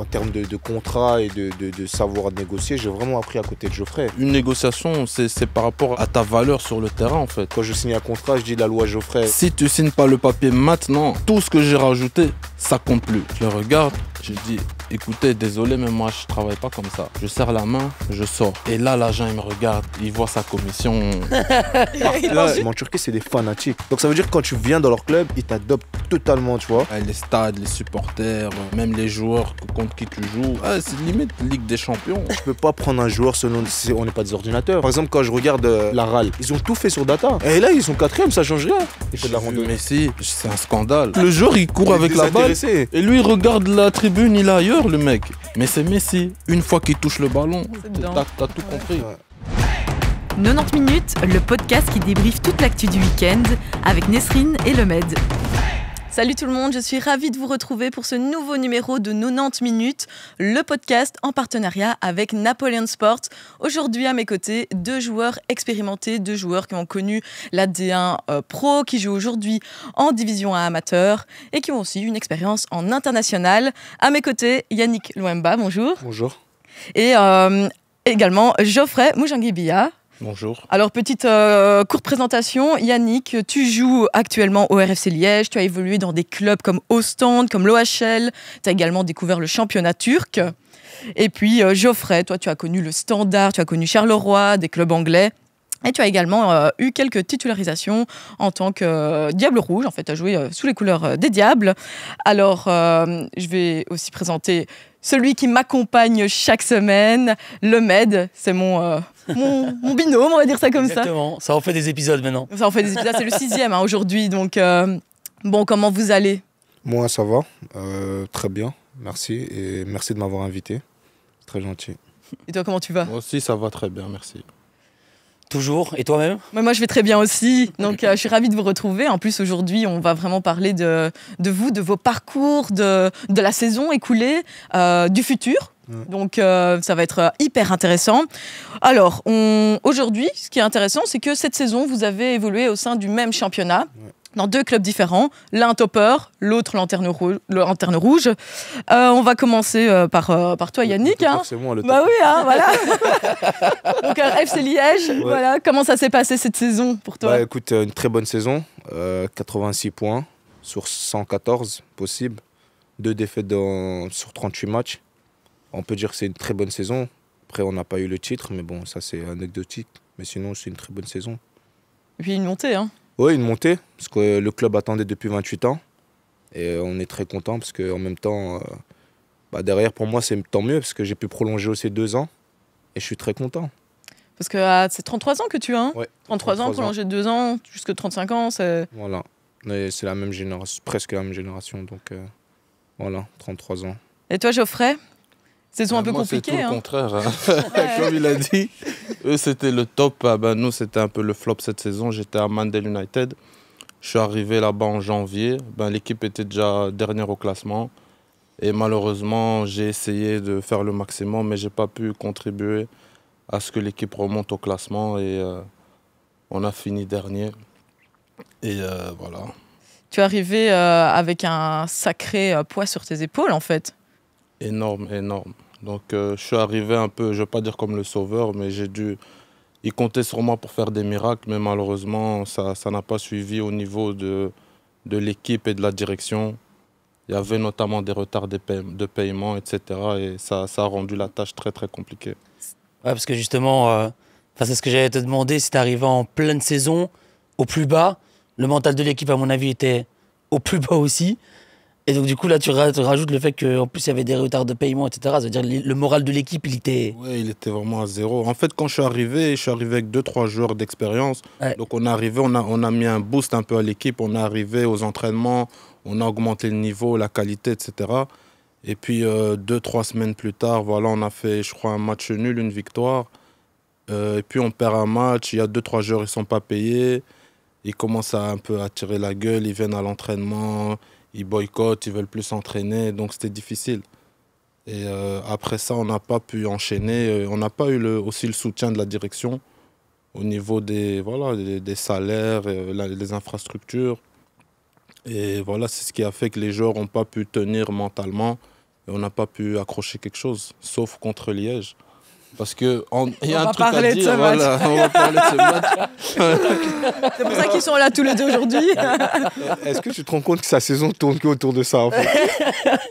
en termes de, de contrat et de, de- de savoir négocier, j'ai vraiment appris à côté de Geoffrey. Une négociation, c'est c'est par rapport à ta valeur sur le terrain en fait. Quand je signe un contrat, je dis la loi Geoffrey. Si tu signes pas le papier maintenant, tout ce que j'ai rajouté, ça compte plus. Je le regarde, je dis, écoutez, désolé, mais moi je travaille pas comme ça. Je serre la main, je sors. Et là, l'agent il me regarde, il voit sa commission. Là, en Turquie, c'est des fanatiques. Donc ça veut dire que quand tu viens dans leur club, ils t'adoptent totalement, tu vois. Les stades, les supporters, même les joueurs contre qui tu joues. C'est limite Ligue des Champions. Tu peux pas prendre un joueur selon. c'est- On n'est pas des ordinateurs. Par exemple, quand je regarde euh, la RAL, ils ont tout fait sur data. Et là, ils sont quatrième, ça change rien. Ils font de la randonnée. Messi, c'est un scandale. Le joueur il court avec la balle. Et lui, il regarde la tribune, il est ailleurs, le mec. Mais c'est Messi. Une fois qu'il touche le ballon, t'as tout compris. Ouais. 90 minutes, le podcast qui débriefe toute l'actu du week-end avec Nesrine et Le Med. Salut tout le monde, je suis ravie de vous retrouver pour ce nouveau numéro de 90 minutes, le podcast en partenariat avec Napoleon Sport. Aujourd'hui à mes côtés, deux joueurs expérimentés, deux joueurs qui ont connu la D1 euh, pro, qui jouent aujourd'hui en division 1 amateur et qui ont aussi une expérience en international. À mes côtés, Yannick Loemba, bonjour. Bonjour. Et euh, également Geoffrey Moujanguibia. Bonjour. Alors, petite euh, courte présentation. Yannick, tu joues actuellement au RFC Liège. Tu as évolué dans des clubs comme Ostende, comme l'OHL. Tu as également découvert le championnat turc. Et puis, euh, Geoffrey, toi, tu as connu le Standard, tu as connu Charleroi, des clubs anglais. Et tu as également euh, eu quelques titularisations en tant que euh, Diable Rouge. En fait, tu as joué euh, sous les couleurs euh, des Diables. Alors, euh, je vais aussi présenter celui qui m'accompagne chaque semaine, le Med. C'est mon, euh, mon, mon binôme, on va dire ça comme ça. Exactement, ça en fait des épisodes maintenant. Ça en fait des épisodes, c'est le sixième hein, aujourd'hui. Donc, euh, bon, comment vous allez? Moi, ça va. Euh, très bien. Merci. Et merci de m'avoir invité. Très gentil. Et toi, comment tu vas? Moi aussi, ça va très bien, merci. Toujours, et toi-même Moi, moi, je vais très bien aussi. Donc, euh, je suis ravie de vous retrouver. En plus, aujourd'hui, on va vraiment parler de, de vous, de vos parcours, de, de la saison écoulée, euh, du futur. Ouais. Donc, euh, ça va être hyper intéressant. Alors, aujourd'hui, ce qui est intéressant, c'est que cette saison, vous avez évolué au sein du même championnat. Ouais. Dans deux clubs différents, l'un topper, l'autre lanterne, rou- lanterne rouge. Euh, on va commencer euh, par, euh, par toi, Yannick. hein. C'est moi le Bah top. oui, hein, voilà. Donc FC Liège, voilà. Comment ça s'est passé cette saison pour toi? Bah écoute, une très bonne saison. Euh, 86 points sur 114 possibles. Deux défaites dans- sur 38 matchs. On peut dire que c'est une très bonne saison. Après, on n'a pas eu le titre, mais bon, ça c'est anecdotique. Mais sinon, c'est une très bonne saison. Et puis une montée, hein. Oui, une montée, parce que le club attendait depuis 28 ans. Et on est très content, parce qu'en même temps, euh, bah, derrière, pour moi, c'est tant mieux, parce que j'ai pu prolonger aussi deux ans. Et je suis très content. Parce que ah, c'est 33 ans que tu as. Hein? Ouais, 33, ans, 33 ans. prolongé de 2 ans, jusque 35 ans, c'est... Voilà. C'est la même génération, presque la même génération. Donc euh, voilà, 33 ans. Et toi, Geoffrey? Saison un peu Moi, c'est tout compliquée, le hein. contraire. hein. Comme il a dit, eux, c'était le top. Ben, nous, c'était un peu le flop cette saison. J'étais à Mandel United. Je suis arrivé là-bas en janvier. Ben, L'équipe était déjà dernière au classement. Et malheureusement, j'ai essayé de faire le maximum, mais je n'ai pas pu contribuer à ce que l'équipe remonte au classement. Et euh, on a fini dernier. Et euh, voilà. Tu es arrivé euh, avec un sacré euh, poids sur tes épaules, en fait. Énorme, énorme. Donc euh, je suis arrivé un peu, je ne vais pas dire comme le sauveur, mais j'ai dû... Ils comptaient sur moi pour faire des miracles, mais malheureusement, ça ça n'a pas suivi au niveau de, de l'équipe et de la direction. Il y avait notamment des retards de, paie- de paiement, etc. Et ça, ça a rendu la tâche très, très compliquée. Ouais, parce que justement, euh, enfin, c'est ce que j'allais te demander, t'es arrivé en pleine saison, au plus bas, le mental de l'équipe, à mon avis, était au plus bas aussi. Et donc, du coup, là, tu, ra- tu rajoutes le fait qu'en plus, il y avait des retards de paiement, etc. Ça veut dire le le moral de l'équipe, il était. Oui, il était vraiment à zéro. En fait, quand je suis arrivé, je suis arrivé avec deux, trois joueurs d'expérience. Ouais. Donc, on est arrivé, on a, on a mis un boost un peu à l'équipe. On est arrivé aux entraînements, on a augmenté le niveau, la qualité, etc. Et puis, euh, deux, trois semaines plus tard, voilà, on a fait, je crois, un match nul, une victoire. Euh, et puis, on perd un match. Il y a deux, trois joueurs, ils ne sont pas payés. Ils commencent à un peu à tirer la gueule. Ils viennent à l'entraînement, ils boycottent, ils veulent plus s'entraîner. Donc, c'était difficile. Et euh, après ça, on n'a pas pu enchaîner. Euh, On n'a pas eu aussi le soutien de la direction au niveau des, voilà, des, salaires, euh, infrastructures. Et voilà, c'est ce qui a fait que les joueurs n'ont pas pu tenir mentalement. on n'a pas pu accrocher quelque chose, sauf contre Liège. Parce que on- il y a On un va truc à dire. ce match. voilà, on va parler de ce match. C'est pour ça qu'ils sont là tous les deux aujourd'hui. Est-ce que tu te rends compte que sa saison tourne que autour de ça en fait?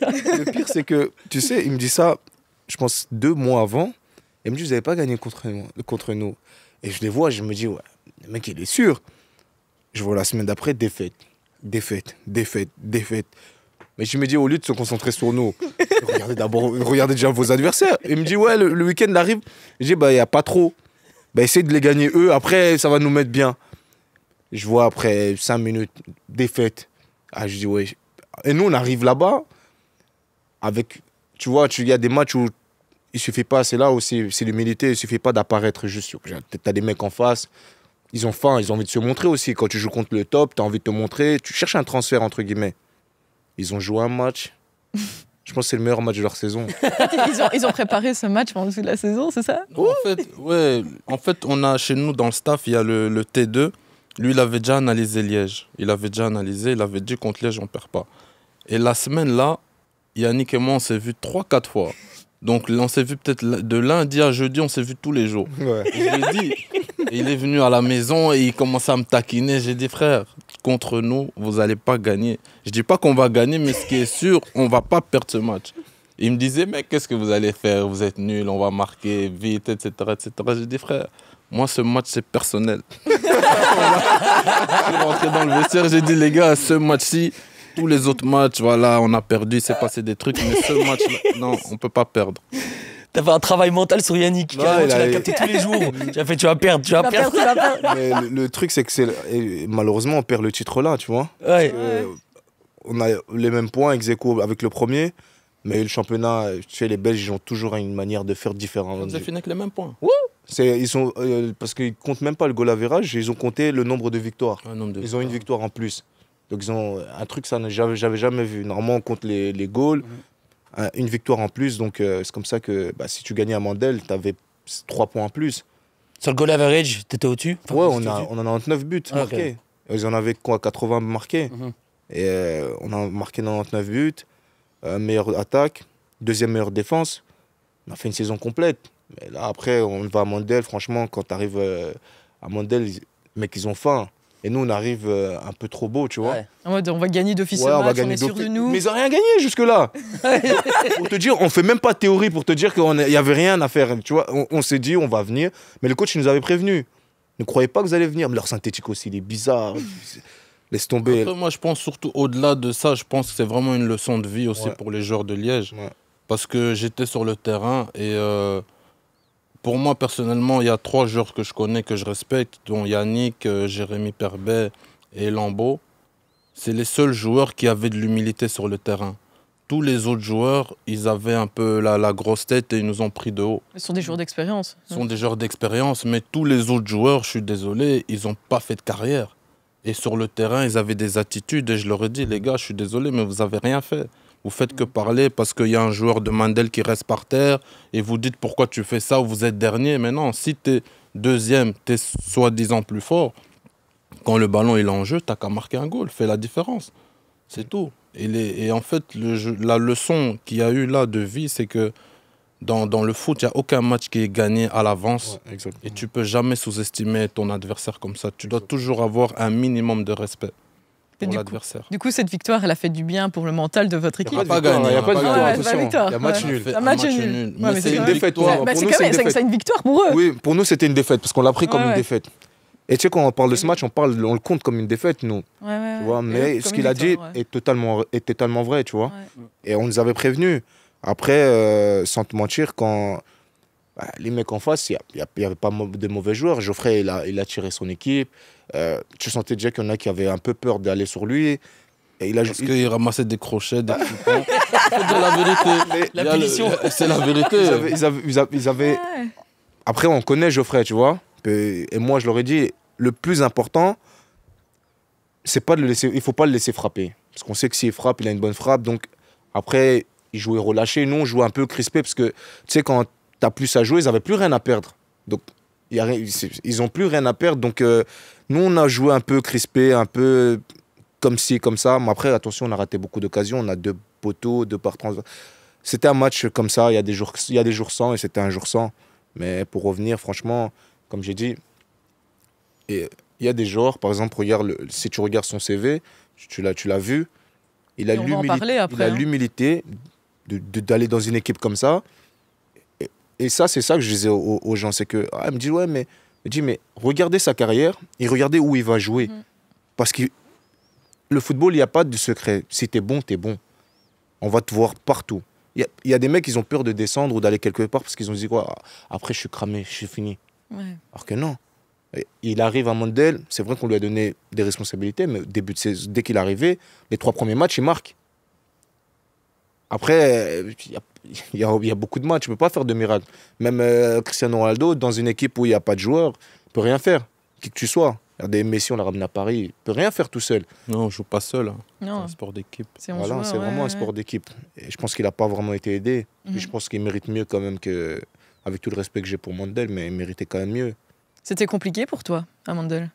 Le pire, c'est que, tu sais, il me dit ça, je pense, deux mois avant. Il me dit, vous n'avez pas gagné contre nous, contre nous. Et je les vois, je me dis, ouais, le mec, il est sûr. Je vois la semaine d'après, défaite, défaite, défaite, défaite. Mais je me dis, au lieu de se concentrer sur nous, regardez d'abord, regardez déjà vos adversaires. Il me dit, ouais, le, week-end arrive. Je dis, bah, il n'y a pas trop. Bah, essayez de les gagner eux, après, ça va nous mettre bien. Je vois après 5 minutes, défaite. Ah, je dis, ouais. Et nous, on arrive là-bas avec. Tu vois, il y a des matchs où il suffit pas, c'est là aussi, c'est l'humilité, il suffit pas d'apparaître juste. Tu as des mecs en face, ils ont faim, ils ont envie de se montrer aussi. Quand tu joues contre le top, tu as envie de te montrer, tu cherches un transfert, entre guillemets. Ils ont joué un match. Je pense que c'est le meilleur match de leur saison. Ils ont, ils ont préparé ce match pendant toute la saison, c'est ça? Non, en, fait, ouais, en fait, on a chez nous dans le staff, il y a le, le T2. Lui, il avait déjà analysé Liège. Il avait déjà analysé, il avait dit contre Liège, on perd pas. Et la semaine là, Yannick et moi, on s'est vu 3-4 fois. Donc on s'est vu peut-être de lundi à jeudi, on s'est vu tous les jours. Ouais. Et je lui ai dit, il est venu à la maison et il commençait à me taquiner. J'ai dit, frère, contre nous, vous n'allez pas gagner. Je dis pas qu'on va gagner, mais ce qui est sûr, on va pas perdre ce match. Il me disait, mais qu'est-ce que vous allez faire? Vous êtes nuls, on va marquer vite, etc. etc. J'ai dit, frère, moi, ce match, c'est personnel. je suis rentré dans le vestiaire, j'ai dit, les gars, ce match-ci, tous les autres matchs, voilà, on a perdu, il s'est passé des trucs, mais ce match-là, non, on peut pas perdre. T'as fait un travail mental sur Yannick. Il tu a- l'as capté tous les jours. tu as fait, tu vas perdre, tu vas perdre. Mais le, le truc, c'est que c'est. Malheureusement, on perd le titre là, tu vois. Ouais. Euh, on a les mêmes points ex avec le premier, mais le championnat, tu sais, les Belges, ils ont toujours une manière de faire différente. Vous avez fini avec les mêmes points. C'est, ils sont, euh, parce qu'ils comptent même pas le goal average, ils ont compté le nombre de victoires. Un nombre de Ils ont une victoire en plus. Donc ils ont un truc ça j'avais j'avais jamais vu. Normalement on compte les, les goals, un- une victoire en plus. Donc euh, c'est comme ça que bah, si tu gagnais à Mandel, tu avais 3 points en plus. Sur le goal average, t'étais au-dessus? Enfin, ouais, on a, au-dessus? on en a 99 buts Ah, marqués. Ils en avaient quoi 80 marqués? Mhm. Et euh, on a marqué 99 buts, euh, meilleure attaque, deuxième meilleure défense. On a fait une saison complète. Mais là, après, on va à Mandel. Franchement, quand tu arrives à Mandel, les mecs, ils ont faim. Et nous, on arrive euh, un peu trop beau, tu vois. Ouais. En mode, on va gagner d'office Ouais, on va on, est sûr de nous. Mais ils n'ont rien gagné jusque-là. pour te dire, on fait même pas de théorie pour te dire qu'il n'y avait rien à faire. Tu vois, on, on s'est dit, on va venir. Mais le coach, il nous avait prévenu. Ne croyez pas que vous allez venir. Mais leur synthétique aussi, il est bizarre. Laisse tomber. Après, moi, je pense surtout au-delà de ça, je pense que c'est vraiment une leçon de vie aussi Ouais. pour les joueurs de Liège. Ouais. Parce que j'étais sur le terrain et euh, pour moi, personnellement, il y a trois joueurs que je connais, que je respecte, dont Yannick, euh, Jérémy Perbet et Lambeau. C'est les seuls joueurs qui avaient de l'humilité sur le terrain. Tous les autres joueurs, ils avaient un peu la, la grosse tête et ils nous ont pris de haut. Ce sont des jours d'expérience. Ce sont des joueurs d'expérience, mais tous les autres joueurs, je suis désolé, ils n'ont pas fait de carrière. Et sur le terrain, ils avaient des attitudes et je leur ai dit, les gars, je suis désolé, mais vous n'avez rien fait. Vous faites que parler parce qu'il y a un joueur de Mandel qui reste par terre et vous dites pourquoi tu fais ça, vous êtes dernier. Mais non, si tu es deuxième, tu es soi-disant plus fort, quand le ballon est en jeu, tu qu'à marquer un goal, fais la différence. C'est tout. Et, les- et en fait, le jeu- la leçon qu'il y a eu là de vie, c'est que dans, dans le foot, il n'y a aucun match qui est gagné à l'avance. Ouais. Et tu peux jamais sous-estimer ton adversaire comme ça. Tu dois toujours avoir un minimum de respect pour du coup- l'adversaire. Du coup, cette victoire, elle a fait du bien pour le mental de votre Il équipe. n'y a pas gagné, il y a pas de victoire, attention. Il y a match victoire. nul. Un match nul. C'est une défaite. Bah, c'est une victoire pour eux. Oui, pour nous, c'était une défaite parce qu'on l'a pris comme une défaite. Et tu sais, quand on parle de ce match, on, parle, on le compte comme une défaite, nous. Ouais, ouais, Tu vois, mais ce qu'il a dit ouais. est totalement, est totalement vrai, tu vois. Ouais. Et on nous avait prévenus. Après, euh, sans te mentir, quand bah, les mecs en face, il n'y avait pas de mauvais joueurs. Geoffrey, il a, il a tiré son équipe. Euh, tu sentais déjà qu'il y en a qui avaient un peu peur d'aller sur lui. Et il a Parce il- qu'il ramassait des crochets, des la vérité. C'est la vérité. ils avaient- ils avaient- ils avaient- ils avaient- Ouais. Après, on connaît Geoffrey, tu vois. Et et moi, je leur ai dit, le plus important, c'est pas de le laisser. Il faut pas le laisser frapper. Parce qu'on sait que s'il frappe, il a une bonne frappe. Donc, après, il jouait relâché. Nous, on jouait un peu crispé. Parce que, tu sais, quand t'as plus à jouer, ils avaient plus rien à perdre. Donc, y a rien- c'est- ils ont plus rien à perdre. Donc, euh, nous, on a joué un peu crispé, un peu comme ci, comme ça. Mais après, attention, on a raté beaucoup d'occasions. On a deux poteaux, deux par trans. c'était un match comme ça. Il y a des jours, il y a des jours sans et c'était un jour sans. Mais pour revenir, franchement, comme j'ai dit, et il y a des joueurs, par exemple, regarde le- si tu regardes son CV, tu l'as, tu l'as vu, il a il hein. l'humilité de- d'aller dans une équipe comme ça. Et, ça, c'est ça que je disais aux, aux gens, c'est que ah, elle me dit ouais, mais, elle me dit mais regardez sa carrière et regardez où il va jouer, Mhm. parce que le football, il n'y a pas de secret. Si t'es bon, t'es bon. On va te voir partout. Il y a, il y a des mecs, ils ont peur de descendre ou d'aller quelque part parce qu'ils ont dit quoi ah, Après, je suis cramé, je suis fini. Ouais. Alors que non. Il arrive à Mondel, c'est vrai qu'on lui a donné des responsabilités, mais au début de saison, dès qu'il est arrivé, les trois premiers matchs, il marque. Après, il y a, il y a- il y a beaucoup de matchs, tu ne peux pas faire de miracle. Même euh, Cristiano Ronaldo, dans une équipe où il n'y a pas de joueurs, ne peut rien faire, qui que tu sois. Regardez, Messi, on l'a ramené à Paris, il ne peut rien faire tout seul. Non, on joue pas seul. hein. C'est Non, un sport d'équipe. c'est Voilà, ouais, vraiment un sport d'équipe. Et je pense qu'il n'a pas vraiment été aidé. Mhm. je pense qu'il mérite mieux quand même que, avec tout le respect que j'ai pour Mondel, mais il méritait quand même mieux. C'était compliqué pour toi, à Mandel?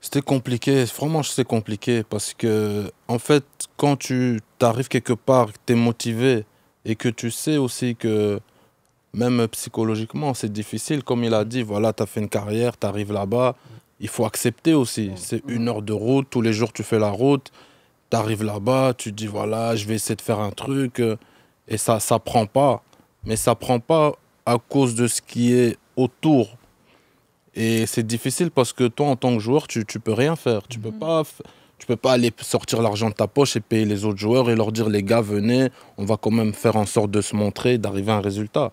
C'était compliqué, vraiment c'est compliqué parce que en fait quand tu arrives quelque part, tu es motivé et que tu sais aussi que même psychologiquement c'est difficile, comme il a dit, voilà, tu as fait une carrière, tu arrives là-bas, il faut accepter aussi. C'est une heure de route, tous les jours tu fais la route, tu arrives là-bas, tu dis voilà, je vais essayer de faire un truc euh, et ça ça prend pas. Mais ça prend pas à cause de ce qui est autour. Et c'est difficile parce que toi, en tant que joueur, tu, tu peux rien faire. Tu peux pas, tu peux pas aller sortir l'argent de ta poche et payer les autres joueurs et leur dire les gars, venez, on va quand même faire en sorte de se montrer, d'arriver à un résultat.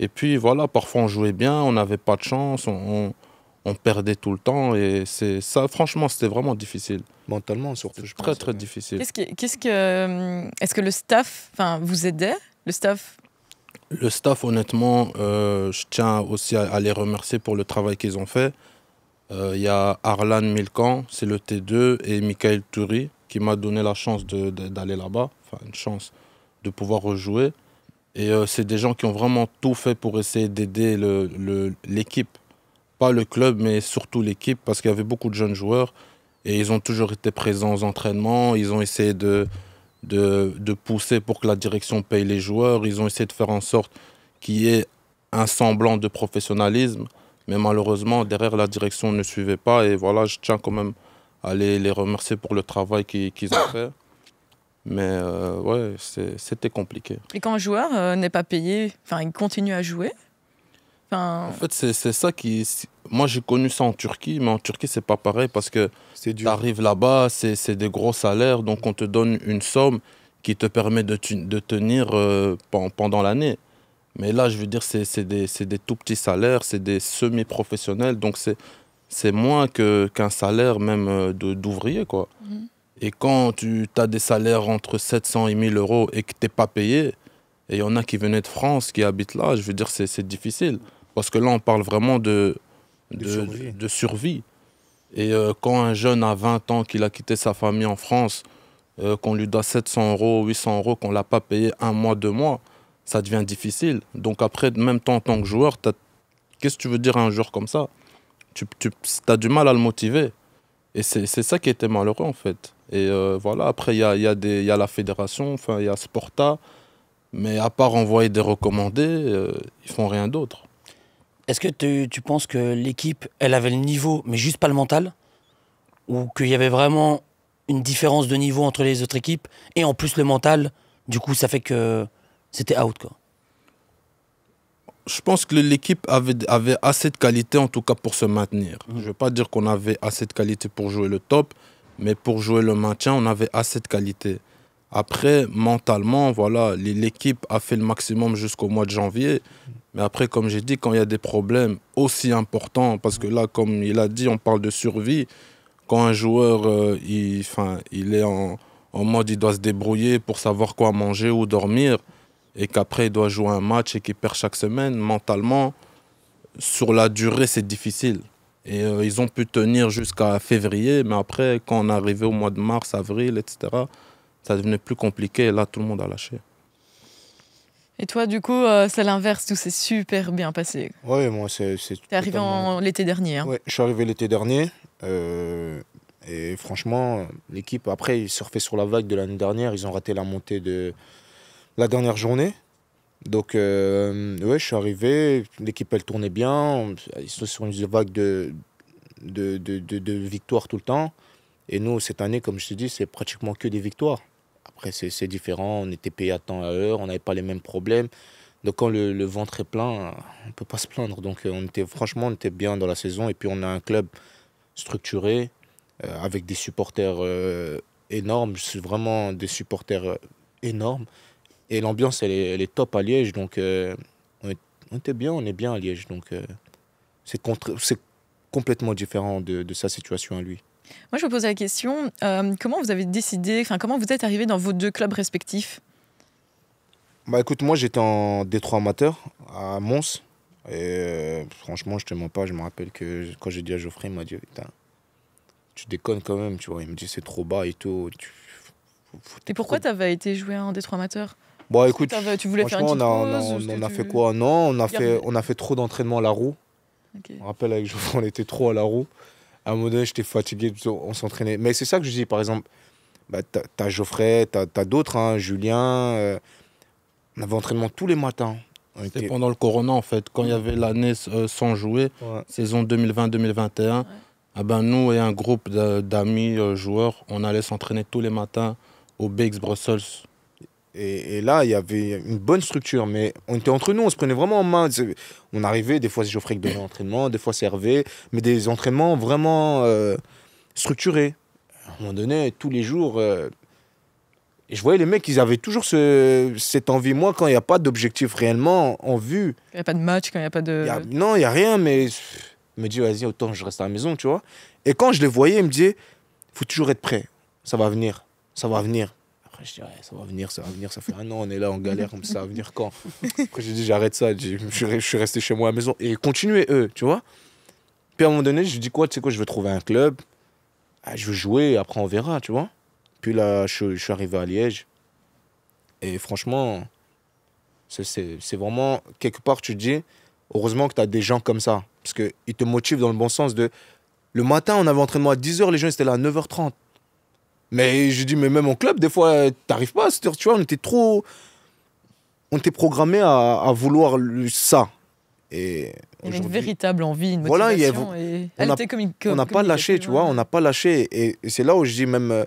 Et puis voilà, parfois on jouait bien, on n'avait pas de chance, on, on, on perdait tout le temps et c'est ça. Franchement, c'était vraiment difficile, Mentalement, surtout, je très pense. très difficile. Qu'est-ce que, qu'est-ce que, hum, est-ce que le staff, enfin, vous aidait Le staff? Le staff, honnêtement, euh, je tiens aussi à, à les remercier pour le travail qu'ils ont fait. Euh, Il y a Arlan Milkan, c'est le T2, et Michael Turi, qui m'a donné la chance d'aller là-bas, enfin une chance de pouvoir rejouer. Et euh, c'est des gens qui ont vraiment tout fait pour essayer d'aider l'équipe. Pas le club, mais surtout l'équipe, parce qu'il y avait beaucoup de jeunes joueurs. Et ils ont toujours été présents aux entraînements, ils ont essayé de, de, de pousser pour que la direction paye les joueurs. Ils ont essayé de faire en sorte qu'il y ait un semblant de professionnalisme. Mais malheureusement, derrière, la direction ne suivait pas. Et voilà, je tiens quand même à les, les remercier pour le travail qu'ils qu'ils ont fait. Mais euh, ouais, c'est- c'était compliqué. Et quand un joueur euh, n'est pas payé, enfin, il continue à jouer. En fait, c'est c'est ça qui. Moi, j'ai connu ça en Turquie, mais en Turquie, c'est pas pareil parce que Tu arrives là-bas, c'est c'est des gros salaires, donc on te donne une somme qui te permet de, tu- de tenir euh, pen- pendant l'année. Mais là, je veux dire, c'est c'est des, c'est des tout petits salaires, c'est des semi-professionnels, donc c'est c'est moins que- qu'un salaire même euh, de- d'ouvrier. quoi. Mhm. Et quand tu as des salaires entre 700 et 1000 euros et que tu n'es pas payé, et il y en a qui venaient de France, qui habitent là, je veux dire, c'est c'est difficile. Parce que là, on parle vraiment de, De de, survie. de survie. Et euh, quand un jeune a 20 ans, qu'il a quitté sa famille en France, euh, qu'on lui doit 700 euros, 800 euros, qu'on ne l'a pas payé un mois, deux mois, ça devient difficile. Donc après, même toi en tant que joueur, qu'est-ce que tu veux dire à un joueur comme ça? Tu, tu as du mal à le motiver. Et c'est ça qui était malheureux en fait. Et euh, voilà, après, il y a, y, a y a la fédération, enfin, il y a Sporta, mais à part envoyer des recommandés, euh, ils font rien d'autre. Est-ce que tu, tu penses que l'équipe, elle avait le niveau, mais juste pas le mental? Ou qu'il y avait vraiment une différence de niveau entre les autres équipes? Et en plus, le mental, du coup, ça fait que c'était out, quoi. je pense que l'équipe avait, avait assez de qualité, en tout cas pour se maintenir. Je ne veux pas dire qu'on avait assez de qualité pour jouer le top, mais pour jouer le maintien, on avait assez de qualité. Après, mentalement, voilà, l'équipe a fait le maximum jusqu'au mois de janvier. Mais après, comme j'ai dit, quand il y a des problèmes aussi importants, parce que là, comme il a dit, on parle de survie. Quand un joueur, euh, il, il est en, en mode, il doit se débrouiller pour savoir quoi manger ou dormir, et qu'après il doit jouer un match et qu'il perd chaque semaine, mentalement, sur la durée, c'est difficile. Et euh, ils ont pu tenir jusqu'à février, mais après, quand on est arrivé au mois de mars, avril, etc., ça devenait plus compliqué et là, tout le monde a lâché. et toi, du coup, euh, c'est l'inverse, tout s'est super bien passé. Ouais, moi, c'est. c'est T'es arrivé totalement- l'été dernier. hein. Ouais, je suis arrivé l'été dernier. euh, et franchement, l'équipe, après, ils surfaient sur la vague de l'année dernière. Ils ont raté la montée de, la dernière journée. Donc, euh, ouais, je suis arrivé, l'équipe elle tournait bien, ils sont sur une vague de, victoires tout le temps. Et nous, cette année, comme je te dis, c'est pratiquement que des victoires. Après, c'est différent, on était payé à temps à l'heure, on n'avait pas les mêmes problèmes. Donc, quand le, ventre est plein, on ne peut pas se plaindre. Donc, euh, on était, franchement, on était bien dans la saison. Et puis, on a un club structuré, euh, avec des supporters énormes. Vraiment des supporters énormes. Et l'ambiance, elle est, elle est top à Liège. Donc, euh, on, est- on était bien, on est bien à Liège. Donc, euh, c'est contre- c'est complètement différent de, de sa situation à lui. Moi, je me pose la question euh, comment vous avez décidé, enfin, comment vous êtes arrivé dans vos deux clubs respectifs? Bah écoute, moi j'étais en Détroit amateur à Mons. Et euh, franchement, je te mens pas, je me rappelle que quand j'ai dit à Geoffrey, il m'a dit Putain, tu déconnes quand même, tu vois. Il me dit c'est trop bas et tout. Tu- Et pourquoi tu avais été joué en Détroit amateur? Bon écoute, T'avais- Tu voulais faire une on a, pause on a- on fait quoi? Non, on a fait, on a fait trop d'entraînement à la roue. Ok. Je me rappelle avec Geoffrey, on était trop à la roue. À un moment donné, j'étais fatigué, on s'entraînait. Mais c'est ça que je dis, par exemple, bah, t'as Geoffrey, t'as as, d'autres, hein, Julien. euh, on avait entraînement tous les matins. On C'était était- pendant le Corona, en fait, quand il y avait l'année euh, sans jouer, Ouais. saison 2020-2021. Ah ben, nous et un groupe d'amis euh, joueurs, on allait s'entraîner tous les matins au BX Brussels. Et, et là, il y avait une bonne structure, mais on était entre nous, on se prenait vraiment en main. On arrivait, des fois c'est Geoffrey qui donnait l'entraînement, des fois c'est Hervé, mais des entraînements vraiment euh, structurés. À un moment donné, tous les jours, euh, et je voyais les mecs, ils avaient toujours ce- cette envie. Moi, quand il n'y a pas d'objectif réellement en vue, Il n'y a pas de match, quand il n'y a pas de. il y a- non, il n'y a rien, mais je me dis, vas-y, autant je reste à la maison, tu vois. Et quand je les voyais, ils me disaient, il faut toujours être prêt, ça va venir, ça va venir. Après, je dis, ouais, ça va venir, ça va venir, ça fait un an, on est là en galère, comme ça va venir quand? Après, j'ai dit, j'arrête ça, je suis resté chez moi à la maison. Et continuez, eux, tu vois? Puis à un moment donné, je dis, quoi, tu sais quoi, je veux trouver un club, Ah, je veux jouer, après on verra, tu vois? Puis là, je, suis arrivé à Liège. Et franchement, c'est- vraiment, quelque part, tu te dis, heureusement que tu as des gens comme ça. Parce qu'ils te motivent dans le bon sens de. Le matin, on avait entraînement à 10h, les gens étaient là à 9h30. Mais je dis, mais même en club, des fois, t'arrives pas tu vois, on était trop. On était programmé à, à vouloir ça. Et Il y avait une véritable envie, une Voilà, il y a- motivation. et... on n'a pas lâché, tu vois, on n'a pas lâché. Et, et c'est là où je dis même, euh,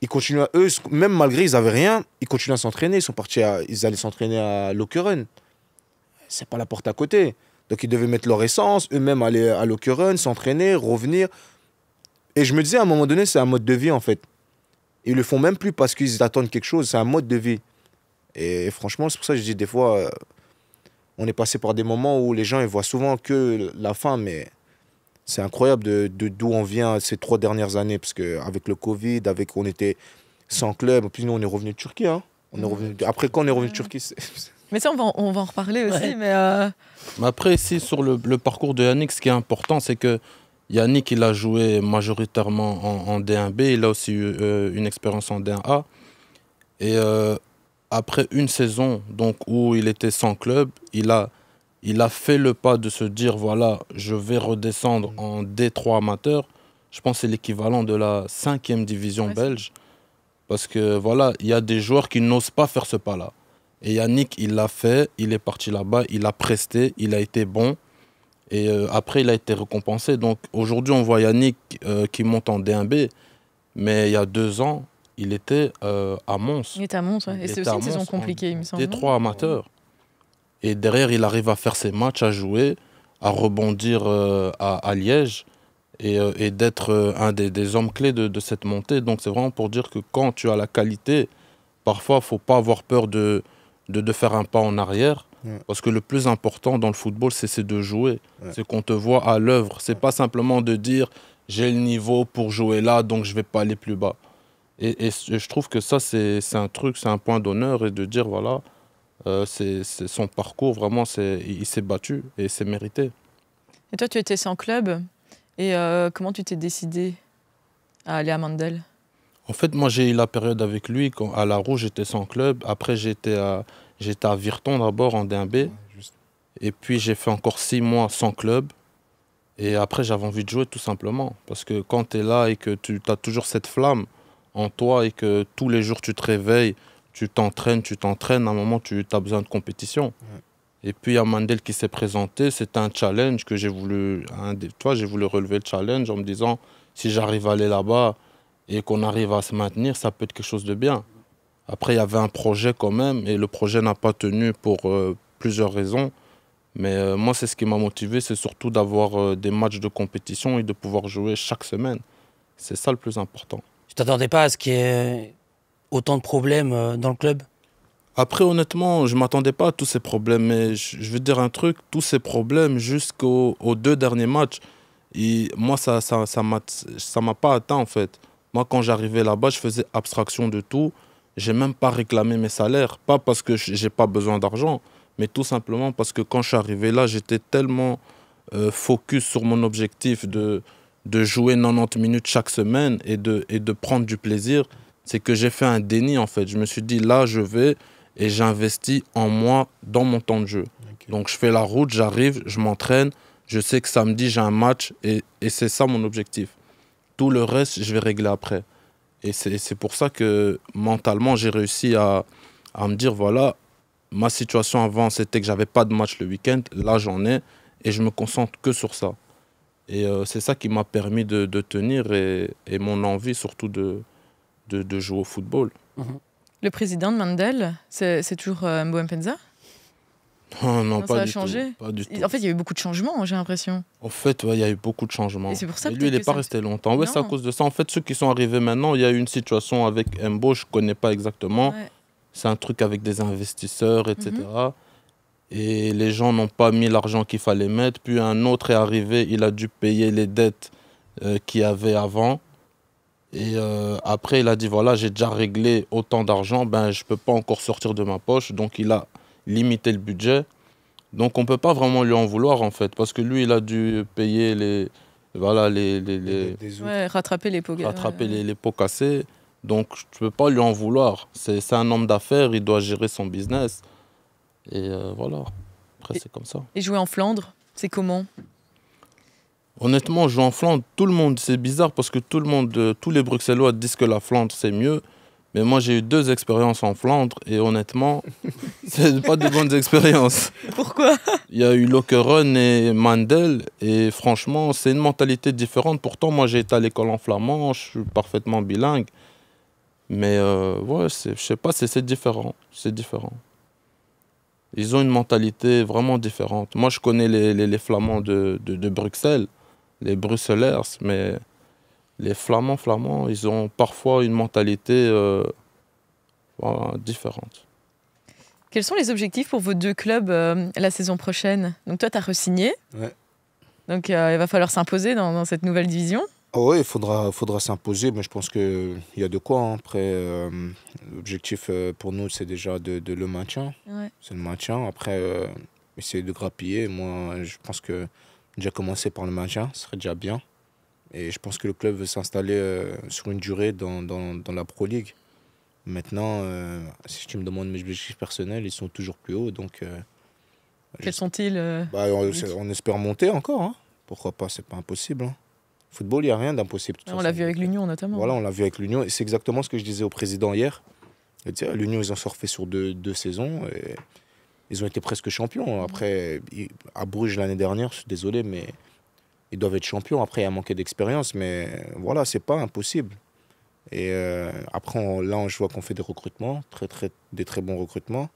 ils continuent à, eux, même malgré ils avaient rien, ils continuent à s'entraîner. Ils sont partis, à, ils allaient s'entraîner à Lokeren. C'est pas la porte à côté. Donc ils devaient mettre leur essence, eux-mêmes aller à Lokeren, s'entraîner, revenir. Et je me disais à un moment donné, c'est un mode de vie en fait. Ils le font même plus parce qu'ils attendent quelque chose, c'est un mode de vie. Et franchement, c'est pour ça que je dis des fois, euh, on est passé par des moments où les gens ils voient souvent que la fin, mais c'est incroyable de de- d'où on vient ces trois dernières années, parce qu'avec le Covid, avec on était sans club, puis nous on est revenu de Turquie. Hein. On est revenu, après quand on est revenu de Turquie, c'est- Mais ça, on va, en- on va en reparler aussi. Ouais. Mais euh, Mais après, ici, sur le, le parcours de Yannick, ce qui est important, c'est que Yannick, il a joué majoritairement en, en D1B. Il a aussi eu euh, une expérience en D1A. Et euh, après une saison donc, où il était sans club, il a, il a fait le pas de se dire voilà, je vais redescendre en D3 amateur. Je pense que c'est l'équivalent de la cinquième division Ouais, c'est- belge. Parce que voilà, il y a des joueurs qui n'osent pas faire ce pas-là. Et Yannick, il l'a fait, il est parti là-bas, il a presté, il a été bon. Et euh, après, il a été récompensé. Donc aujourd'hui, on voit Yannick euh, qui monte en D1B. Mais il y a deux ans, il était euh, à Mons. il était à Mons, ouais. Et c'est aussi une saison compliquée, il me semble. D3 amateur. Et derrière, il arrive à faire ses matchs, à jouer, à rebondir à, à Liège et, et d'être un des, des hommes clés de, de cette montée. Donc c'est vraiment pour dire que quand tu as la qualité, parfois, il ne faut pas avoir peur de, de, de faire un pas en arrière. Ouais. Parce que le plus important dans le football, c'est de jouer. Ouais. C'est qu'on te voit à l'œuvre. C'est pas simplement de dire j'ai le niveau pour jouer là, donc je vais pas aller plus bas. Et, et je trouve que ça, c'est c'est un truc, c'est un point d'honneur et de dire voilà, euh, c'est c'est son parcours, vraiment, c'est il il s'est battu et c'est mérité. Et toi, tu étais sans club. Et euh, comment tu t'es décidé à aller à Mandel? En fait, moi, j'ai eu la période avec lui. Quand, à La Rouge, j'étais sans club. Après, j'étais à, j'étais à Virton d'abord en D1B. juste- Et puis, j'ai fait encore six mois sans club. Et après, j'avais envie de jouer tout simplement. Parce que quand tu es là et que tu as toujours cette flamme en toi et que tous les jours tu te réveilles, tu t'entraînes, tu t'entraînes, à un moment, tu as besoin de compétition. Et puis, il y a Mandel qui s'est présenté. C'était un challenge que j'ai voulu. Toi, j'ai voulu relever le challenge en me disant si j'arrive à aller là-bas et qu'on arrive à se maintenir, ça peut être quelque chose de bien. Après, il y avait un projet quand même et le projet n'a pas tenu pour euh, plusieurs raisons. Mais euh, moi, c'est ce qui m'a motivé, c'est surtout d'avoir euh, des matchs de compétition et de pouvoir jouer chaque semaine. C'est ça le plus important. Tu t'attendais pas à ce qu'il y ait autant de problèmes dans le club? Après, honnêtement, je ne m'attendais pas à tous ces problèmes. Mais je, veux dire un truc, tous ces problèmes jusqu'aux deux derniers matchs, et moi, ça ne ça, ça m'a pas atteint en fait. Moi, quand j'arrivais là-bas, je faisais abstraction de tout. J'ai même pas réclamé mes salaires. Pas parce que j'ai pas besoin d'argent, mais tout simplement parce que quand je suis arrivé là, j'étais tellement euh, focus sur mon objectif de, de jouer 90 minutes chaque semaine et de, et de prendre du plaisir. C'est que j'ai fait un déni en fait. Je me suis dit là, je vais et j'investis en moi dans mon temps de jeu. Donc je fais la route, j'arrive, je m'entraîne, je sais que samedi j'ai un match et, et c'est ça mon objectif. Tout le reste, je vais régler après. Et c'est pour ça que mentalement, j'ai réussi à, à, me dire, voilà, ma situation avant, c'était que j'avais pas de match le week-end. Là, j'en ai et je me concentre que sur ça. Et euh, c'est ça qui m'a permis de, de tenir et, et, mon envie surtout de, de, de jouer au football. Mhm. Le président de Mandel, c'est toujours euh, Mbo Mpenza non, non, pas, ça a du changé. Tout, pas du tout. En fait, il y a eu beaucoup de changements, j'ai l'impression. En fait, ouais, il y a eu beaucoup de changements. Et c'est pour ça Et lui, il n'est pas resté longtemps. Ouais, c'est à cause de ça. En fait, ceux qui sont arrivés maintenant, il y a eu une situation avec Mbo, je ne connais pas exactement. Ouais. C'est un truc avec des investisseurs, etc. Mhm. Et les gens n'ont pas mis l'argent qu'il fallait mettre. Puis un autre est arrivé, il a dû payer les dettes euh, qu'il avait avant. Et euh, après, il a dit voilà, j'ai déjà réglé autant d'argent, ben, je ne peux pas encore sortir de ma poche. Donc, il a limité le budget. Donc, on ne peut pas vraiment lui en vouloir, en fait, parce que lui, il a dû payer les. Voilà, les. les. Ouais, rattraper les pots. rattraper les, les pots cassés. Donc, tu ne peux pas lui en vouloir. C'est c'est un homme d'affaires, il doit gérer son business. Et euh, voilà. Après, c'est comme ça. Et jouer en Flandre, c'est comment? Honnêtement, jouer en Flandre, tout le monde, c'est bizarre parce que tout le monde, euh, tous les Bruxellois disent que la Flandre c'est mieux. Mais moi j'ai eu deux expériences en Flandre et honnêtement, c'est pas de bonnes expériences. Pourquoi? Il y a eu Lokeren et Mandel et franchement c'est une mentalité différente. Pourtant moi j'ai été à l'école en flamand, je suis parfaitement bilingue. Mais euh, ouais, je sais pas, c'est c'est différent. C'est différent. Ils ont une mentalité vraiment différente. Moi je connais les, les, les Flamands de, de, de Bruxelles, les Bruxellers, mais les Flamands flamands, ils ont parfois une mentalité euh, voilà, différente. Quels sont les objectifs pour vos deux clubs euh, la saison prochaine? Donc toi, tu as re-signé. Ouais. Donc euh, il va falloir s'imposer dans, dans cette nouvelle division. Ah ouais, il faudra, faudra s'imposer, mais je pense qu'il y a de quoi. hein. Après, euh, l'objectif euh, pour nous, c'est déjà de, de le maintien. Ouais. C'est le maintien. Après, euh, essayer de grappiller. Moi, je pense que déjà commencer par le maintien, ce serait déjà bien. Et je pense que le club veut s'installer euh, sur une durée dans, dans, dans la Pro League. Maintenant, euh, si tu me demandes mes objectifs personnels, ils sont toujours plus hauts. Donc, euh, Quels sont-ils bah, on, on espère monter encore. hein. Pourquoi pas C'est pas impossible. hein. Football, il n'y a rien d'impossible. On l'a vu avec l'Union notamment. Voilà, on l'a vu avec l'Union. Et c'est exactement ce que je disais au président hier. Disait, L'Union, ils ont surfé sur deux, deux saisons. Et ils ont été presque champions. Après, à Bruges l'année dernière, je suis désolé, mais ils doivent être champions. Après, il y a manqué d'expérience. Mais voilà, c'est pas impossible. Et euh, après, on- là, on- je vois qu'on fait des recrutements, très, très, des très bons recrutements.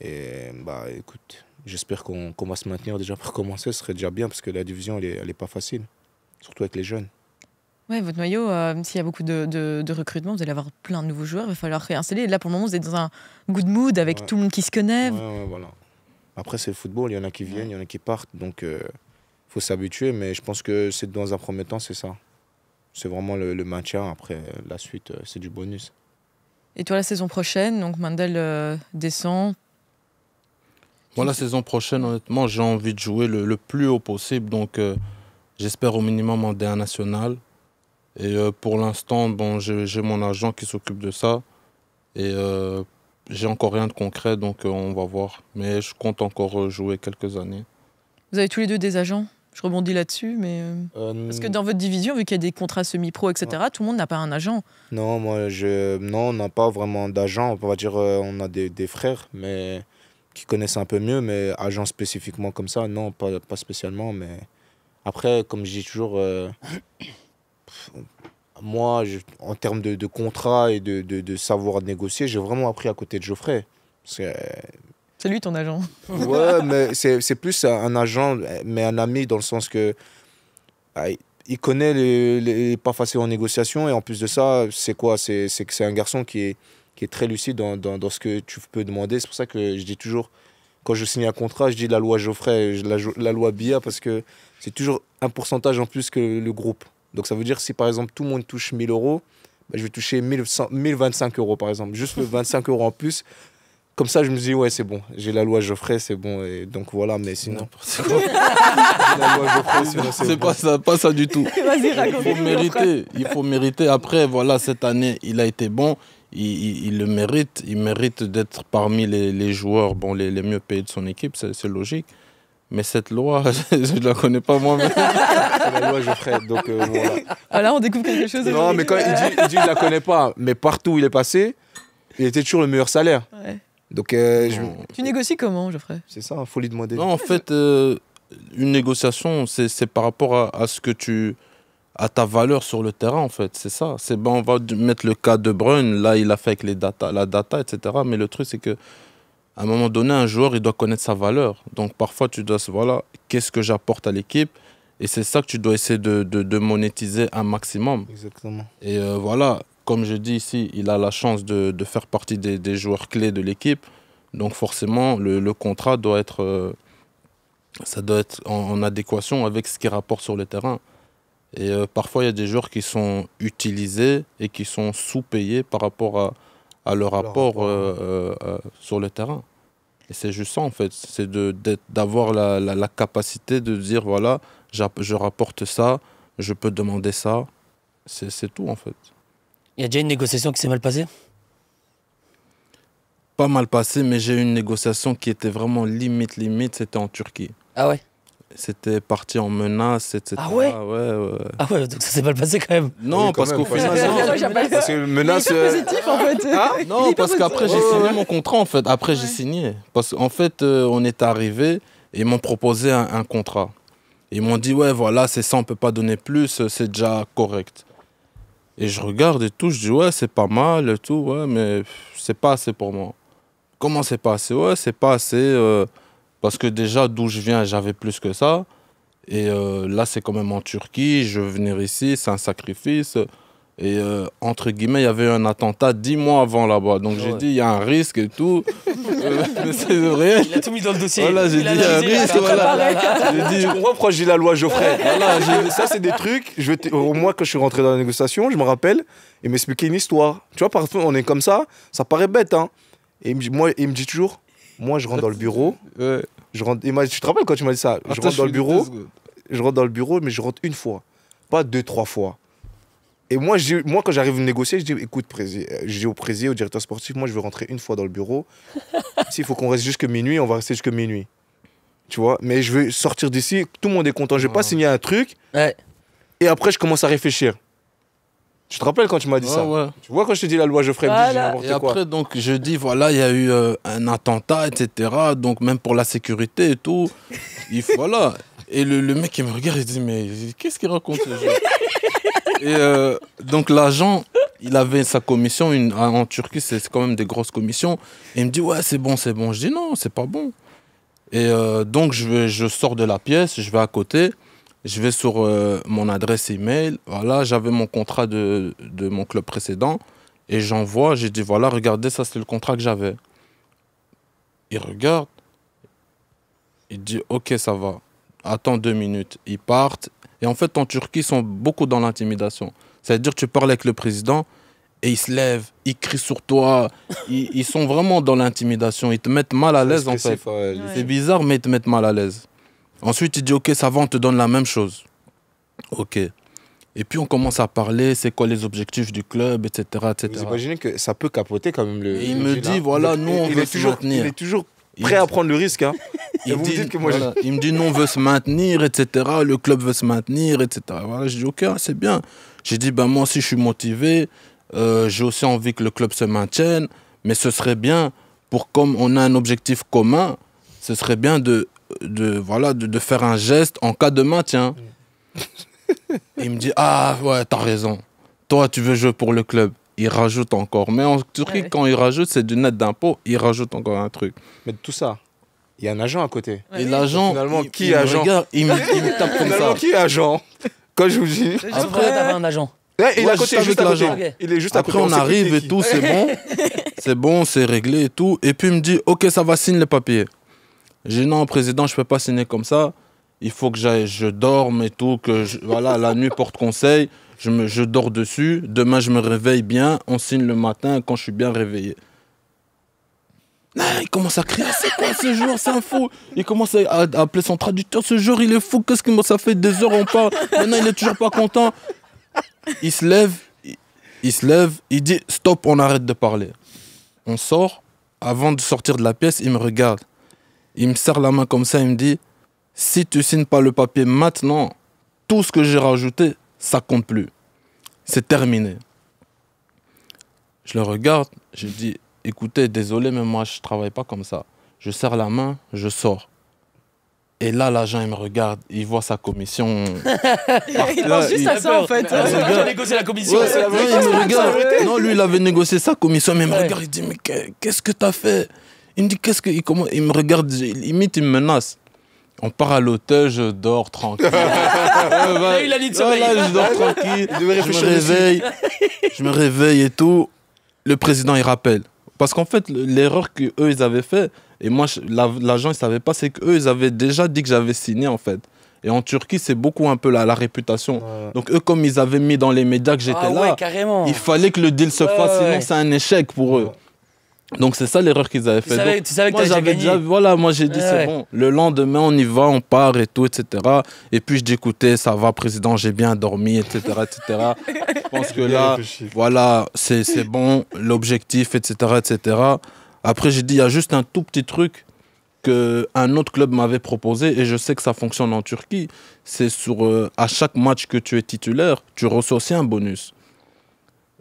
Et bah, écoute, j'espère qu'on qu'on va se maintenir déjà pour commencer. Ce serait déjà bien parce que la division, elle est, elle est pas facile. Surtout avec les jeunes. Ouais, votre noyau, euh, s'il y a beaucoup de, de, de recrutement, vous allez avoir plein de nouveaux joueurs, il va falloir réinstaller. Et là, pour le moment, vous êtes dans un good mood avec Ouais. tout le monde qui se connaît. Ouais, ouais, voilà. Après, c'est le football, il y en a qui viennent, il y en a qui partent, donc il faut s'habituer, mais je pense que c'est dans un premier temps, c'est ça. C'est vraiment le, le maintien, après la suite, euh, c'est du bonus. Et toi, la saison prochaine, donc Mandel euh, descend. Moi, la saison prochaine, honnêtement, j'ai envie de jouer le, le plus haut possible. Donc, euh, j'espère au minimum en D1 national. Et euh, pour l'instant, bon, j'ai mon agent qui s'occupe de ça. Et euh, j'ai encore rien de concret, donc euh, on va voir. Mais je compte encore jouer quelques années. Vous avez tous les deux des agents? Je rebondis là-dessus, mais. euh, Euh, Parce que dans votre division, vu qu'il y a des contrats semi-pro, etc., tout le monde n'a pas un agent. Non, moi, je... non, on n'a pas vraiment d'agent. On va dire euh, on a des, des frères mais qui connaissent un peu mieux, mais agent spécifiquement comme ça, non, pas, pas spécialement. Mais après, comme je dis toujours, euh, moi, je- en termes de, de contrat et de, de, de savoir négocier, j'ai vraiment appris à côté de Geoffrey. Parce que, C'est lui ton agent. Ouais, mais c'est c'est plus un agent, mais un ami dans le sens que ah, il- connaît les, les pas faciles en négociation et en plus de ça, c'est quoi? C'est c'est que c'est un garçon qui est, qui est très lucide dans, dans, dans ce que tu peux demander. C'est pour ça que je dis toujours, quand je signe un contrat, je dis la loi Geoffrey, la loi BIA parce que c'est toujours un pourcentage en plus que le groupe. Donc ça veut dire si par exemple tout le monde touche 1000 euros, bah, je vais toucher 1100 1025 euros par exemple, juste le 25 euros en plus. Comme ça, je me dis, ouais, c'est bon, j'ai la loi Geoffrey, c'est bon. Et donc voilà, mais sinon, N'importe quoi. j'ai la loi Geoffrey, sinon c'est bon. pas ça, pas ça du tout. Vas-y, Il faut mériter, il faut mériter. Après, voilà, cette année, il a été bon, il, il- il le mérite, il mérite d'être parmi les, les joueurs bon, les, les mieux payés de son équipe, c'est c'est logique. Mais cette loi, je ne la connais pas moi-même. C'est la loi Geoffrey. Donc euh, voilà. Voilà, on découvre quelque chose. Non, mais quand il dit, il dit il la connaît pas, mais partout où il est passé, il était toujours le meilleur salaire. Ouais. Donc euh, je-. Tu négocies comment, Geoffrey? C'est ça, faut lui demander. Non, en fait, euh, une négociation, c'est c'est par rapport à, à ce que tu. à ta valeur sur le terrain, en fait. C'est ça. C'est bon, on va mettre le cas de Bruyne. Là, il a fait avec les data, la data, etc. Mais le truc, c'est que. À un moment donné, un joueur, il doit connaître sa valeur. Donc parfois, tu dois se voilà, qu'est-ce que j'apporte à l'équipe? Et c'est ça que tu dois essayer de, de- de monétiser un maximum. Exactement. Et euh, voilà, comme je dis ici, il a la chance de, de faire partie des, des joueurs clés de l'équipe. Donc forcément, le, le contrat doit être, euh, ça doit être en, en adéquation avec ce qu'il rapporte sur le terrain. Et euh, parfois, il y a des joueurs qui sont utilisés et qui sont sous-payés par rapport à, à leur rapport euh, sur le terrain. Et c'est juste ça, en fait. C'est d'avoir la, la- la capacité de dire, voilà, je rapporte ça, je peux demander ça. C'est tout, en fait. Il y a déjà une négociation qui s'est mal passée? Pas mal passé, mais j'ai eu une négociation qui était vraiment limite, limite. C'était en Turquie. Ah ouais? C'était parti en menace, etc. Ah ouais? Ouais, ouais. Ah ouais, donc ça s'est mal passé quand même. Non, Oui, quand parce qu'au final, non. Parce que menace. Euh, positif, en fait. Non, parce qu'après, j'ai signé mon contrat, en fait. Après, j'ai signé. Parce qu'en fait, euh, on est arrivé et ils m'ont proposé un, un contrat. Ils m'ont dit, ouais, voilà, c'est ça, on peut pas donner plus, euh, c'est déjà correct. Et je regarde et tout, je dis, ouais, c'est pas mal et tout, ouais, mais c'est pas assez pour moi. Comment c'est pas assez? Ouais, c'est pas assez. euh, parce que déjà, d'où je viens, j'avais plus que ça. Et euh, là, c'est quand même en Turquie, je veux venir ici, c'est un sacrifice. Et euh, entre guillemets, il y avait un attentat dix mois avant là-bas. Donc j'ai dit, il y a un risque et tout. Euh, mais c'est réel. Il a tout mis dans le dossier. Voilà, j'ai Il a dit, un il a risque, fait, voilà. là, là, là. J'ai dit, comprends pourquoi je dis la loi Geoffrey Voilà, j'ai- ça c'est des trucs. Je Au moins quand je suis rentré dans la négociation, je me rappelle, il m'expliquait une histoire. Tu vois, parfois on est comme ça, ça paraît bête, hein. Et il me dit, moi, il me dit toujours, moi je rentre dans le bureau, ouais. je rentre. il m'a- Tu te rappelles quand tu m'as dit ça? Je rentre dans le bureau, je rentre dans le bureau, mais je rentre une fois, pas deux, trois fois. Et moi, moi quand j'arrive à négocier, je dis, écoute, euh, je dis au président, au directeur sportif, moi je veux rentrer une fois dans le bureau. S'il faut qu'on reste jusque minuit, on va rester jusque minuit. Tu vois, mais je veux sortir d'ici, tout le monde est content. Je vais pas signer un truc Ouais. et après je commence à réfléchir. Tu te rappelles quand tu m'as dit Ouais, ça? ouais. Tu vois quand je te dis la loi Geoffrey, Voilà. n'importe Et quoi? après, donc, je dis, voilà, il y a eu euh, un attentat, etc. Donc, même pour la sécurité et tout. Il, faut- voilà. Et le, le mec, il me regarde, il dit, mais qu'est-ce qu'il raconte ce Et euh, donc, l'agent, il avait sa commission une, en Turquie, c'est quand même des grosses commissions. Il me dit, ouais, c'est bon, c'est bon. Je dis, non, c'est pas bon. Et euh, donc, je, je sors de la pièce, je vais à côté. Je vais sur euh, mon adresse email. Voilà, j'avais mon contrat de, de mon club précédent. Et j'envoie, j'ai dit, voilà, regardez, ça c'est le contrat que j'avais. Il regarde. Il dit, ok, ça va. Attends deux minutes. Ils partent. Et en fait, en Turquie, ils sont beaucoup dans l'intimidation. C'est-à-dire, tu parles avec le président et il se lève, il crie sur toi. ils, ils sont vraiment dans l'intimidation. Ils te mettent mal à l'aise, en fait. Ouais, Ouais. C'est bizarre, mais ils te mettent mal à l'aise. Ensuite, il dit, ok, ça va, on te donne la même chose. Ok. Et puis, on commence à parler, c'est quoi les objectifs du club, etc. Vous etc. imaginez que ça peut capoter quand même le. Et il me dit, voilà, Il- nous, on il veut est se toujours, maintenir. Il est toujours prêt à dit- prendre le risque. Hein. Et vous me dites que moi, voilà, il me dit non, on veut se maintenir, etc. Le club veut se maintenir, etc. Voilà, je dis ok, ah, c'est bien. J'ai dit ben moi aussi je suis motivé. euh, J'ai aussi envie que le club se maintienne, mais ce serait bien pour comme on a un objectif commun, ce serait bien de de voilà de, de faire un geste en cas de maintien. il me dit ah ouais t'as raison. Toi tu veux jouer pour le club. Il rajoute encore. Mais en Turquie, Ouais. quand il rajoute, c'est du net d'impôt. Il rajoute encore un truc. Mais de tout ça, il y a un agent à côté. Ouais, Et oui. l'agent, Finalement, il, qui il est me agent regarde, il me, il me tape comme Finalement, ça. qui est agent Quand je vous dis. Ah, t'avais un agent Ouais, il Ouais, juste à côté. Il est juste à Après, côté. on arrive et tout, c'est bon. C'est bon, c'est réglé et tout. Et puis, il me dit, OK, ça va, signe les papiers. J'ai dit, non, président, je peux pas signer comme ça. Il faut que j'aille, je dorme et tout, que je- voilà, la nuit porte conseil. Je, me, je dors dessus. Demain, je me réveille bien. On signe le matin quand je suis bien réveillé. Il commence à crier, c'est quoi ce jour, c'est un fou. Il commence à, à appeler son traducteur, ce jour il est fou, qu'est-ce que ça fait des heures on parle, maintenant il est toujours pas content. Il se lève, il, il se lève, il dit stop, on arrête de parler. On sort, avant de sortir de la pièce, il me regarde. Il me serre la main comme ça, il me dit si tu signes pas le papier maintenant, tout ce que j'ai rajouté, ça compte plus. C'est terminé. Je le regarde, je dis écoutez, désolé, mais moi je travaille pas comme ça. Je serre la main, je sors. Et là, l'agent, il me regarde, il voit sa commission. Il pense juste il- à ça en fait. As négocié la commission. Ouais, ouais, il me regarde. Non, lui, il avait négocié sa commission, mais il me regarde, il dit, mais qu'est- qu'est-ce que t'as fait? Il me dit, qu'est-ce que... Il, comment... il me regarde, limite, il me menace. On part à l'hôtel, je dors tranquille. Ouais, ouais. il a dit de sommeil. je dors tranquille. Je me réveille. je me réveille et tout. Le président, il rappelle. Parce qu'en fait, le- l'erreur qu'eux, ils avaient fait, et moi, l'agent, il savait pas, c'est qu'eux, ils avaient déjà dit que j'avais signé, en fait. Et en Turquie, c'est beaucoup un peu la, la réputation. Ouais. Donc, eux, comme ils avaient mis dans les médias que j'étais Ah là, ouais, carrément. il fallait que le deal se Ouais, fasse, ouais, sinon c'est un échec pour eux. Donc, c'est ça l'erreur qu'ils avaient Tu fait. savais, Donc, tu savais que moi, j'avais déjà, voilà, moi j'ai dit Ouais, c'est ouais. bon. Le lendemain, on y va, on part et tout, etc. Et puis je dis écoutez, ça va, président, j'ai bien dormi, etc., etc. je pense que là, voilà, c'est c'est bon, l'objectif, etc., etc. Après, j'ai dit il y a juste un tout petit truc que un autre club m'avait proposé et je sais que ça fonctionne en Turquie. C'est sur euh, à chaque match que tu es titulaire, tu reçois aussi un bonus.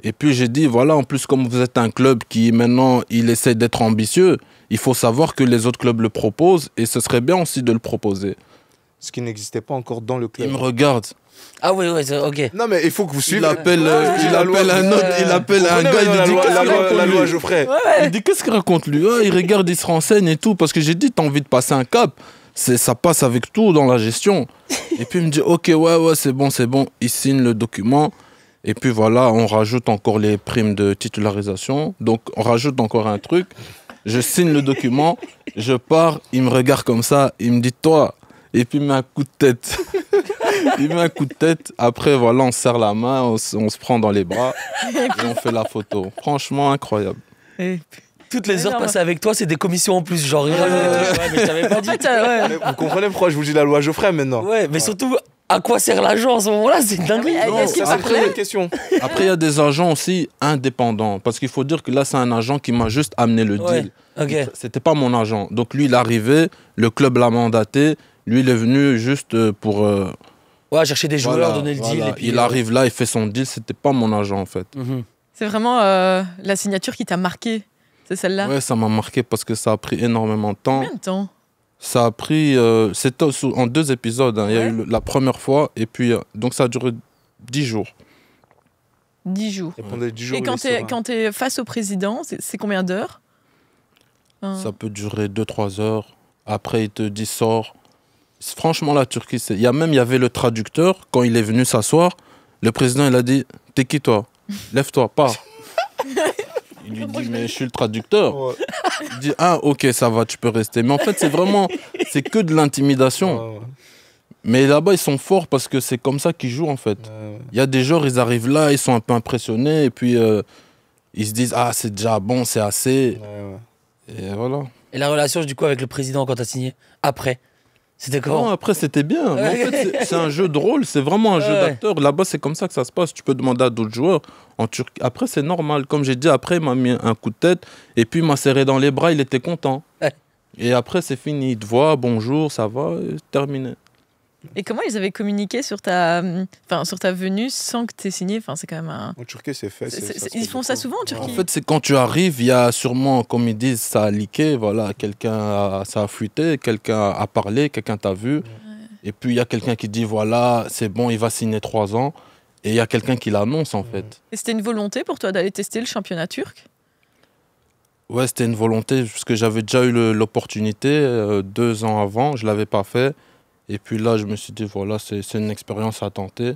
Et puis j'ai dit, voilà, en plus comme vous êtes un club qui maintenant, il essaie d'être ambitieux, il faut savoir que les autres clubs le proposent et ce serait bien aussi de le proposer. Ce qui n'existait pas encore dans le club. Il me regarde, Ah ouais, ouais, c'est- ok. Non, mais il faut que vous il suivez. appelle, euh, Ouais, il la loi- appelle un autre, il appelle un gars, il lui dit la loi, qu'est-ce la qu'il loi, raconte, la lui loi Geoffrey. Il dit qu'est-ce qu'il raconte lui Ah, Il regarde, il se renseigne et tout parce que j'ai dit t'as envie de passer un cap, c'est ça passe avec tout dans la gestion. et puis il me dit ok ouais ouais c'est bon c'est bon, il signe le document et puis voilà on rajoute encore les primes de titularisation donc on rajoute encore un truc. Je signe le document, je pars, il me regarde comme ça, il me dit toi et puis il met un coup de tête. il met un coup de tête. Après voilà on se serre la main, on se, prend dans les bras et on fait la photo. Franchement incroyable. Et- Toutes les heures passées avec toi, c'est des commissions en plus. Genre. Ouais, mais je t'avais pas dit. Ah. Mais Vous comprenez pourquoi je vous dis la loi Geoffrey maintenant Ouais, mais surtout, à quoi sert l'argent en ce moment-là? C'est dingue. Ça, c'est après- une question. Après, il y a des agents aussi indépendants. Parce qu'il faut dire que là, c'est un agent qui m'a juste amené le Ouais. deal. Ok. C'était pas mon agent. Donc, lui, il est arrivé, le club l'a mandaté. Lui, il est venu juste euh, pour. euh, Ouais, chercher des joueurs, voilà, donner le deal. Et puis, il euh, arrive là, il fait son deal. C'était pas mon agent, en fait. mhm. C'est vraiment euh, la signature qui t'a marqué. C'est celle-là? Ouais, ça m'a marqué parce que ça a pris énormément de temps. Combien de temps Ça a pris. euh, C'était en deux épisodes. hein. Il y a eu la première fois, et puis. euh, donc, ça a duré dix jours. 10 jours. Et pendant 10 jours, Et quand quand t'es face au président, c'est combien d'heures? Hein. Ça peut durer 2-3 heures. Après, il te dit sors. Franchement, la Turquie, c'est. Il y a même, il y avait le traducteur, quand il est venu s'asseoir, le président, il a dit T'es qui toi? Lève-toi, pars. Il lui dit Mais je suis le traducteur. Ouais, Il dit Ah, ok, ça va, tu peux rester. Mais en fait, c'est vraiment. C'est que de l'intimidation. ouais, ouais. Mais là-bas, ils sont forts parce que c'est comme ça qu'ils jouent, en fait. Ouais, ouais. Il y a des joueurs, ils arrivent là, ils sont un peu impressionnés, et puis euh, ils se disent Ah, c'est déjà bon, c'est assez. Ouais, ouais. Et voilà. Et la relation, du coup, avec le président quand t'as signé Après? C'était Non, après, c'était bien. Mais en Ouais. fait, c'est- un jeu de rôle, c'est vraiment un jeu Ouais. d'acteur. Là-bas, c'est comme ça que ça se passe. Tu peux demander à d'autres joueurs. En Turquie, après, c'est normal. Comme j'ai dit, après, il m'a mis un coup de tête et puis il m'a serré dans les bras. Il était content. Ouais. Et après, c'est fini. Ils te voient, bonjour, ça va, terminé. Et comment ils avaient communiqué sur ta, enfin, sur ta venue sans que tu aies signé? Enfin, C'est quand même un. En Turquie, c'est fait. ça ils font ça souvent en Turquie? En fait, c'est quand tu arrives, il y a sûrement, comme ils disent, ça a leaké, voilà, quelqu'un a, ça a fuité, quelqu'un a parlé, quelqu'un t'a vu. Et puis, il y a quelqu'un qui dit, voilà, c'est bon, il va signer trois ans. Et il y a quelqu'un qui l'annonce, en fait. Et c'était une volonté pour toi d'aller tester le championnat turc? Ouais, c'était une volonté, parce que j'avais déjà eu l'opportunité euh, deux ans avant, je ne l'avais pas fait. Et puis là, je me suis dit, voilà, c'est c'est une expérience à tenter.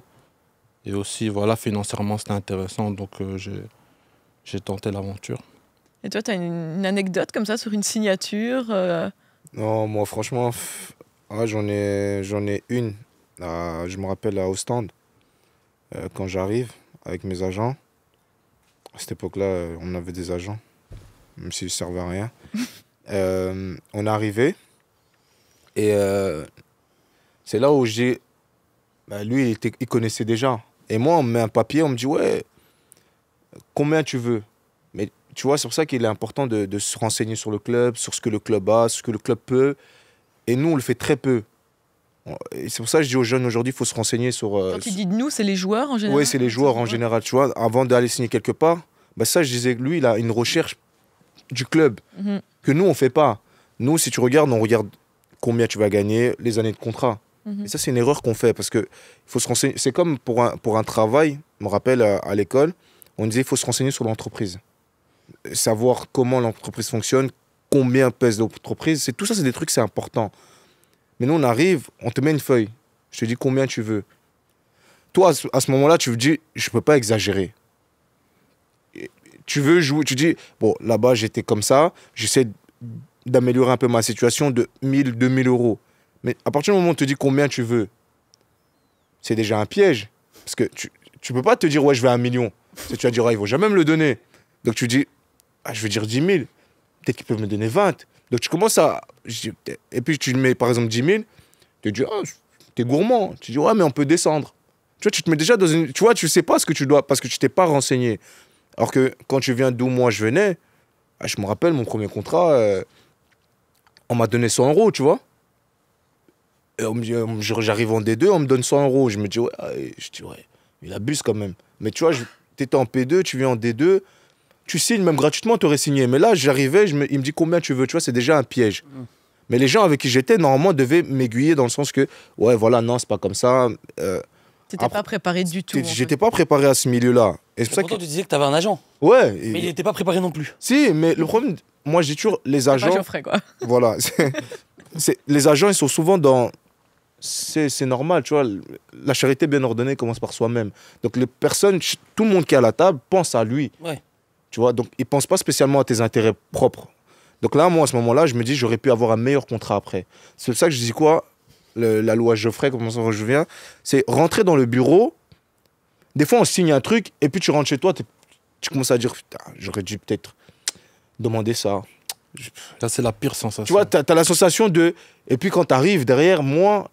Et aussi, voilà, financièrement, c'était intéressant, donc euh, j'ai j'ai tenté l'aventure. Et toi, tu as une, une anecdote comme ça sur une signature euh, Non, moi, franchement, ah, j'en ai, j'en ai une. Ah, je me rappelle à Ostende, euh, quand j'arrive avec mes agents. À cette époque-là, on avait des agents, même s'ils ne servaient à rien. Euh, on est arrivé et euh, c'est là où j'ai. bah, lui, il, était- il connaissait déjà. Et moi, on me met un papier, on me dit Ouais, combien tu veux? Mais tu vois, c'est pour ça qu'il est important de, de se renseigner sur le club, sur ce que le club a, ce que le club peut. Et nous, on le fait très peu. C'est pour ça que je dis aux jeunes aujourd'hui, il faut se renseigner sur. euh, Quand tu dis de nous, c'est les joueurs en général oui, c'est les joueurs en général, tu vois. Avant d'aller signer quelque part, bah ça, je disais que lui, il a une recherche du club Mhm. que nous, on fait pas. Nous, si tu regardes, on regarde combien tu vas gagner, les années de contrat. Mhm. Ça, c'est une erreur qu'on fait parce que faut se renseigner. C'est comme pour un, pour un travail, je me rappelle à, à l'école, on disait il faut se renseigner sur l'entreprise. Savoir comment l'entreprise fonctionne, combien pèse l'entreprise, c'est tout ça, c'est des trucs, c'est important. Mais nous, on arrive, on te met une feuille. Je te dis combien tu veux. Toi, à ce, moment-là, tu me dis, je peux pas exagérer. Tu veux jouer, tu dis, bon, là-bas, j'étais comme ça, j'essaie d'améliorer un peu ma situation de 1000, 2000 euros. Mais à partir du moment où on te dit combien tu veux, c'est déjà un piège. Parce que tu ne peux pas te dire, ouais, je veux un million. Tu vas dire, ah, ils vont jamais me le donner. Donc tu dis, ah, je veux dire 10 000. Peut-être qu'ils peuvent me donner 20. Donc tu commences à. Et puis tu mets par exemple 10 000. Tu dis, ah, t'es gourmand. Tu dis, ouais, mais on peut descendre. Tu vois, tu te mets déjà dans une. Tu vois, tu sais pas ce que tu dois. Parce que tu t'es pas renseigné. Alors que quand tu viens d'où moi je venais, ah, je me rappelle mon premier contrat, euh, on m'a donné 100 euros, tu vois. Et on me dit, euh, je- j'arrive en D2, on me donne 100 euros. Je me dis, ouais, ah, je dis, ouais, il abuse quand même. Mais tu vois, tu étais en P2, tu viens en D2, tu signes même gratuitement, tu aurais signé. Mais là, j'arrivais, je me- il me dit combien tu veux, tu vois, c'est déjà un piège. Mais les gens avec qui j'étais, normalement, devaient m'aiguiller dans le sens que, ouais, voilà, non, c'est pas comme ça. Euh, T'étais pas préparé du tout. J'étais pas préparé à ce milieu-là. Et c'est pour ça que. tu disais que tu avais un agent. Ouais. et- Mais il n'était pas préparé non plus. Si, mais le problème, moi, j'ai toujours les Pas agents. Geoffrey, quoi. Voilà. c'est- les agents, ils sont souvent dans. C'est normal, tu vois. La charité bien ordonnée commence par soi-même. Donc, les personnes, tout le monde qui est à la table pense à lui. Ouais. Tu vois, donc ils ne pensent pas spécialement à tes intérêts propres. Donc là, moi, à ce moment-là, je me dis, j'aurais pu avoir un meilleur contrat après. C'est ça que je dis quoi? Le- La loi Geoffrey, comment ça je viens C'est rentrer dans le bureau. Des fois, on signe un truc, et puis tu rentres chez toi, tu commences à dire, Putain, j'aurais dû peut-être demander ça. Ça, c'est la pire sensation. Tu vois, tu as, la sensation de. Et puis quand tu arrives derrière, moi,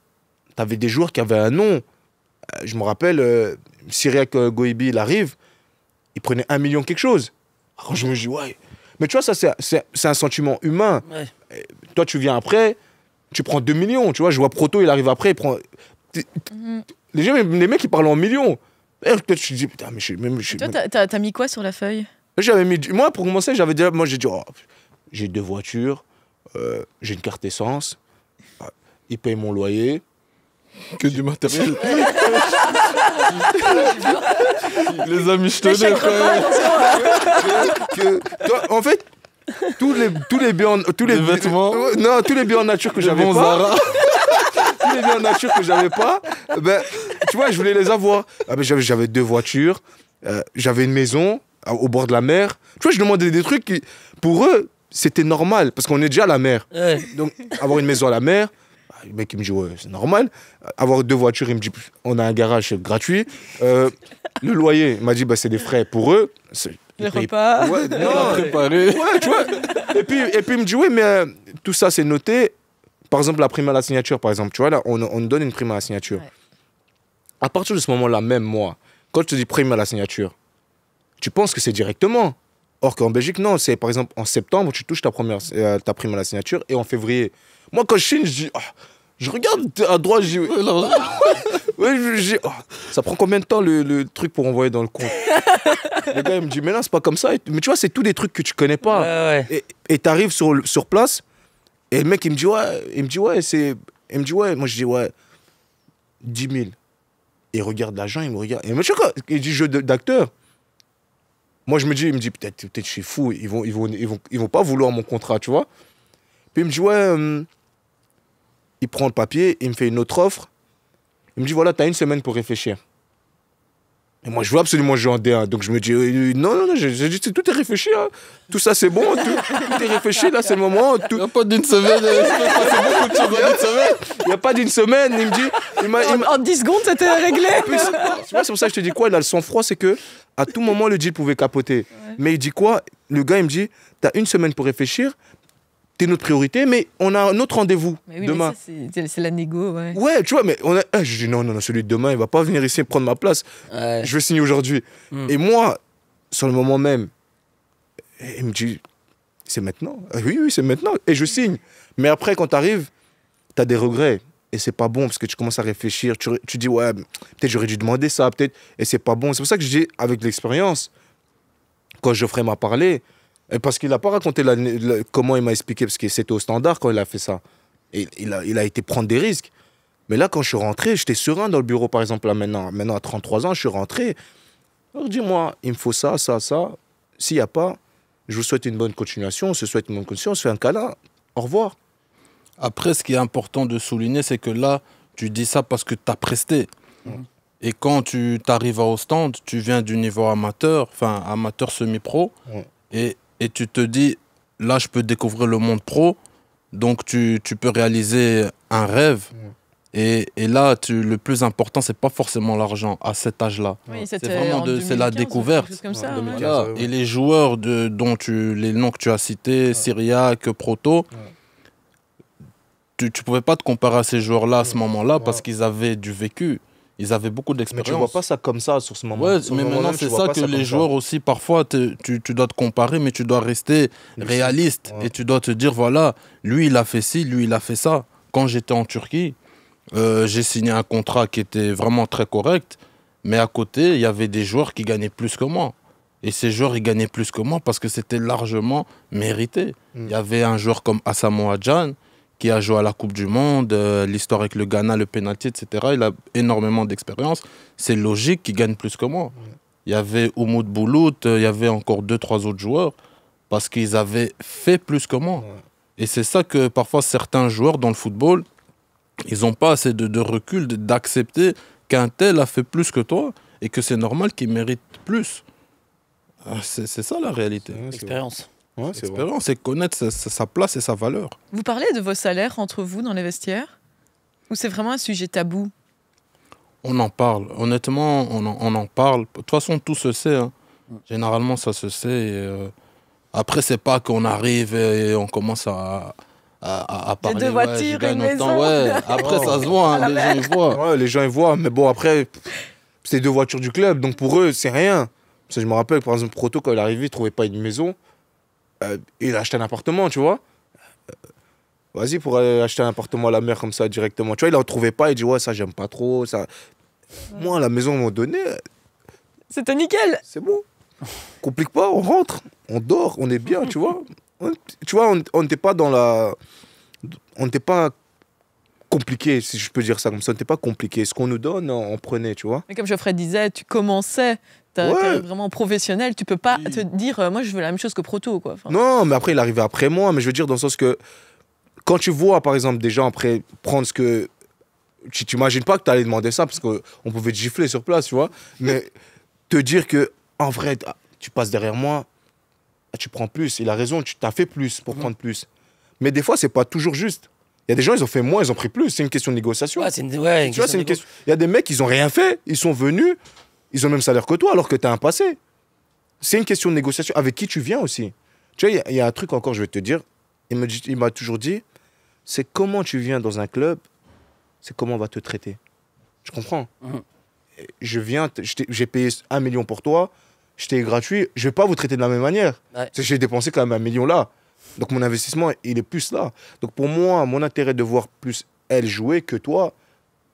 tu avais des joueurs qui avaient un nom. Euh, je me rappelle, euh, Cyriac euh, Goibi, il arrive, il prenait un million quelque chose. Alors je me dis, ouais. Mais tu vois, ça, c'est- un sentiment humain. Ouais. Toi, tu viens après, tu prends 2 millions. Tu vois, je vois Proto, il arrive après, il prend. Mhm. Les, gens, les mecs, ils parlent en millions. Et peut-être tu te dis, putain, mais je, même, je- Et Toi, t'as- t'as mis quoi sur la feuille? J'avais mis. Moi, pour commencer, j'avais déjà. Moi, j'ai dit, oh, j'ai deux voitures, euh, j'ai une carte essence, ils payent mon loyer. Que du matériel. Les amis, je te dis, frère. que, toi, en fait, tous les, tous les biens, tous les, Les vêtements. euh, non, tous les biens en nature que Les j'avais bons pas, Zara. tous les biens en nature que j'avais pas, ben, tu vois, je voulais les avoir. Ah, ben, j'avais, j'avais deux voitures, euh, j'avais une maison à- au bord de la mer. Tu vois, je demandais des trucs qui, pour eux, c'était normal parce qu'on est déjà à la mer. Ouais. Donc, avoir une maison à la mer, le mec, il me dit, ouais, c'est normal. Avoir deux voitures, il me dit, on a un garage gratuit. Euh, le loyer, il m'a dit, bah, c'est des frais pour eux. Les payent- repas Ouais, non, préparé. ouais, tu vois. Et puis, et puis il me dit, oui, mais euh, tout ça, c'est noté. Par exemple, la prime à la signature, par exemple. Tu vois, là, on, on nous donne une prime à la signature. Ouais. À partir de ce moment-là, même moi, quand je te dis prime à la signature, tu penses que c'est directement. Or qu'en Belgique, non, c'est par exemple en septembre, tu touches ta, première, euh, ta prime à la signature et en février. Moi, quand je signe, je dis, ah, je regarde à droite, dis, ah, ça prend combien de temps le, le truc pour envoyer dans le compte Le gars, il me dit, mais non, c'est pas comme ça. Mais tu vois, c'est tous des trucs que tu connais pas. Ouais, ouais. Et- t'arrives sur, sur place, et le mec, il me dit, ouais, il me dit, ouais, c'est. Il me dit, ouais, moi, je dis, ouais, 10 000. Il regarde l'agent, il me regarde. Et il me dit, quoi Il dit, jeu d'acteur. Moi, je me dis, il me dit, peut-être peut je suis fou, ils vont, ils, vont, ils, vont, ils vont pas vouloir mon contrat, tu vois. Puis il me dit, ouais, euh, il prend le papier, il me fait une autre offre. Il me dit, voilà, t'as une semaine pour réfléchir. Et moi, je veux absolument jouer en D1. Donc je me dis, euh, non, non, non, j'ai dit, tout est réfléchi. hein. Tout ça, c'est bon. Tout, tout est réfléchi, là, c'est le moment. Il Tout- n'y a pas d'une semaine. euh. Il n'y a pas d'une semaine. Il me dit, il il En, en 10 secondes, c'était réglé. tu c'est pour ça que je te dis quoi, il a le sang-froid, c'est que à tout moment, le deal pouvait capoter. Mais il dit quoi Le gars, il me dit, t'as une semaine pour réfléchir, t'es notre priorité, mais on a un autre rendez-vous oui, demain. c'est- la négo, ouais. Ouais, tu vois, mais on a... ah, je dis non, non, non, celui de demain, il va pas venir ici prendre ma place. Ouais. Je vais signer aujourd'hui. Mm. Et moi, sur le moment même, il me dit, c'est maintenant. Ah Oui, oui, c'est maintenant. Et je signe. Mais après, quand tu arrives, tu as des regrets. Et c'est pas bon parce que tu commences à réfléchir. Tu, tu dis, ouais, peut-être j'aurais dû demander ça, peut-être. Et c'est pas bon. C'est pour ça que je dis, avec l'expérience, quand Geoffrey m'a parlé, et parce qu'il n'a pas raconté la- la- comment il m'a expliqué, parce que c'était au standard quand il a fait ça. Et il a, il a été prendre des risques. Mais là, quand je suis rentré, j'étais serein dans le bureau, par exemple, là, maintenant. Maintenant, à 33 ans, je suis rentré. Alors, dis-moi, il me faut ça, ça, ça. S'il n'y a pas, je vous souhaite une bonne continuation, on se souhaite une bonne continuation, on se fait un câlin. Au revoir. Après, ce qui est important de souligner, c'est que là, tu dis ça parce que tu as presté. Et quand tu arrives au stand, tu viens du niveau amateur, enfin amateur semi-pro, et, et tu te dis, là, je peux découvrir le monde pro, donc tu, tu peux réaliser un rêve. Et, et là, tu, le plus important, c'est pas forcément l'argent à cet âge-là. Oui, C'est vraiment en de- c'est la 2015, découverte. quelque chose comme ça, Ouais, ouais. 2015. Voilà. ouais, ouais. Et les joueurs de, dont tu, les noms que tu as cités, Syriac, Proto, tu ne pouvais pas te comparer à ces joueurs-là à ce moment-là parce qu'ils avaient du vécu. Ils avaient beaucoup Mais tu vois d'expérience. pas ça comme ça sur ce moment. Ouais, Sur mais moment maintenant c'est ça que les ça. joueurs aussi parfois te- tu, tu dois te comparer mais tu dois rester réaliste Ouais. et tu dois te dire voilà lui il a fait ci lui il a fait ça quand j'étais en Turquie euh, j'ai signé un contrat qui était vraiment très correct mais à côté il y avait des joueurs qui gagnaient plus que moi et ces joueurs ils gagnaient plus que moi parce que c'était largement mérité il Mm. y avait un joueur comme Asamoah Gyan qui a joué à la Coupe du Monde, euh, l'histoire avec le Ghana, le penalty, etc. Il a énormément d'expérience. C'est logique qu'il gagne plus que moi. Il y avait Oumoud Boulout, euh, il y avait encore deux, trois autres joueurs, parce qu'ils avaient fait plus que moi. Et c'est ça que parfois certains joueurs dans le football, ils n'ont pas assez de, de recul de- d'accepter qu'un tel a fait plus que toi et que c'est normal qu'il mérite plus. Ah, C'est c'est ça la réalité. Ouais, c'est vrai. Expérience. Ouais. L'expérience, connaître sa, place et sa valeur. Vous parlez de vos salaires entre vous dans les vestiaires Ou c'est vraiment un sujet tabou? On en parle. Honnêtement, on en, on en parle. De toute façon, tout se sait. hein. Généralement, ça se sait. et, euh, Après, c'est pas qu'on arrive et on commence à, à, à parler. deux ouais, voitures, gagne une maison. Ouais. Après, ça se voit. hein, les gens, ils voient. Ouais, les gens ils voient, mais bon après, c'est deux voitures du club, donc pour eux c'est rien. Parce que je me rappelle, par exemple, Proto, quand il est arrivé, il trouvait pas une maison, Euh, il a acheté un appartement, tu vois. Euh, Vas-y pour aller acheter un appartement à la mer comme ça directement. Tu vois, il en trouvait pas, il dit ouais ça j'aime pas trop, ça. Moi la maison m'ont donné, C'était nickel c'est bon. Complique pas, on rentre, on dort, on est bien, tu vois. On- tu vois, on on n'était pas dans la. On n'était pas compliqué, si je peux dire ça comme ça. On n'était pas compliqué. Ce qu'on nous donne, on, on prenait, tu vois. Mais comme Geoffrey disait, tu commençais, Ouais. vraiment professionnel, tu peux pas Oui. te dire, euh, moi je veux la même chose que Proto, quoi. Enfin, Non, mais après, il arrivait après moi. Mais je veux dire, dans le sens que quand tu vois, par exemple, des gens après prendre ce que. Tu t'imagines pas que tu allais demander ça parce qu'on pouvait te gifler sur place, tu vois. Mais te dire que, en vrai, ah, tu passes derrière moi, ah, tu prends plus. Il a raison, tu t'as fait plus pour prendre plus. Mais des fois, c'est pas toujours juste. Il y a des gens, ils ont fait moins, ils ont pris plus. C'est une question de négociation. Ouais, c'est une, ouais, question. Il y a des mecs, ils ont rien fait. Ils sont venus, ils ont le même salaire que toi alors que tu as un passé. C'est une question de négociation. Avec qui tu viens aussi. Tu vois, il y a- il y, a un truc encore, je vais te dire. Il m'a toujours dit c'est comment tu viens dans un club, c'est comment on va te traiter. Je comprends. Mhm. Je viens, j'ai payé un million pour toi. j'étais gratuit, je vais pas vous traiter de la même manière. Ouais. J'ai dépensé quand même un million là. Donc mon investissement, il est plus là. Donc pour moi, mon intérêt de voir plus elle jouer que toi,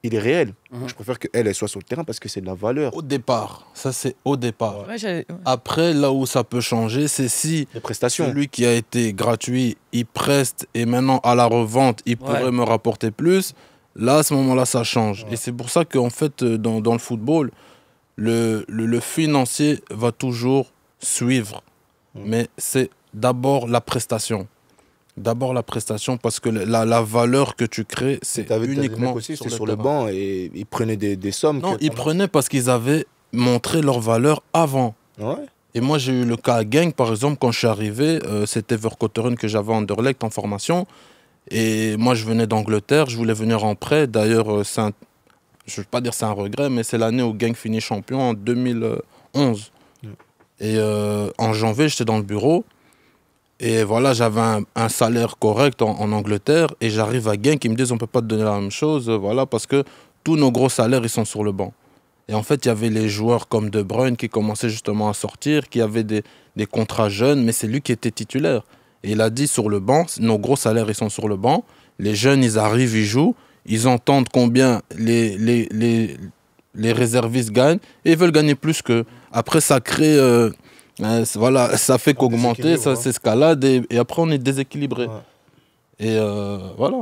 il est réel. Mhm. Je préfère qu'elle elle soit sur le terrain parce que c'est de la valeur. Au départ, ça c'est au départ. Ouais, j'allais- ouais. Après, là où ça peut changer, c'est si Les prestations. celui qui a été gratuit, il preste et maintenant à la revente, il Ouais. pourrait me rapporter plus. Là, à ce moment-là, ça change. Ouais. Et c'est pour ça qu'en fait, euh, dans, dans le football, le, le, le financier va toujours suivre. Mm. Mais c'est d'abord la prestation. D'abord la prestation parce que la, la valeur que tu crées, c'est uniquement aussi, sur le sur le banc et ils prenaient des, des sommes. Non, que- ils prenaient parce qu'ils avaient montré leur valeur avant. Ouais. Et moi, j'ai eu le cas à Gang, par exemple, quand je suis arrivé, euh, c'était Vercotteren que j'avais en Anderlecht en formation. Et moi, je venais d'Angleterre, je voulais venir en prêt. D'ailleurs, euh, un- je ne veux pas dire c'est un regret, mais c'est l'année où Gang finit champion en 2011. Mm. Et euh, en janvier, j'étais dans le bureau. Et voilà, j'avais un, salaire correct en, Angleterre. Et j'arrive à Gang, ils me disent on ne peut pas te donner la même chose. euh, Voilà, parce que tous nos gros salaires, ils sont sur le banc. Et en fait, il y avait les joueurs comme De Bruyne qui commençaient justement à sortir, qui avaient des, contrats jeunes, mais c'est lui qui était titulaire. Et il a dit sur le banc, nos gros salaires, ils sont sur le banc. Les jeunes, ils arrivent, ils jouent, ils entendent combien les, réservistes gagnent, et ils veulent gagner plus qu'eux. Après, ça crée... euh, voilà, ça fait qu'augmenter, ça ouais. s'escalade, et, et après, on est déséquilibré. Ouais. Et euh, voilà.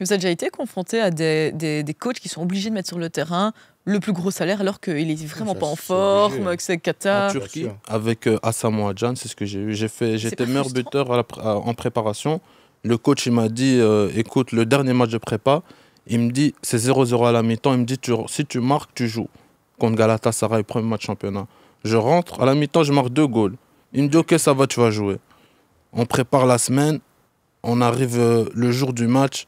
Vous avez déjà été confronté à des, des, des coachs qui sont obligés de mettre sur le terrain le plus gros salaire alors qu'il est vraiment Ça, pas en forme, obligé. que c'est cata. en Turquie avec euh, Asamoah Gyan, c'est ce que j'ai eu. J'ai fait, j'étais meilleur buteur à la pr- à- en préparation. Le coach il m'a dit, euh, écoute, le dernier match de prépa, il me dit, c'est 0-0 à la mi-temps. Il me dit, tu- si tu marques, tu joues contre Galatasaray, premier match championnat. Je rentre à la mi-temps, je marque deux goals. Il me dit, ok, ça va, tu vas jouer. On prépare la semaine. On arrive euh, le jour du match.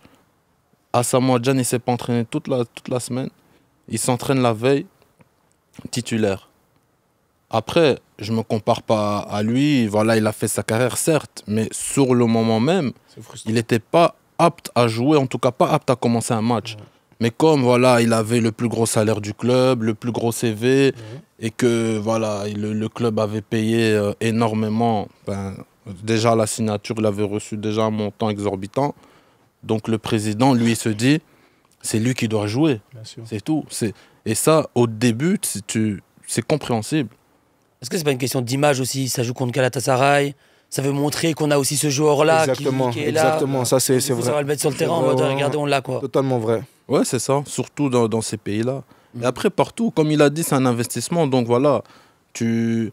Gyan, il s'est pas entraîné toute la, toute la semaine. Il s'entraîne la veille, titulaire. Après, je me compare pas à lui. Voilà, il a fait sa carrière, certes, mais sur le moment même, il n'était pas apte à jouer, en tout cas pas apte à commencer un match. Mais comme voilà, il avait le plus gros salaire du club, le plus gros CV, et que voilà, il- le, le club avait payé euh, énormément. Ben, déjà la signature, il avait reçu déjà un montant exorbitant. Donc le président, lui, il se dit, c'est lui qui doit jouer. C'est tout. C'est et ça, au début, c'est compréhensible. Est-ce que c'est pas une question d'image aussi? Ça joue contre Galatasaray. Ça veut montrer qu'on a aussi ce joueur-là qui, Exactement, qui est là. exactement. Ça, c'est coup, Ça vrai. va le mettre sur le terrain en mode regardez, on l'a quoi. Totalement vrai. Ouais, c'est ça. Surtout dans, dans ces pays-là. Mhm. Et après, partout, comme il a dit, c'est un investissement. Donc voilà, tu.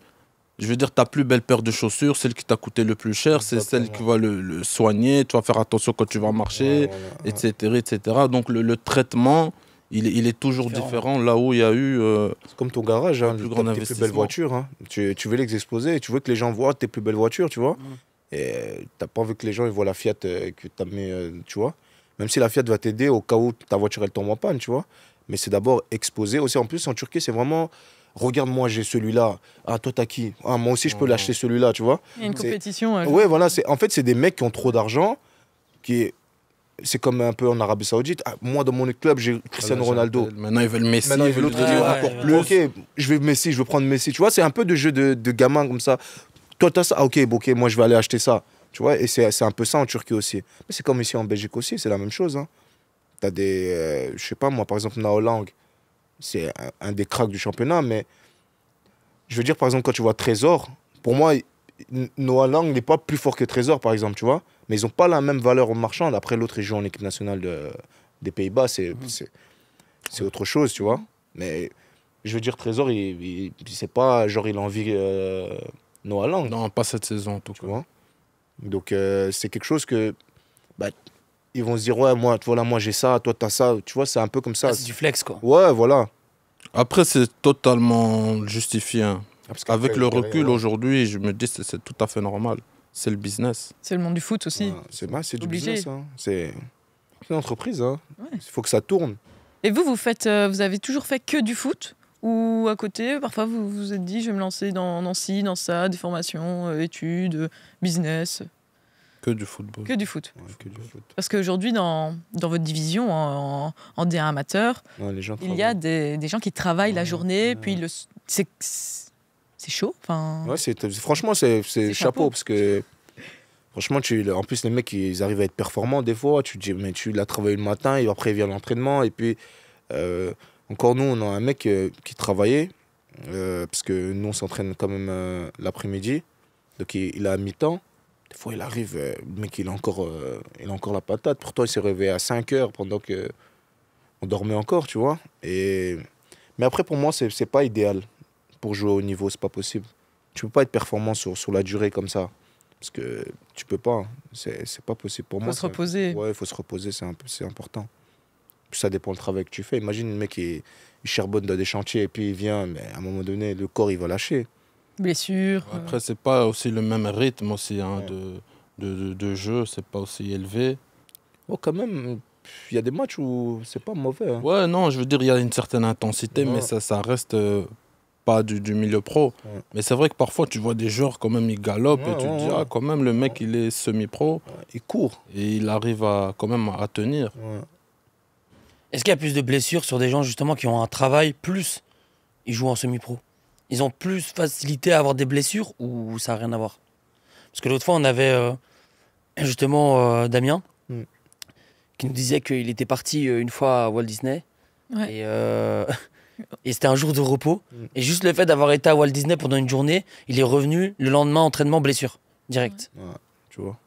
Je veux dire, ta plus belle paire de chaussures, celle qui t'a coûté le plus cher, c'est celle qui va le, le soigner. Tu vas faire attention quand tu vas marcher, Ouais, ouais, ouais. etc., etc. Donc le, le traitement, il, est- il est toujours Différent. différent, là où il y a eu. euh, C'est comme ton garage, hein, plus grand tes plus belles voitures. hein. Tu, tu veux les exposer, tu veux que les gens voient tes plus belles voitures, tu vois. Mm. Et t'as pas envie que les gens ils voient la Fiat euh, que t'as mis, euh, tu vois. Même si la Fiat va t'aider au cas où ta voiture elle tombe en panne, tu vois. Mais c'est d'abord exposé. Aussi, en plus, en Turquie, c'est vraiment. Regarde-moi, j'ai celui-là. Ah, toi, t'as qui? Ah, moi aussi, je peux Mhm. l'acheter celui-là, tu vois. Il y a une compétition. euh, Ouais, voilà. c'est En fait, c'est des mecs qui ont trop d'argent. qui C'est comme un peu en Arabie Saoudite. Ah, moi, dans mon club, j'ai Cristiano voilà, Ronaldo. Maintenant, ils veulent Messi. Maintenant, ils veulent l'autre ouais, encore ouais. plus. Ok, je vais Messi, je veux prendre Messi. Tu vois, c'est un peu de jeu de, de gamin comme ça. Toi, t'as ça? Ah, ok, bon, ok, moi, je vais aller acheter ça. Tu vois, et c'est un peu ça en Turquie aussi. Mais c'est comme ici en Belgique aussi, c'est la même chose. Hein. T'as des. euh, je sais pas, moi, par exemple, Nao Lang, c'est un, un des cracks du championnat, mais. Je veux dire, par exemple, quand tu vois Trésor, pour moi, N- Noah Lang n'est pas plus fort que Trésor, par exemple, tu vois. Mais ils n'ont pas la même valeur au marchand. Après, l'autre, il joue en équipe nationale de- des Pays-Bas. C'est c'est autre chose, tu vois. Mais je veux dire, Trésor, il, il, c'est pas genre il a envie euh, Noah Lang, Non, pas cette saison, en tout tu cas. vois? Donc, euh, c'est quelque chose que. Bah, ils vont se dire, ouais, moi, voilà, moi j'ai ça, toi t'as ça. Tu vois, c'est un peu comme ça. Ah, c'est du flex quoi. Ouais, voilà. Après, c'est totalement justifié. hein. Parce qu'après, Avec le recul ouais. aujourd'hui, je me dis que c'est tout à fait normal. C'est le business. C'est le monde du foot aussi. Ouais, c'est bah, c'est du business. hein. C'est une entreprise. hein. Ouais. Il faut que ça tourne. Et vous, vous faites, euh, vous avez toujours fait que du foot? Ou à côté, parfois vous vous êtes dit, je vais me lancer dans, dans ci, dans ça, des formations, euh, études, business, Que du football. que du foot. Ouais, que du foot. Parce qu'aujourd'hui, dans, dans votre division, en, en D1 amateur, Ouais, les gens il y a des, des gens qui travaillent la journée, puis le, c'est, c'est chaud. Enfin, Ouais, c'est- franchement, c'est chapeau, chapeau. parce que franchement, tu, en plus, les mecs, ils arrivent à être performants des fois. Tu te dis, mais tu l'as travaillé le matin, et après, il vient l'entraînement. Et puis, euh, encore nous, on a un mec euh, qui travaillait, euh, parce que nous, on s'entraîne quand même euh, l'après-midi. Donc, il, il est à mi-temps. Des fois, il arrive, euh, le mec, il a, encore, il a encore la patate. Pourtant, il s'est réveillé à 5 heures pendant que on dormait encore, tu vois. Et... Mais après, pour moi, c'est pas idéal pour jouer au niveau, c'est pas possible. Tu peux pas être performant sur, sur la durée comme ça. Parce que tu peux pas. hein. C'est pas possible pour faut moi. se c'est- reposer. Ouais, il faut se reposer, c'est important. Puis ça dépend du travail que tu fais. Imagine le mec, il, il charbonne dans des chantiers et puis il vient, mais à un moment donné, le corps, il va lâcher. Blessure. euh, Après, c'est pas aussi le même rythme aussi hein, Ouais. de, de, de, de jeu, c'est pas aussi élevé. Oh, quand même, il y a des matchs où c'est pas mauvais. hein. Ouais, non, je veux dire, il y a une certaine intensité, Ouais. mais ça, ça reste euh, pas du, du milieu pro. Ouais. Mais c'est vrai que parfois, tu vois des joueurs, quand même, ils galopent Ouais, et tu te ouais, dis, ah, quand même, le mec, il est semi-pro Il court. et il arrive à, quand même à tenir. Est-ce qu'il y a plus de blessures sur des gens justement qui ont un travail plus ils jouent en semi-pro? Ils ont plus facilité à avoir des blessures ou ça n'a rien à voir? Parce que l'autre fois, on avait euh, justement euh, Damien Mm. qui nous disait qu'il était parti euh, une fois à Walt Disney Ouais. et, euh, et c'était un jour de repos. Mm. Et juste le fait d'avoir été à Walt Disney pendant une journée, il est revenu le lendemain entraînement blessure direct. Ouais, tu vois.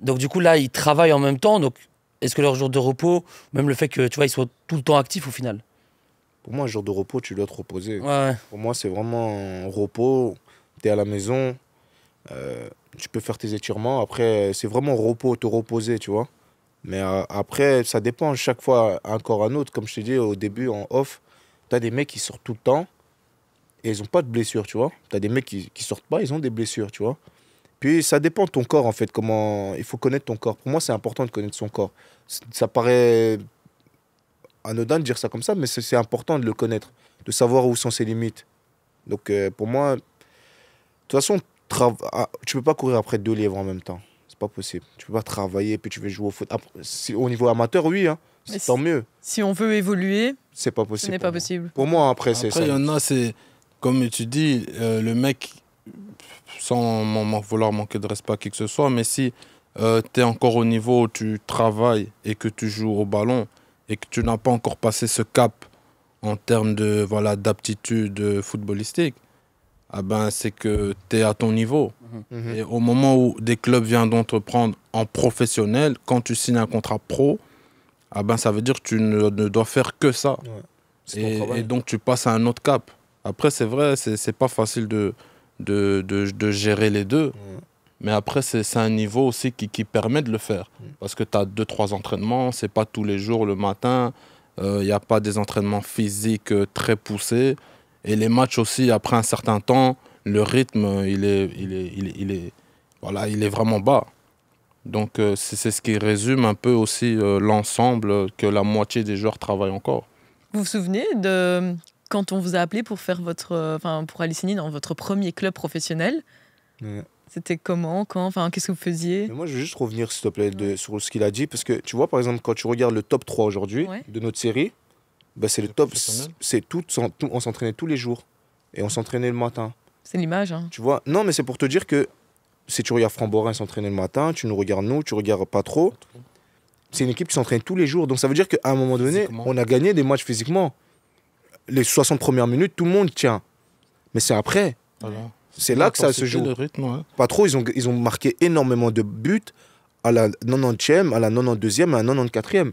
Donc du coup là, ils travaillent en même temps. Donc est-ce que leur jour de repos, même le fait que tu vois, ils soient tout le temps actifs au final Pour moi, un jour de repos, tu dois te reposer. Ouais. Pour moi, c'est vraiment un repos. Tu es à la maison, euh, tu peux faire tes étirements. Après, c'est vraiment repos, te reposer, tu vois. Mais euh, après, ça dépend chaque fois un corps à un autre. Comme je t'ai dit au début, en off, tu as des mecs qui sortent tout le temps et ils n'ont pas de blessures, tu vois. Tu as des mecs qui, qui sortent pas, ils ont des blessures, tu vois. Puis ça dépend de ton corps, en fait. comment Il faut connaître ton corps. Pour moi, c'est important de connaître son corps. Ça paraît anodin de dire ça comme ça, mais c'est important de le connaître, de savoir où sont ses limites. Donc euh, pour moi, de toute façon, tra- ah, tu peux pas courir après deux lièvres en même temps. C'est pas possible. Tu peux pas travailler puis tu veux jouer au foot. Après, si- au niveau amateur, oui, hein, c'est tant mieux. Si on veut évoluer, C'est pas ce possible. n'est pour pas moi. possible. Pour moi, après, c'est Après, ça. il y en a, c'est comme tu dis, euh, le mec, sans vouloir manquer de respect à qui que ce soit, mais si tu es encore au niveau où tu travailles et que tu joues au ballon et que tu n'as pas encore passé ce cap en termes de voilà d'aptitude euh, footballistique, ah ben, c'est que tu es à ton niveau. Mhm. Et au moment où des clubs viennent d'entreprendre en professionnel, quand tu signes un contrat pro, ah ben, ça veut dire que tu ne, ne dois faire que ça. Et, donc tu passes à un autre cap. Après, c'est vrai, c'est c'est pas facile de, de, de, de gérer les deux. Ouais. Mais après, c'est c'est un niveau aussi qui, qui permet de le faire. Mm. Parce que tu as deux, trois entraînements, c'est pas tous les jours le matin. Il n'y a pas des entraînements physiques euh, très poussés. Et les matchs aussi, après un certain temps, le rythme, euh, il est, il est, il est, il est, voilà, il est vraiment bas. Donc euh, c'est c'est ce qui résume un peu aussi euh, l'ensemble euh, que la moitié des joueurs travaillent encore. Vous vous souvenez de quand on vous a appelé pour faire votre, euh, enfin pour aller signer dans votre premier club professionnel Ouais. C'était comment, quand, enfin qu'est-ce que vous faisiez? Mais moi, je veux juste revenir, s'il te plaît, de- sur ce qu'il a dit. Parce que tu vois, par exemple, quand tu regardes le top 3 aujourd'hui Ouais. de notre série, bah, c'est le top. C'est tout, On s'entraînait tous les jours. Et on s'entraînait le matin. C'est l'image. Hein. Tu vois? Non, mais c'est pour te dire que si tu regardes Framborin s'entraîner le matin, tu nous regardes nous, tu regardes pas trop. C'est une équipe qui s'entraîne tous les jours. Donc ça veut dire qu'à un moment donné, on a gagné des matchs physiquement. Les 60 premières minutes, tout le monde tient. Mais c'est après. Voilà. C'est là que ça se joue. Le rythme, ouais. Pas trop, ils ont, ils ont marqué énormément de buts à la 90e, à la 92e et à la 94e.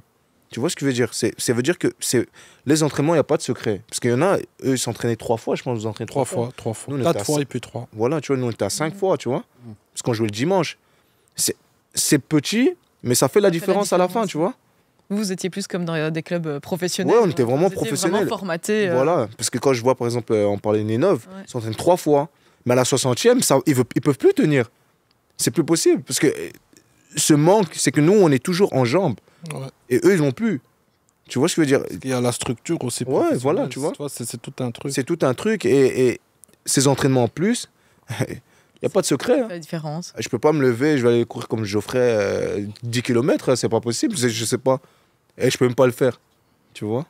Tu vois ce que je veux dire? C'est, Ça veut dire que c'est, les entraînements, il n'y a pas de secret. Parce qu'il y en a, eux, ils s'entraînaient trois fois, je pense, vous entraînez Trois fois, trois fois. Nous, Quatre fois cinq. et puis trois. Voilà, tu vois, nous on était à 5 fois, tu vois. Parce qu'on jouait le dimanche. C'est, c'est petit, mais ça fait la fait la différence à la fin, tu vois. Vous, vous étiez plus comme dans euh, des clubs euh, professionnels. Ouais, on était vraiment professionnels. Vraiment formatés. euh, Voilà. Parce que quand je vois, par exemple, euh, on parlait de Nénov, Ouais. ils s'entraînent trois fois. Mais à la 60e, ça, ils ne peuvent plus tenir. C'est plus possible. Parce que euh, ce manque, c'est que nous, on est toujours en jambes. Ouais. Et eux, ils n'ont plus. Tu vois ce que je veux dire? Il y a la structure aussi. Ouais, voilà, tu vois. C'est tout un truc. C'est tout un truc. Et, et ces entraînements en plus, n'y a pas de secret. hein. La différence. Je peux pas me lever, je vais aller courir comme Geoffrey euh, 10 km, c'est pas possible, c'est- je sais pas. Et je peux même pas le faire. Tu vois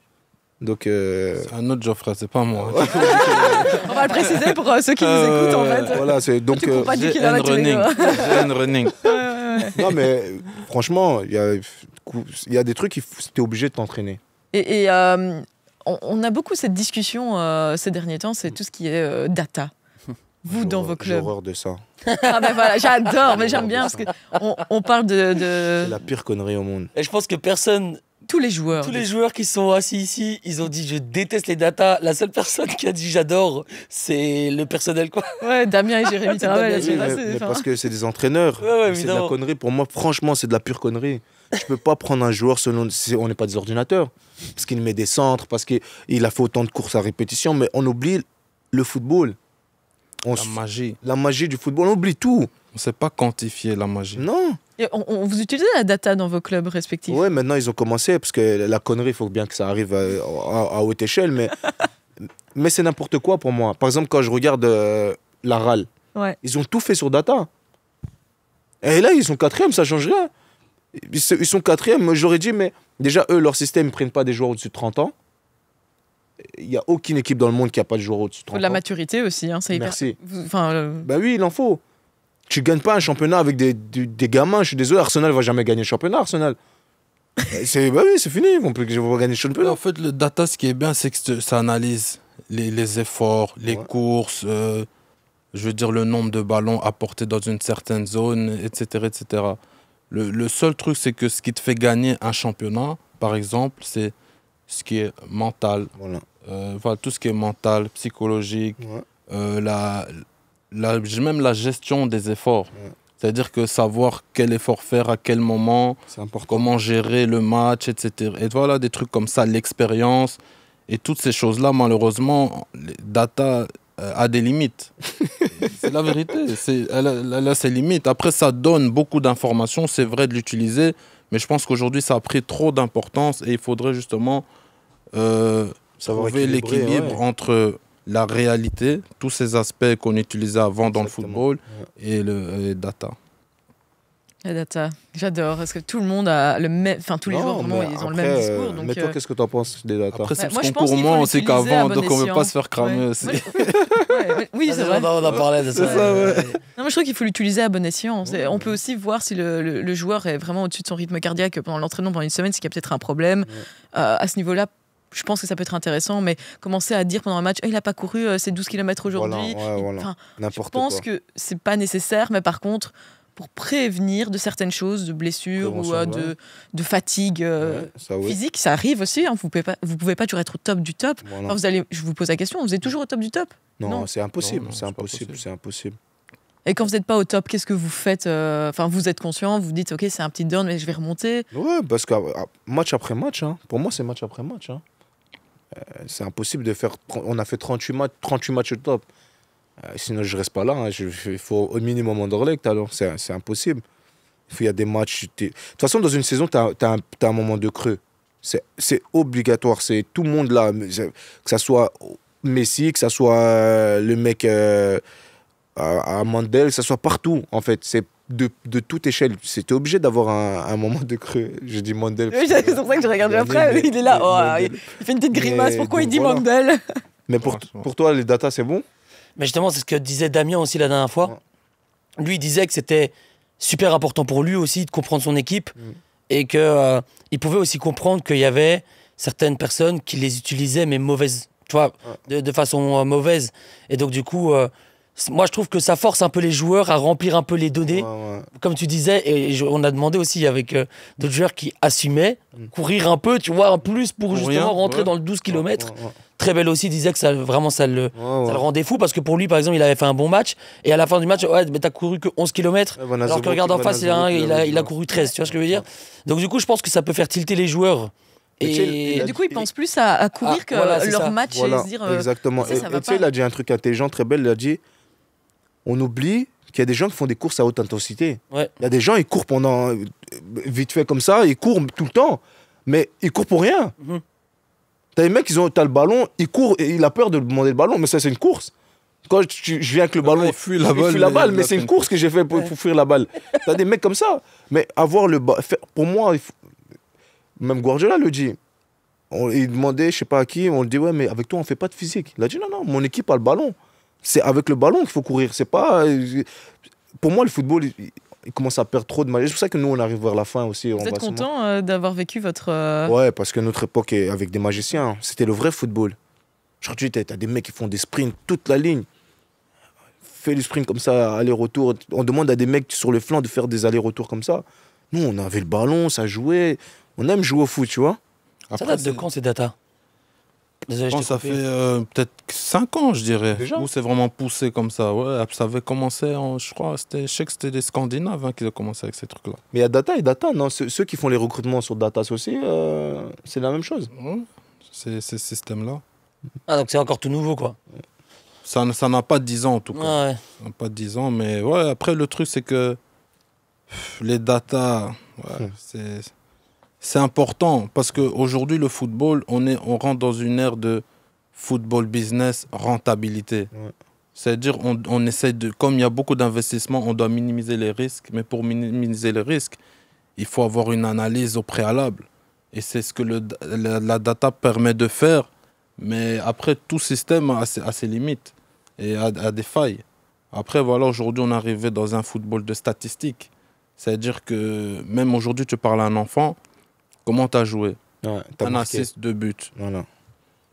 Donc, euh, C'est un autre Geoffrey, c'est pas moi. On va le préciser pour euh, ceux qui nous Euh, écoutent en fait. voilà, c'est donc. Tu euh, pas 10 GN km tous les running. non, mais euh, franchement, il y a, y a des trucs, tu es obligé de t'entraîner. Et, et, euh, on, on a beaucoup cette discussion euh, ces derniers temps, c'est tout ce qui est euh, data. Vous, dans vos clubs. J'ai horreur de ça. Ah ben voilà, j'adore, mais j'aime bien parce que on, parle de, C'est de la pire connerie au monde. Et je pense que personne, tous les joueurs. tous les joueurs qui sont assis ici, ils ont dit je déteste les datas. La seule personne qui a dit j'adore, c'est le personnel quoi. Ouais, Damien et Jérémy Damien, Oui, mais, c'est- parce que c'est des entraîneurs. Ouais, ouais, c'est de la connerie. Pour moi, franchement, c'est de la pure connerie. Je peux pas prendre un joueur selon. c'est- On n'est pas des ordinateurs. Parce qu'il met des centres, parce qu'il a fait autant de courses à répétition, mais on oublie le football. On La magie. la magie du football, on oublie tout. On sait pas quantifier la magie. Non. et on, on- vous utilisez la data dans vos clubs respectifs? Ouais, maintenant ils ont commencé parce que la connerie, il faut bien que ça arrive à, à- à haute échelle, mais, mais c'est n'importe quoi pour moi. Par exemple, quand je regarde euh, la RAL, Ouais. ils ont tout fait sur data. Et là, ils sont quatrième, ça change rien. Ils ils sont quatrième. J'aurais dit, mais déjà, eux, leur système, ils prennent pas des joueurs au-dessus de 30 ans. Il n'y a aucune équipe dans le monde qui n'a pas de joueurs au-dessus de Faut 30 de la ans. maturité aussi, hein, c'est hyper. Merci. vous- Enfin, euh, Bah oui, il en faut. Tu gagnes pas un championnat avec des, des, des gamins. Je suis désolé, Arsenal va jamais gagner le championnat, Arsenal. c'est, bah oui, c'est fini. Ils vont plus ils vont gagner le championnat. En fait, le data, ce qui est bien, c'est que ça analyse les, les efforts, les Ouais. courses, euh, je veux dire le nombre de ballons apportés dans une certaine zone, etc. etc. Le, le seul truc, c'est que ce qui te fait gagner un championnat, par exemple, c'est ce qui est mental. Voilà. Euh, voilà, tout ce qui est mental, psychologique, Ouais. euh, la, la, même la gestion des efforts. Ouais. C'est-à-dire que savoir quel effort faire à quel moment, comment gérer le match, etc. Et voilà, des trucs comme ça, l'expérience. Et toutes ces choses-là, malheureusement, les data euh, a des limites. c'est la vérité. Elle, a, elle a ses limites. Après, ça donne beaucoup d'informations, c'est vrai de l'utiliser, mais je pense qu'aujourd'hui, ça a pris trop d'importance et il faudrait justement euh, trouver l'équilibre ouais. entre la réalité, tous ces aspects qu'on utilisait avant dans le football, et le et data. La data, j'adore parce que tout le monde a le même. Enfin, tous les Non, joueurs vraiment, ils ont le même euh, discours. Donc, mais toi, euh, qu'est-ce que tu en penses des data Après, c'est moi, parce qu'on faut moins aussi l'utiliser à qu'avant, donc on ne veut pas se faire cramer Ouais. aussi. Ouais, ouais, oui, c'est on, vrai. en- on en parlait de ça. C'est ça, ouais. Non, mais je trouve qu'il faut l'utiliser à bon escient. C'est- On peut aussi voir si le, le- le joueur est vraiment au-dessus de son rythme cardiaque pendant l'entraînement pendant une semaine, c'est qu'il y a peut-être un problème. Euh, à ce niveau-là, je pense que ça peut être intéressant, mais commencer à dire pendant un match, Eh, il n'a pas couru euh, ses 12 km aujourd'hui. Voilà, ouais, voilà. Je pense quoi. que c'est pas nécessaire, mais par contre, pour prévenir de certaines choses, de blessures ou euh, ouais. de, de fatigue euh, Ouais, ça, oui. physique, ça arrive aussi. hein. Vous pouvez pas, vous pouvez pas toujours être au top du top. Voilà. Enfin, vous allez, je vous pose la question, vous êtes toujours au top du top? Non, non. c'est impossible. C'est impossible. possible. C'est impossible. Et quand vous n'êtes pas au top, qu'est-ce que vous faites euh, Enfin, vous êtes conscient, vous vous dites, ok, c'est un petit down, mais je vais remonter. Ouais, parce que ah, match après match, hein. pour moi, c'est match après match. hein. Euh, c'est impossible de faire. On a fait 38 matchs, 38 matchs au top. Euh, sinon, je reste pas là. hein. Je- Il faut au minimum Anderlecht, alors. C'est c'est impossible. Il faut- il y a des matchs. De toute façon, dans une saison, tu as, un moment de creux. C'est c'est obligatoire. C'est tout le monde là. Que ça soit Messi, que ça soit euh, le mec euh, à, à Mandel, que ça soit partout, en fait. C'est de, de toute échelle. C'était obligé d'avoir un, un moment de creux. Je dis Mandel. Oui, c'est pour ça que je regarde après. mais- Il est là, oh, il fait une petite grimace. Mais Pourquoi il dit voilà. Mandel? Mais pour, pour toi, les datas, c'est bon? Mais justement, c'est ce que disait Damien aussi la dernière fois. Lui, il disait que c'était super important pour lui aussi de comprendre son équipe Mm. et que euh, il pouvait aussi comprendre qu'il y avait certaines personnes qui les utilisaient mais mauvaises, tu vois, de, de façon euh, mauvaise. Et donc du coup, euh, moi je trouve que ça force un peu les joueurs à remplir un peu les données, Ouais, ouais. comme tu disais. Et je- on a demandé aussi avec euh, d'autres joueurs qui assumaient Mm. courir un peu, tu vois, en plus pour, Pour justement rien, rentrer ouais. dans le 12 km. Ouais, ouais. Très belle aussi disait que ça vraiment ça le Ouais, ouais. ça le rendait fou parce que pour lui, par exemple, il avait fait un bon match et à la fin du match, ouais, mais t'as couru que 11 km. Ouais, Van Alors que regarde en face, il a, il, a, il couru 13, tu vois ce que je veux dire? Donc du coup, je pense que ça peut faire tilter les joueurs. Et du coup, ils pensent plus à, à courir Ah, que voilà, leur ça. match Voilà, et se dire. euh, exactement. ça, Et ça et va tu sais, il a dit un truc intelligent, très belle. Il a dit on oublie qu'il y a des gens qui font des courses à haute intensité. Ouais. Il y a des gens, ils courent pendant. vite fait comme ça, ils courent tout le temps. Mais ils courent pour rien. Mhm. T'as les mecs, ils ont, t'as le ballon, ils courent et il a peur de demander le ballon, mais ça, c'est une course. Quand je, je viens avec le ballon, il fuit la il balle. fuit la balle, mais a c'est une course que j'ai fait pour, pour fuir la balle. T'as des mecs comme ça. Mais avoir le ba- faire- pour moi, il faut- même Guardiola le dit. On, il demandait, je sais pas à qui, on lui dit ouais, mais avec toi, on fait pas de physique. Il a dit non, non, mon équipe a le ballon. C'est avec le ballon qu'il faut courir. C'est pas. euh, Pour moi, le football, il, il commence à perdre trop de magie. C'est pour ça que nous, on arrive vers la fin aussi. on Vous êtes content euh, d'avoir vécu votre. euh, Ouais, parce que notre époque, est avec des magiciens, c'était le vrai football. Aujourd'hui, t'as t'as des mecs qui font des sprints toute la ligne. Fais le sprint comme ça, aller-retour. On demande à des mecs sur le flanc de faire des allers-retours comme ça. Nous, on avait le ballon, ça jouait. On aime jouer au foot, tu vois. Ça date de c'est- quand ces datas? Désolé, Je pense ça fait euh, peut-être 5 ans, je dirais, Déjà où c'est vraiment poussé comme ça. Ouais, ça avait commencé, en, je crois, c'était- je sais que c'était les Scandinaves hein, qui ont commencé avec ces trucs-là. Mais il y a Data et Data, non? Ceux, ceux qui font les recrutements sur Data aussi, euh, c'est la même chose. Ouais, c'est ces systèmes-là. Ah, donc c'est encore tout nouveau, quoi. Ça n'a pas 10 ans en tout cas. Ah ouais. Ça n'a pas 10 ans, mais ouais, après le truc c'est que pff, les datas, ouais, Hmm. c'est c'est important parce qu'aujourd'hui le football, on, est, on rentre dans une ère de football business rentabilité. Ouais. C'est-à-dire on, on essaie de, comme il y a beaucoup d'investissements, on doit minimiser les risques, mais pour minimiser les risques, il faut avoir une analyse au préalable. Et c'est ce que le, la, la data permet de faire, mais après tout système a ses, a ses limites et a, a des failles. Après, voilà, aujourd'hui, on est arrivé dans un football de statistiques. C'est-à-dire que même aujourd'hui, tu parles à un enfant, comment tu as joué Ouais, t'as Un marqué. assist, deux buts. Voilà.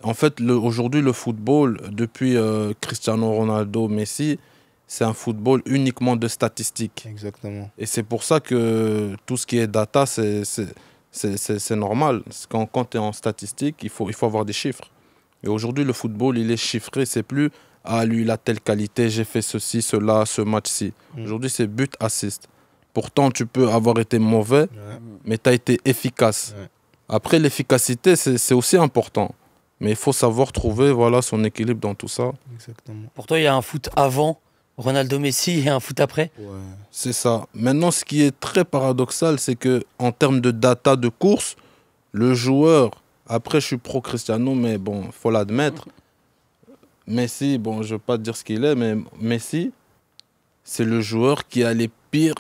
En fait, aujourd'hui, le football, depuis euh, Cristiano Ronaldo, Messi, c'est un football uniquement de statistiques. Exactement. Et c'est pour ça que tout ce qui est data, c'est- normal. Quand, quand tu es en statistique, il faut, il faut avoir des chiffres. Et aujourd'hui, le football, il est chiffré. C'est plus Ah, lui, il a telle qualité, j'ai fait ceci, cela, ce match-ci. Mm. Aujourd'hui, c'est but, assist. Pourtant, tu peux avoir été mauvais, Ouais. mais tu as été efficace. Ouais. Après, l'efficacité, c'est c'est aussi important. Mais il faut savoir trouver voilà, son équilibre dans tout ça. Exactement. Pour toi, il y a un foot avant Ronaldo Messi et un foot après? Ouais. C'est ça. Maintenant, ce qui est très paradoxal, c'est que en termes de data de course, le joueur, après je suis pro Cristiano, mais bon, il faut l'admettre. Messi, bon, je ne veux pas dire ce qu'il est, mais Messi, c'est le joueur qui a les pires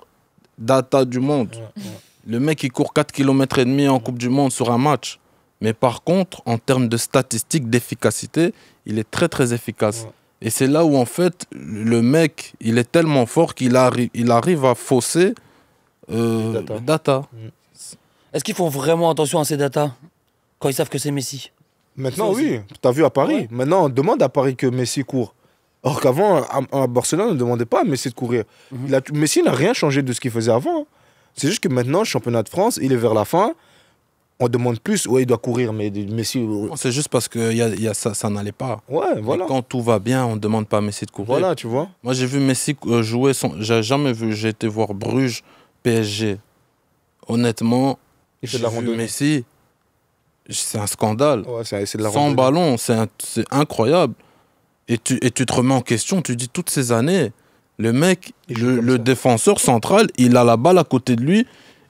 data du monde. Ouais, ouais. Le mec, il court 4 km et demi en Coupe du Monde sur un match. Mais par contre, en termes de statistiques, d'efficacité, il est très très efficace. Ouais. Et c'est là où en fait, le mec, il est tellement fort qu'il arri- il arrive à fausser euh, Data. le data. Est-ce qu'ils font vraiment attention à ces datas quand ils savent que c'est Messi? Maintenant, oui. T'as vu à Paris? Ouais. Maintenant, on demande à Paris que Messi court. Or qu'avant, à, à Barcelone, on ne demandait pas à Messi de courir. Mhm. Il a- Messi n'a rien changé de ce qu'il faisait avant. C'est juste que maintenant, le championnat de France, il est vers la fin. On demande plus. Ouais, il doit courir, mais Messi. euh, C'est juste parce que y a, y a ça, ça n'allait pas. Ouais, voilà. Quand tout va bien, on ne demande pas à Messi de courir. Voilà, tu vois. Moi, j'ai vu Messi euh, jouer. Son... J'ai jamais vu. J'ai été voir Bruges, PSG. Honnêtement, j'ai vu. Messi. C'est un scandale. Ouais, c'est de la Sans randonnée. ballon, c'est incroyable. Et tu, et tu te remets en question, tu dis toutes ces années, le mec, le, défenseur central, il a la balle à côté de lui,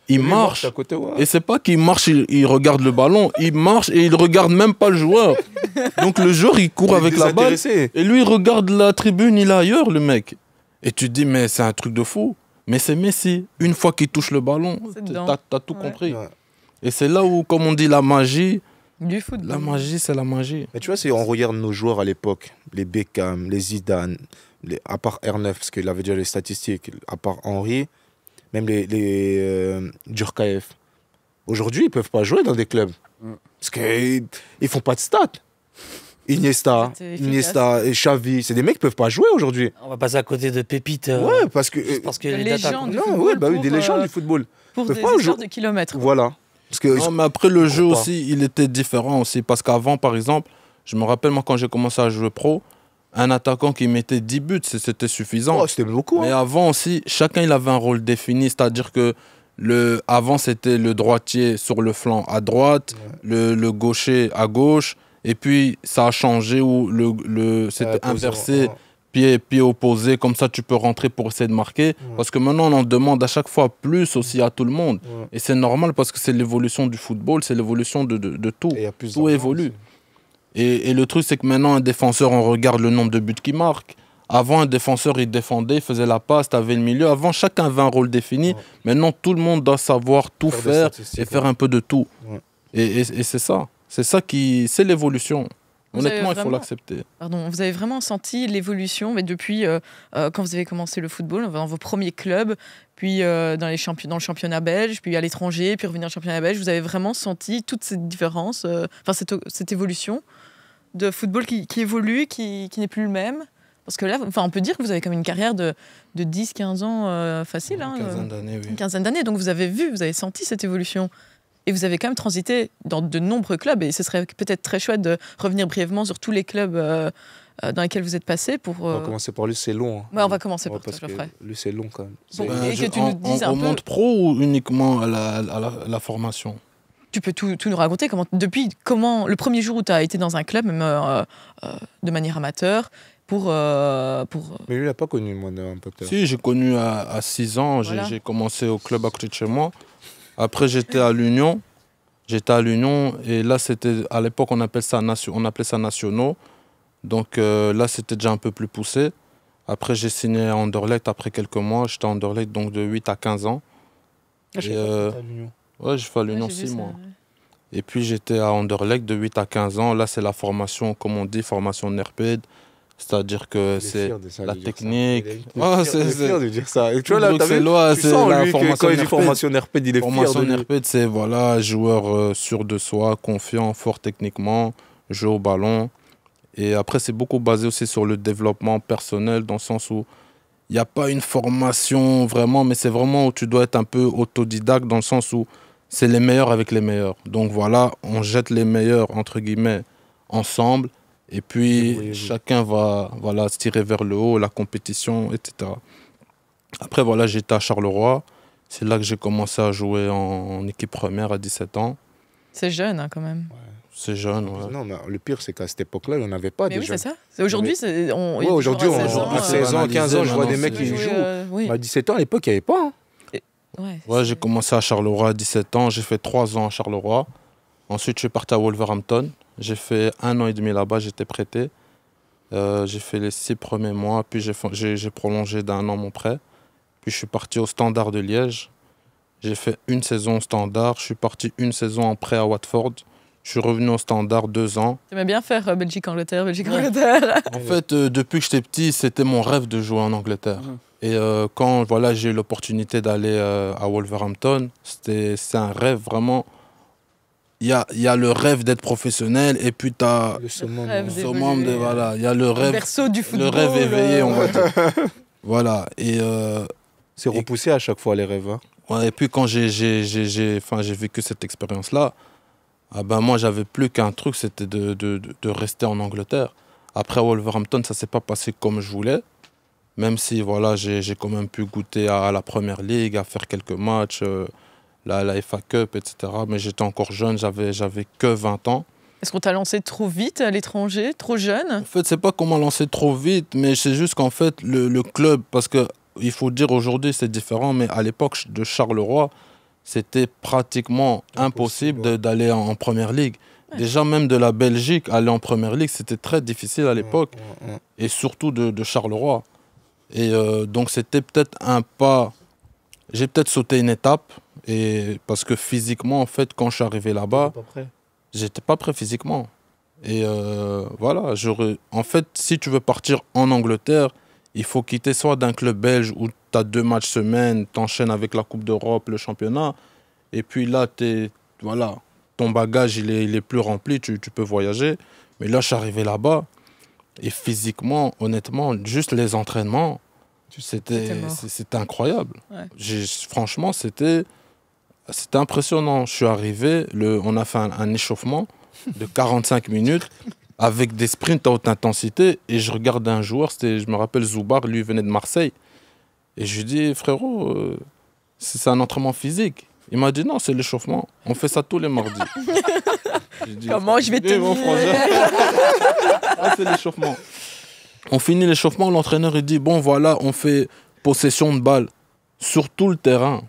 il Lui, marche. à côté, ouais. Et c'est pas qu'il marche, il, il regarde le ballon, il marche et il regarde même pas le joueur. Donc le joueur, il court Il avec la balle et lui, il regarde la tribune, il est ailleurs, le mec. Et tu te dis, mais c'est un truc de fou. Mais c'est Messi. Une fois qu'il touche le ballon, t'as t'as tout Ouais. compris. Ouais. Et c'est là où, comme on dit, la magie, Du football. la magie, c'est la magie. Mais tu vois, si on regarde nos joueurs à l'époque, les Beckham, les Zidane, les, à part R9, parce qu'il avait déjà les statistiques, à part Henry, même les, les euh, Djurkaeff, aujourd'hui, ils peuvent pas jouer dans des clubs. Mm. Parce qu'ils ne font pas de stats. Iniesta. Iniesta et Xavi, c'est des mecs qui peuvent pas jouer aujourd'hui. On va passer à côté de pépites. euh, Ouais, parce que. parce que les datas. légendes. du non, football ouais, bah oui, des légendes euh, du football. Pour des pas de kilomètres. Voilà. Parce que. Non, mais après le jeu aussi, il était différent aussi. Parce qu'avant, par exemple, je me rappelle, moi, quand j'ai commencé à jouer pro, un attaquant qui mettait 10 buts, c'était suffisant. Oh, c'était beaucoup. Mais hein. avant aussi, chacun il avait un rôle défini, c'est-à-dire que le, avant c'était le droitier sur le flanc à droite, le, le gaucher à gauche, et puis ça a changé où le, le, c'était inversé, ouais. Pied, pied opposé, comme ça tu peux rentrer pour essayer de marquer. Parce que maintenant on en demande à chaque fois plus aussi à tout le monde. Ouais. Et c'est normal parce que c'est l'évolution du football, c'est l'évolution de, de, de tout. Et plus Tout évolue. Et, et le truc, c'est que maintenant, un défenseur, on regarde le nombre de buts qu'il marque. Avant, un défenseur, il défendait, il faisait la passe, tu avais le milieu. Avant, chacun avait un rôle défini. Ouais. Maintenant, tout le monde doit savoir tout Faire et faire un peu de tout. Et- et c'est ça. C'est ça qui. C'est l'évolution. Honnêtement, il faut vraiment- l'accepter. Pardon, vous avez vraiment senti l'évolution mais depuis euh, euh, quand vous avez commencé le football, dans vos premiers clubs, puis euh, dans, les champi- dans le championnat belge, puis à l'étranger, puis revenir au championnat belge, vous avez vraiment senti toute cette différence, enfin cette, cette évolution de football qui, qui évolue, qui, qui n'est plus le même? Parce que là, enfin, on peut dire que vous avez comme une carrière de, de 10-15 ans euh, facile, hein, Une euh, quinzaine d'années, oui. une quinzaine d'années, donc vous avez vu, vous avez senti cette évolution. Et vous avez quand même transité dans de nombreux clubs, et ce serait peut-être très chouette de revenir brièvement sur tous les clubs euh, euh, dans lesquels vous êtes passé pour... On euh, va commencer par lui, c'est long. hein. Ouais, on va commencer Ouais, par toi, parce que Geoffrey. Lui, c'est long quand même. Bon, C'est- et je- que tu en, nous dises en- un en peu- monde pro ou uniquement à la, à la- à la formation? Tu peux tout, tout nous raconter comment, depuis comment le premier jour où tu as été dans un club, même euh, euh, de manière amateur, pour, euh, pour Mais lui, il n'a pas connu, moi, un peu. Si, j'ai connu à, 6 ans, Voilà. j'ai commencé au club à côté de chez moi. Après, j'étais à l'Union. J'étais à l'Union et là, c'était à l'époque, on, appelle ça nation- on appelait ça nationaux. Donc euh, là, c'était déjà un peu plus poussé. Après, j'ai signé à Anderlecht après quelques mois. J'étais à Anderlecht donc de 8 à 15 ans. Ah, je Et, euh, à l'Union. Ouais, j'ai fait à Ouais, l'Union j'ai vu 6 ça, mois. ouais. Et puis, j'étais à Anderlecht de 8 à 15 ans. Là, c'est la formation, comme on dit, formation NERPED. C'est-à-dire que c'est la technique. Ah, c'est- c'est- de dire ça. Et tu vois, là, Bruxellois, tu c'est la formation NERPED. formation NERPED, il est Formation. NRPED, c'est voilà, joueur euh, sûr de soi, confiant, fort techniquement, joue au ballon. Et après, c'est beaucoup basé aussi sur le développement personnel, dans le sens où il n'y a pas une formation vraiment, mais c'est vraiment où tu dois être un peu autodidacte, dans le sens où c'est les meilleurs avec les meilleurs. Donc voilà, on jette les meilleurs, entre guillemets, ensemble. Et puis, chacun va voilà, se tirer vers le haut, la compétition, etc. Après, voilà, j'étais à Charleroi. C'est là que j'ai commencé à jouer en, en équipe première à 17 ans. C'est jeune hein, quand même. C'est jeune, ouais. Non, mais le pire, c'est qu'à cette époque-là, il n'y en avait pas Mais oui, déjà. c'est ça. Aujourd'hui, c'est on. Ouais, des aujourd'hui, à on- 16 ans, à euh, 16 ans, 15 ans, je vois des mecs qui jouent, jouent. euh, oui. À 17 ans, à l'époque, il n'y avait pas. hein. Ouais, Ouais, j'ai commencé à Charleroi à 17 ans. J'ai fait 3 ans à Charleroi. Ensuite, je suis parti à Wolverhampton. J'ai fait un an et demi là-bas. J'étais prêté. Euh, j'ai fait les 6 premiers mois. Puis j'ai prolongé d'un an mon prêt. Puis je suis parti au Standard de Liège. J'ai fait une saison au Standard. Je suis parti une saison en prêt à Watford. Je suis revenu au Standard deux ans. J'aimais bien faire euh, Belgique-Angleterre, Belgique-Angleterre? En fait, euh, depuis que j'étais petit, c'était mon rêve de jouer en Angleterre. Et euh, quand voilà, j'ai eu l'opportunité d'aller euh, à Wolverhampton, c'était c'est un rêve vraiment. Il y a, il y a le rêve d'être professionnel et puis tu as Le summum, de d'évoluer. voilà, il y a le Le rêve, berceau du le rêve éveillé, on va euh, dire. voilà. Et euh, C'est repoussé à chaque fois, les rêves. hein. Ouais, et puis quand j'ai j'ai- j'ai- j'ai- enfin, j'ai vécu cette expérience-là, ah ben moi j'avais plus qu'un truc, c'était de, de- de- rester en Angleterre. Après Wolverhampton, ça s'est pas passé comme je voulais, même si voilà, j'ai j'ai quand même pu goûter à, à la Première Ligue, à faire quelques matchs, euh, la, la FA Cup, etc. Mais j'étais encore jeune, j'avais j'avais que 20 ans. Est-ce qu'on t'a lancé trop vite à l'étranger, trop jeune? En fait, c'est pas comment lancer trop vite, mais c'est juste qu'en fait, le, le club, parce que il faut dire aujourd'hui c'est différent, mais à l'époque de Charleroi, c'était pratiquement impossible d'aller en, en première ligue. Ouais. Déjà, même de la Belgique, aller en première ligue, c'était très difficile à l'époque, Ouais, ouais. et surtout de, de Charleroi. Et euh, donc, c'était peut-être un pas. J'ai peut-être sauté une étape, et parce que physiquement, en fait, quand je suis arrivé là-bas, j'étais pas prêt physiquement. Et euh, voilà. En fait, si tu veux partir en Angleterre, il faut quitter soit d'un club belge où tu as deux matchs semaine, t'enchaînes avec la Coupe d'Europe, le championnat, et puis là, t'es, voilà, ton bagage, il est, il est plus rempli, tu, tu peux voyager. Mais là, je suis arrivé là-bas, et physiquement, honnêtement, juste les entraînements, C'était incroyable. Ouais. Franchement, c'était, c'était impressionnant. Je suis arrivé, le, on a fait un, un échauffement de 45 minutes avec des sprints à haute intensité. Et je regarde un joueur, je me rappelle Zoubar, lui venait de Marseille. Et je lui dis, frérot, euh, c'est un entraînement physique. Il m'a dit, non, c'est l'échauffement. On fait ça tous les mardis. Comment je vais Eh, mon. Ah, c'est l'échauffement. On finit l'échauffement, l'entraîneur il dit bon voilà, on fait possession de balle sur tout le terrain.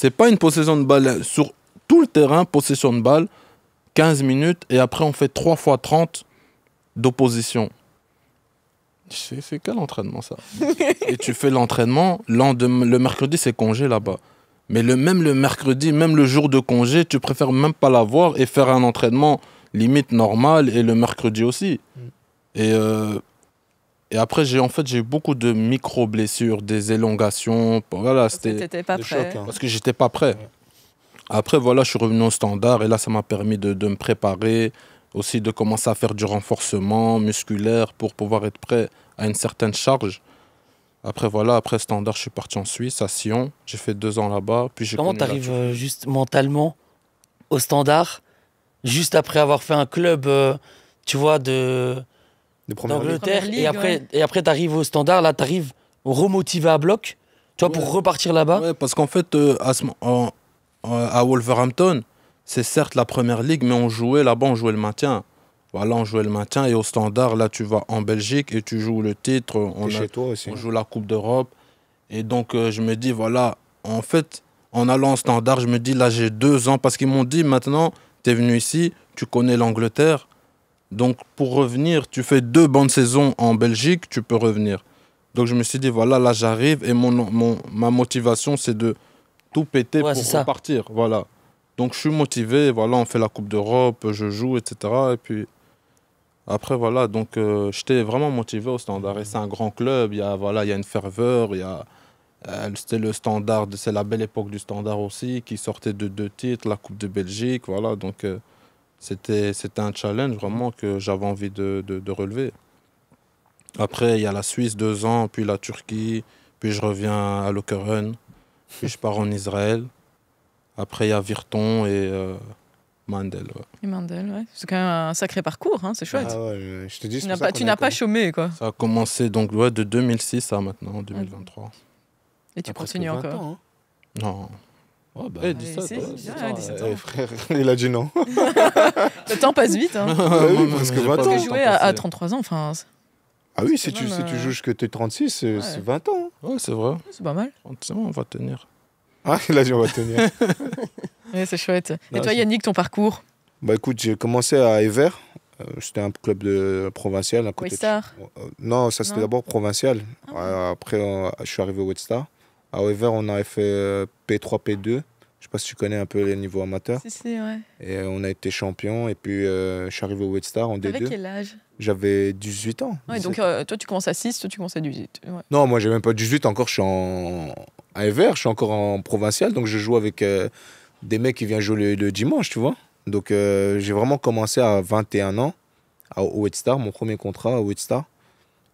C'est pas une possession de balle sur tout le terrain, possession de balle, 15 minutes et après on fait 3 fois 30 d'opposition. C'est quel entraînement ça? Et tu fais l'entraînement, le mercredi c'est congé là-bas. Mais le même le mercredi, même le jour de congé, tu préfères même pas l'avoir et faire un entraînement limite normal et le mercredi aussi. Mm. Et, euh, et après, j'ai en fait, j'ai eu beaucoup de micro-blessures, des élongations. Voilà, Parce que c'était pas prêt. choc, hein. parce que j'étais pas prêt. Après, voilà, je suis revenu au standard et là, ça m'a permis de, de me préparer, aussi de commencer à faire du renforcement musculaire pour pouvoir être prêt à une certaine charge. Après, voilà, après standard, je suis parti en Suisse, à Sion. J'ai fait deux ans là-bas. Puis Comment t'arrives Turquie. euh, juste mentalement au standard, juste après avoir fait un club, euh, tu vois, de De première d'Angleterre, et après, ouais. et après t'arrives au standard, là t'arrives remotivé à bloc, tu vois, pour Ouais. repartir là-bas. Ouais, parce qu'en fait, euh, à, ce mo- en- en- à Wolverhampton, c'est certes la première ligue, mais on jouait là-bas, on jouait le maintien. Voilà, on jouait le maintien et au standard, là, tu vas en Belgique et tu joues le titre. On, T'es a- chez toi aussi. on joue la Coupe d'Europe. Et donc, euh, je me dis, voilà, en fait, en allant au standard, je me dis, là, j'ai deux ans, parce qu'ils m'ont dit, maintenant, tu es venu ici, tu connais l'Angleterre. Donc, pour revenir, tu fais deux bonnes saisons en Belgique, tu peux revenir. Donc, je me suis dit, voilà, là, j'arrive et mon, mon, ma motivation, c'est de tout péter Ouais, pour ça. repartir. Voilà. Donc, je suis motivé, voilà, on fait la Coupe d'Europe, je joue, etc. Et puis, après, voilà, donc euh, j'étais vraiment motivé au standard. Et c'est un grand club, il y a, voilà, il y a une ferveur, il y a. euh, c'était le standard, c'est la belle époque du standard aussi, qui sortait de deux titres, la Coupe de Belgique, voilà. Donc, euh, c'était, c'était un challenge vraiment que j'avais envie de, de, de relever. Après, il y a la Suisse, deux ans, puis la Turquie, puis je reviens à Lokeren, puis je pars en Israël. Après, il y a Virton et euh, Mandel. ouais. Et Mandel, ouais. C'est quand même un sacré parcours, hein, c'est chouette. Ah ouais, je te dis, tu n'as pas, a pas chômé, quoi. Ça a commencé donc ouais, de 2006 à maintenant, 2023. Et tu continues 20 encore. ans, Non. Hein. Ouais, bah, Eh, Allez, 17, c'est- ouais, c'est 17 ça, ans, 17 ouais. eh, frère, il a dit non. Le temps passe vite. Hein. Ah oui, parce que j'ai 20 pas ans. vu Parce le que temps jouer à, à passer. 33 ans, enfin, Ah oui, si tu, si tu euh, joues jusque t'es 36, c'est Ouais. c'est 20 ans. Ouais, c'est vrai. c'est pas mal. C'est bon, on va tenir. Ah, il a dit on va tenir. Ouais, c'est chouette. Et Non, toi, Yannick, ton parcours? Bah écoute, j'ai commencé à Ever. Euh, C'était un club de provincial à côté de- Waystar Euh, Non, ça c'était d'abord provincial. Ah. Ouais, Après, je suis arrivé au Wetstar. À Ever, on avait fait euh, P3, P2. Je sais pas si tu connais un peu les niveaux amateurs. Si, si, ouais. Et euh, on a été champion. Et puis, euh, je suis arrivé au Wetstar en T'avais D2. quel âge? J'avais 18 ans. Ouais, 17. donc euh, toi, tu commences à 6, toi, tu commences à 18. Ouais. Non, moi, j'ai même pas 18 encore. Je suis en... à Ever. Je suis encore en provincial. Donc, je joue avec euh, des mecs qui viennent jouer le, le dimanche, tu vois. Donc, euh, j'ai vraiment commencé à 21 ans à, au Wetstar. Mon premier contrat au Wetstar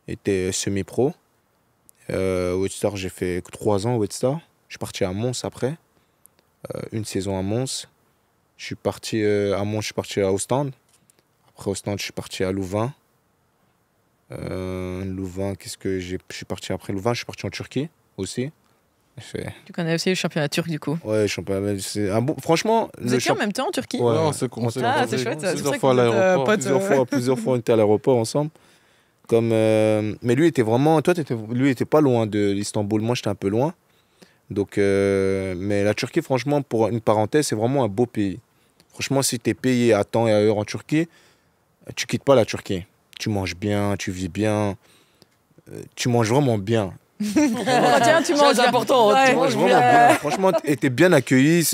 était semi-pro. Euh, j'ai fait 3 ans au Wetstar. Je suis parti à Mons après. Euh, une saison à Mons. Je suis parti euh, à Mons, je suis parti à Ostende. Après Ostende, je suis parti à Louvain. Euh, Louvain, qu'est-ce que j'ai Je suis parti après Louvain, je suis parti en Turquie aussi. Fait- Tu connais aussi le championnat turc, du coup. Ouais, championnat. C'est un bon. Franchement, Vous étiez en champ- même temps en Turquie Ouais. on s'est Ah, c'est chouette, ça. Plusieurs fois à l'aéroport. plusieurs fois, plusieurs fois, on était à l'aéroport ensemble. Comme, euh, mais lui était vraiment. Toi, étais, lui était pas loin de l'Istanbul. Moi, j'étais un peu loin. Donc, euh, mais la Turquie, franchement, pour une parenthèse, c'est vraiment un beau pays. Franchement, si tu es payé à temps et à heure en Turquie, tu quittes pas la Turquie. Tu manges bien, tu vis bien, euh, tu manges vraiment bien. Oh, tiens, tu manges important, Ouais. tu Tu manges vraiment bien. Franchement, et t'es bien accueilli.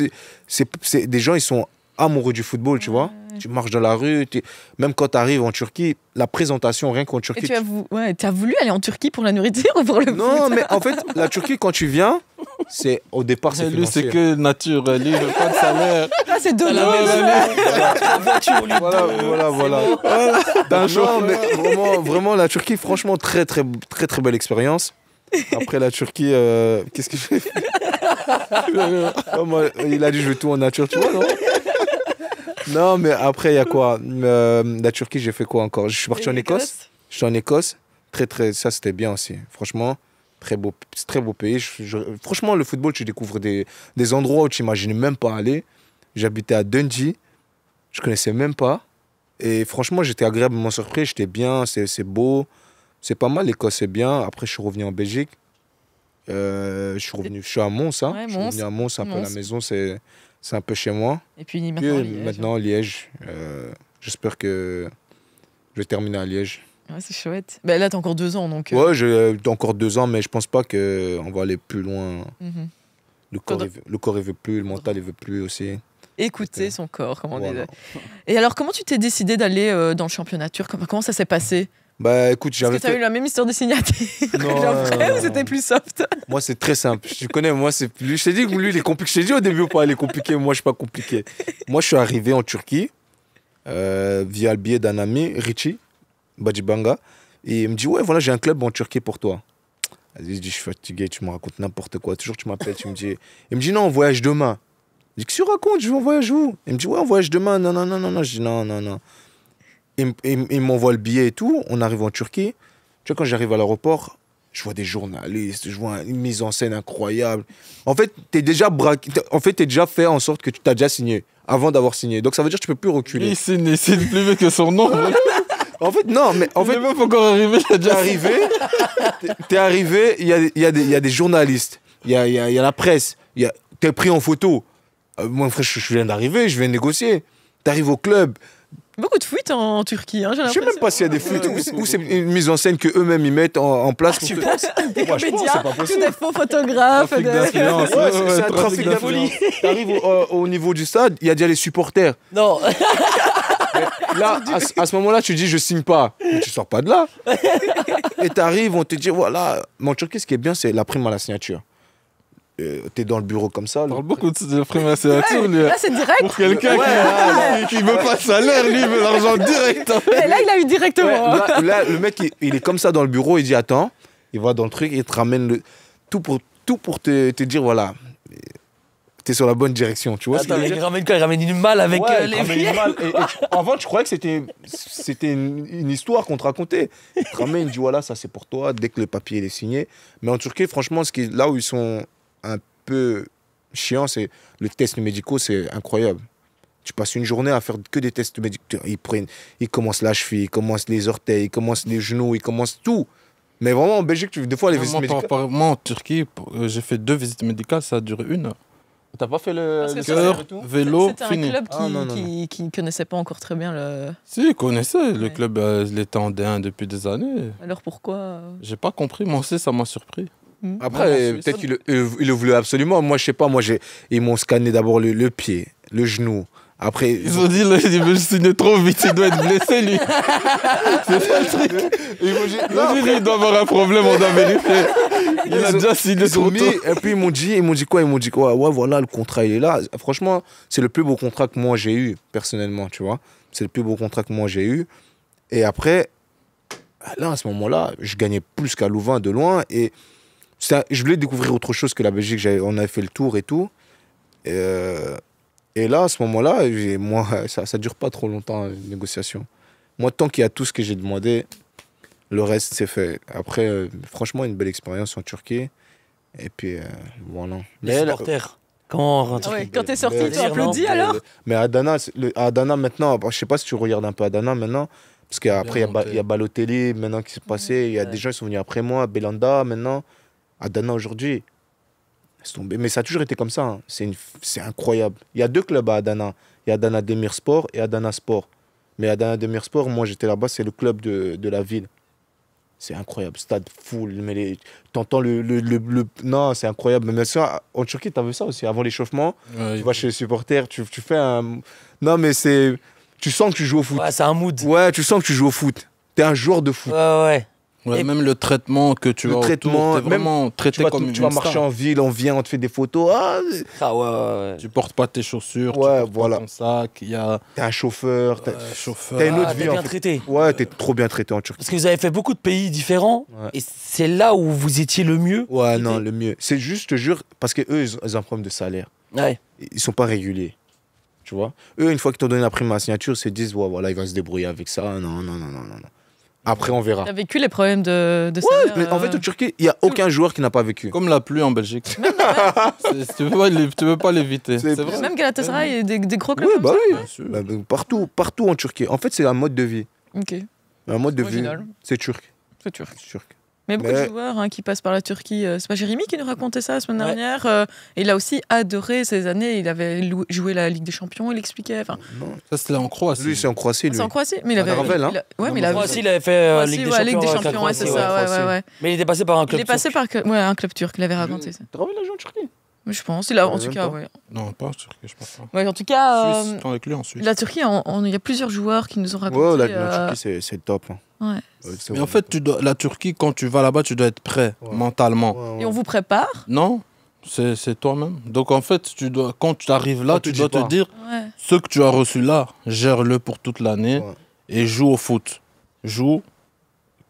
C'est des gens, ils sont amoureux du football, tu vois. Tu marches dans la rue, même quand tu arrives en Turquie, la présentation, rien qu'en Et Turquie. tu as, vou- ouais, as voulu aller en Turquie pour la nourriture ou pour le Non, foot? mais en fait, la Turquie, quand tu viens, c'est au départ, c'est Lui, c'est que nature. Lui, il veut pas de salaire. Ah, c'est de l'eau, lieu de- Voilà, voilà, voilà. D'un mais vraiment, vraiment, la Turquie, franchement, très, très, très, très belle expérience. Après la Turquie, euh, qu'est-ce que j'ai fait? Oh, moi, Il a dit, je veux tout en nature, tu vois, non? Non, mais après, il y a quoi? Euh, La Turquie, j'ai fait quoi encore? Je suis parti en Écosse. Je suis en Écosse. Très, très, ça, c'était bien aussi. Franchement, très beau, très beau pays. Je- je- franchement, le football, tu découvres des, des endroits où tu n'imaginais même pas aller. J'habitais à Dundee. Je connaissais même pas. Et franchement, j'étais agréablement surpris. J'étais bien, c'est beau. C'est pas mal, l'Écosse, c'est bien. Après, je suis revenu en Belgique. Euh, je suis revenu, je suis à Mons. Hein. Ouais, je suis Mons. revenu à Mons, un peu Mons. la maison, c'est c'est un peu chez moi. Et puis Puis, maintenant, Liège. maintenant, Liège. Euh, J'espère que je vais terminer à Liège. Ouais, c'est chouette. Bah, là, t'as encore deux ans, donc. euh, Ouais, j'ai encore deux ans, mais je pense pas qu'on va aller plus loin. mhm. Le corps, il veut, le corps, il veut plus, le mental, il veut plus aussi. Écouter son corps, comme on Voilà. disait. Et alors, comment tu t'es décidé d'aller euh, dans le championnat turc? Comment- Comment ça s'est passé? Bah écoute, Est-ce j'avais que tu as fait- eu la même histoire de signature Non, que ou c'était plus soft Moi, c'est très simple. Tu connais, moi, c'est lui. Je t'ai dit que lui, il est compliqué. Je t'ai dit au début pas, il est compliqué. Moi, je suis pas compliqué. Moi, je suis arrivé en Turquie euh, via le biais d'un ami, Richie Badjibanga. Et il me dit Ouais, voilà, j'ai un club en Turquie pour toi. Vas-y, je dis Je suis fatigué, tu me racontes n'importe quoi. Toujours, tu m'appelles, tu me dis. Il me dit Non, on voyage demain. Je dis Qu'est-ce que tu racontes Je vais en voyage où? Il me dit Ouais, on voyage demain. Non, non, non, non, non. Je dis Non, non, non. Il, il m'envoie le billet et tout. On arrive en Turquie. Tu vois, quand j'arrive à l'aéroport, je vois des journalistes, je vois une mise en scène incroyable. En fait, t'es déjà braqué. t'es- En fait, t'es déjà fait en sorte que tu t'as déjà signé avant d'avoir signé. Donc ça veut dire que tu peux plus reculer. Il signe, il signe plus vite que son nom. En fait, non, mais en fait, même pas encore arrivé, t'es déjà arrivé, t'es- arrivé, il y a, il y, a des- il y a des journalistes, il y a, y la presse, t'es pris en photo. Euh, moi, frère, je, je viens d'arriver, je viens négocier. T'arrives au club, Beaucoup de fuites en, en Turquie, hein, j'ai je sais l'impression. même pas s'il y a des fuites ou, ou c'est une mise en scène que eux-mêmes ils mettent en, en place. pour Tu que- penses? Des pense, comédiens, c'est pas tous des faux photographes. Trafic d'influence. Ouais, Ouais, c'est ouais, c'est un trafic d'influence. T'arrives au, euh, au niveau du stade, il y a déjà les supporters. Non, Là, à, ce- à ce moment-là, tu dis je signe pas, mais tu sors pas de là. Et t'arrives, on te dit voilà. Mais en Turquie, ce qui est bien, c'est la prime à la signature. Euh, T'es dans le bureau comme ça. Il le- parle beaucoup de, première signature, lui. Là, c'est direct. Pour quelqu'un Ouais, qui, qui veut pas de salaire, lui, il veut l'argent direct. Et là, il a eu Ouais, directement. hein. là, là, le mec, il, il est comme ça dans le bureau, il dit attends, il va dans le truc, il te ramène le, tout pour, tout pour te, te dire voilà, t'es sur la bonne direction, tu vois ce que attends, je veux il dire? ramène quoi? Il ramène une malle avec Ouais, euh, les ramène billets une malle. Et- et tu- avant, tu croyais que c'était, c'était une, une histoire qu'on te racontait. Il te ramène, il dit voilà, ça c'est pour toi, dès que le papier il est signé. Mais en Turquie, franchement, ce qui, là où ils sont un peu chiants, c'est le test médicaux, c'est incroyable. Tu passes une journée à faire que des tests médicaux. Ils, prennent, ils commencent la cheville, ils commencent les orteils, ils commencent les genoux, ils commencent tout. Mais vraiment, en Belgique, tu, des fois, les visites Moi, par- médicales. par- moi, en Turquie, euh, j'ai fait deux visites médicales, ça a duré une heure. T'as pas fait le, Cœur, vélo, C'était un fini. club qui, Ah, non, non, qui, qui connaissait pas encore très bien le. Si, il connaissait. Le club, euh, il était en D1 depuis des années. Alors pourquoi euh, J'ai pas compris, moi aussi, ça m'a surpris. Après, Ouais, euh, c'est- peut-être qu'il le, voulait absolument. Moi, je sais pas. Moi, j'ai, ils m'ont scanné d'abord le, le pied, le genou. Après, Ils ont dit, là, il veut signer trop vite, il doit être blessé, lui. C'est ça le truc. ils m'ont dit- il doit avoir un problème, on doit vérifier. Il a ont- déjà signé trop mis, et puis ils m'ont dit, ils m'ont dit quoi? Ils m'ont dit quoi? Ouais, voilà, le contrat il est là. Franchement, c'est le plus beau contrat que moi j'ai eu personnellement, tu vois. C'est le plus beau contrat que moi j'ai eu. Et après, là, à ce moment-là, je gagnais plus qu'à Louvain de loin. Et ça, je voulais découvrir autre chose que la Belgique. On avait fait le tour et tout. Et, euh, et là, à ce moment-là, moi, ça ne dure pas trop longtemps, les négociations. Moi, tant qu'il y a tout ce que j'ai demandé, le reste, c'est fait. Après, euh, franchement, une belle expérience en Turquie. Et puis, euh, voilà. Les Mais, supporters. Rentre Ah ouais, Quand t'es sorti, tu applaudis alors mais Adana, le- Adana maintenant, je sais pas si tu regardes un peu Adana maintenant, parce qu'après, il y a Ba- monté. il y a Balotelli maintenant qui s'est passé, il y a Ouais. des gens qui sont venus après moi, Belanda maintenant, Adana aujourd'hui. Laisse tomber. Mais ça a toujours été comme ça, hein. c'est une- c'est incroyable. Il y a deux clubs à Adana, il y a Adana Demir Sport et Adana Sport. Mais Adana Demir Sport, moi j'étais là-bas, c'est le club de, de la ville. C'est incroyable, stade full, mais les... t'entends le, le, le, le- Non, c'est incroyable. Mais ça, en Turquie, t'avais ça aussi, avant l'échauffement, Ouais, tu vas chez les supporters, tu, tu fais un. Non, mais c'est. Tu sens que tu joues au foot. Ouais, c'est un mood. Ouais, tu sens que tu joues au foot. T'es un joueur de foot. Ouais, ouais. Ouais, Et- même le traitement que tu Le vas autour, traitement, t'es vraiment Tu traité vas, comme tu une vas marcher star. en ville, on vient, on te fait des photos. Ah, Ah ouais, ouais, ouais. Tu portes pas tes chaussures, Ouais, tu portes voilà. pas ton sac, il y a t'es un chauffeur. t'as- euh, chauffeur. T'as une autre Ah, vie, t'es en bien fait. traité. Ouais, t'es trop bien traité en Turquie. Parce que vous avez fait beaucoup de pays différents. Ouais. Et c'est là où vous étiez le mieux. Ouais, Traité. non, le mieux. C'est juste, je te jure, parce que eux, ils ont- ils ont un problème de salaire. Ouais. Ils sont pas réguliers. Tu vois Eux, une fois qu'ils t'ont donné la prime à la signature, ils se disent, ouais, voilà, il va se débrouiller avec ça. Non, non, non, non, non. non. Après, on verra. T'as vécu les problèmes de, de Ouais, salaire, mais en fait, euh, en Turquie, il n'y a aucun joueur qui n'a pas vécu. Comme la pluie en Belgique. Tu peux pas l'é- tu peux pas l'éviter. C'est- C'est vrai. Même Galatasaray et des, des gros clubs. Oui, comme bah ça. oui. Bien sûr. Bah, bah, partout, partout en Turquie. En fait, c'est un mode de vie. Ok, Un mode de Original. vie. C'est turc. c'est turc. C'est turc. Mais beaucoup Mais- de joueurs hein, qui passent par la Turquie. euh, C'est pas Jérémy qui nous racontait ça la semaine Ouais. dernière. euh, et il a aussi adoré ces années. Il avait joué la Ligue des Champions, il expliquait. Non. Ça, c'était en Croatie. Lui, c'est en Croatie, lui. c'est en Croatie. Mais il avait. Ravel, hein. il a- ouais, Non, mais il avait. Il avait fait euh, Ligue, des ouais, Ligue des Champions la c'est ça. Mais il était passé par un club Il est passé turc. par que- ouais, un club turc, il avait raconté ça. Tu travailles là, en Turquie? Je pense. Il a, en tout cas, ouais. Non, pas en Turquie, je pense pas. Ouais, en tout cas, Suisse, euh, lui en Suisse. la Turquie, il y a plusieurs joueurs qui nous ont raconté. Ouais, la, la euh, Turquie, c'est- c'est top. hein. Ouais. C'est Mais en fait, tu dois, la Turquie, quand tu vas là-bas, tu dois être prêt Ouais. mentalement. Ouais, ouais. Et on vous prépare. Non, c'est c'est toi-même. Donc en fait, tu dois, quand tu arrives là, tu dois pas. te dire Ouais. ce que tu as reçu là, gère-le pour toute l'année Ouais. et joue au foot. Joue,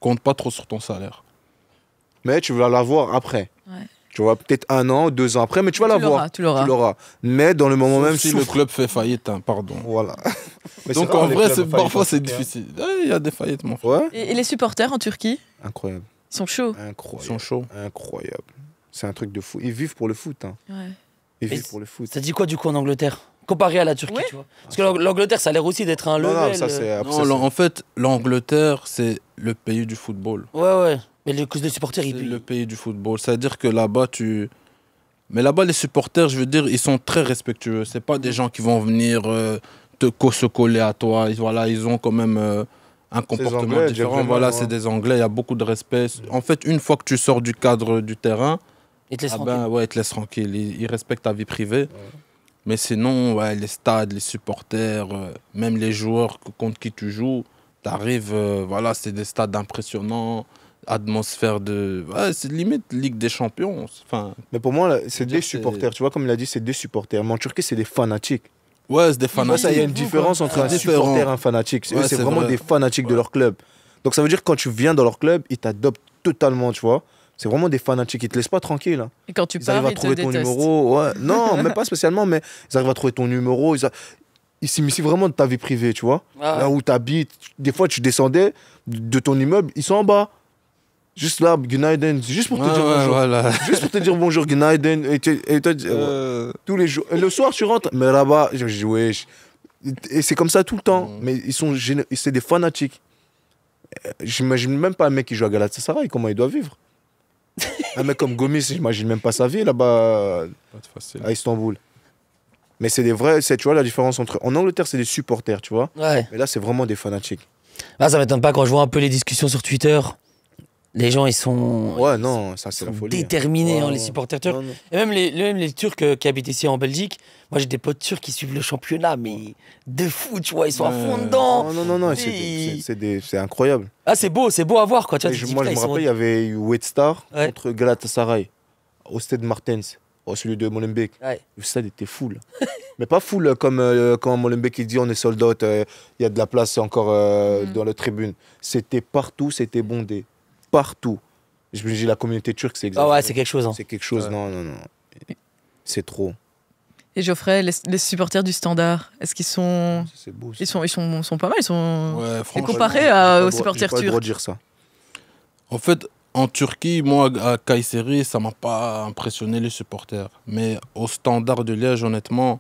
compte pas trop sur ton salaire. Mais tu vas l'avoir après. Ouais. Tu vois, peut-être un an, deux ans après, mais tu vas Tu l'avoir. tu l'auras. Tu l'auras. Mais dans le moment Sauf même, si le club fait faillite, hein, pardon. Voilà. Mais Donc en vrai, parfois c'est difficile. Ouais, Il y a des faillites, mon frère. Ouais. Et, et les supporters en Turquie, Incroyable. ils sont chauds. Ils Incroyable. sont chauds. Incroyable. C'est un truc de fou. Ils vivent pour le foot. Hein. Ouais. Ils Mais vivent pour le foot. Ça dit quoi du coup en Angleterre? Comparé à la Turquie, Ouais. tu vois Parce que l'Ang- l'Angleterre, ça a l'air aussi d'être un level. non, ça c'est. euh, Non, ça, en fait, l'Angleterre, c'est le pays du football. Ouais, ouais. Mais les causes de supporters, ils. le pays du football. C'est-à-dire que là-bas, tu. Mais là-bas, les supporters, je veux dire, ils sont très respectueux. C'est pas des gens qui vont venir euh, te se coller à toi. Ils, voilà, ils ont quand même euh, un comportement Anglais, différent. Voilà, ouais. c'est des Anglais. Il y a beaucoup de respect. En fait, une fois que tu sors du cadre du terrain, Ils te laissent ah tranquille. ben ouais, ils te laissent tranquille. Ils, ils respectent ta vie privée. Mais sinon, ouais, les stades, les supporters, euh, même les joueurs contre qui tu joues, t'arrives, euh, voilà, c'est des stades impressionnants, atmosphère de, ouais, c'est limite Ligue des Champions. Enfin, Mais pour moi, c'est des supporters. Tu vois, comme il a dit, c'est des supporters. Mais en Turquie, c'est des fanatiques. ouais, c'est des fanatiques. ça, il y a une différence entre un différent. supporter et un fanatique. Eux, Ouais, c'est vraiment vrai. des fanatiques de leur club. Donc ça veut dire que quand tu viens dans leur club, ils t'adoptent totalement, tu vois. C'est vraiment des fanatiques. Ils te laissent pas tranquille. hein. Et quand tu Ils pars, arrivent à ils te trouver ton détestent. numéro. Ouais. Non, même pas spécialement, mais ils arrivent à trouver ton numéro. Ils, a- ils s'immiscent vraiment de ta vie privée, tu vois. Ah, Là où tu habites. Des fois, tu descendais de ton immeuble, ils sont en bas. Juste là, Gunaiden, juste pour te Ouais, dire ouais, bonjour. voilà. Juste pour te dire bonjour, Gunaiden. Et, tu- et toi, Euh, tous les jours. Et le soir, tu rentres, mais là-bas, je dis, wesh. Et c'est comme ça tout le temps. Mm. Mais ils sont c'est des fanatiques. Euh, J'imagine même pas un mec qui joue à Galatasaray, comment il doit vivre. un mec comme Gomis, j'imagine même pas sa vie là-bas à Istanbul. Mais c'est des vrais, tu vois la différence entre. En Angleterre, c'est des supporters, tu vois. ouais. Mais là, c'est vraiment des fanatiques. Ah, ça m'étonne pas quand je vois un peu les discussions sur Twitter. Les gens, ils sont. Ouais, non, ça, c'est la folie. hein. déterminés, hein, les supporters turcs. Non, non. Et même les, même les Turcs euh, qui habitent ici en Belgique, moi j'ai des potes turcs qui suivent le championnat, mais de fou, tu vois, ils sont à fond dedans. Non, non, non, non, c'est, incroyable. Ah, c'est beau, c'est beau à voir, quoi. Tu vois, je- dis, moi, je me rappelle, il y avait eu Wet Star Ouais. contre Galatasaray au stade Martens, au celui de Molenbeek. Le stade était full. Mais pas full comme euh, quand Molenbeek il dit on est sold out, euh, il y a de la place encore euh, Mhm. dans la tribune. C'était partout, c'était bondé. Partout. Je me dis la communauté turque, c'est Ah exagéré. ouais, c'est quelque chose. hein. C'est quelque chose, Ouais. non, non, non. C'est trop. Et Geoffrey, les, les supporters du Standard, est-ce qu'ils sont, C'est beau. ça. ils sont, ils sont, sont pas mal Ils sont. Ouais, Et franchement. comparé J'ai à- aux supporters j'ai pas le droit turcs. de dire ça. En fait, en Turquie, moi, à Kayseri, ça m'a pas impressionné les supporters. Mais au standard de Liège, honnêtement,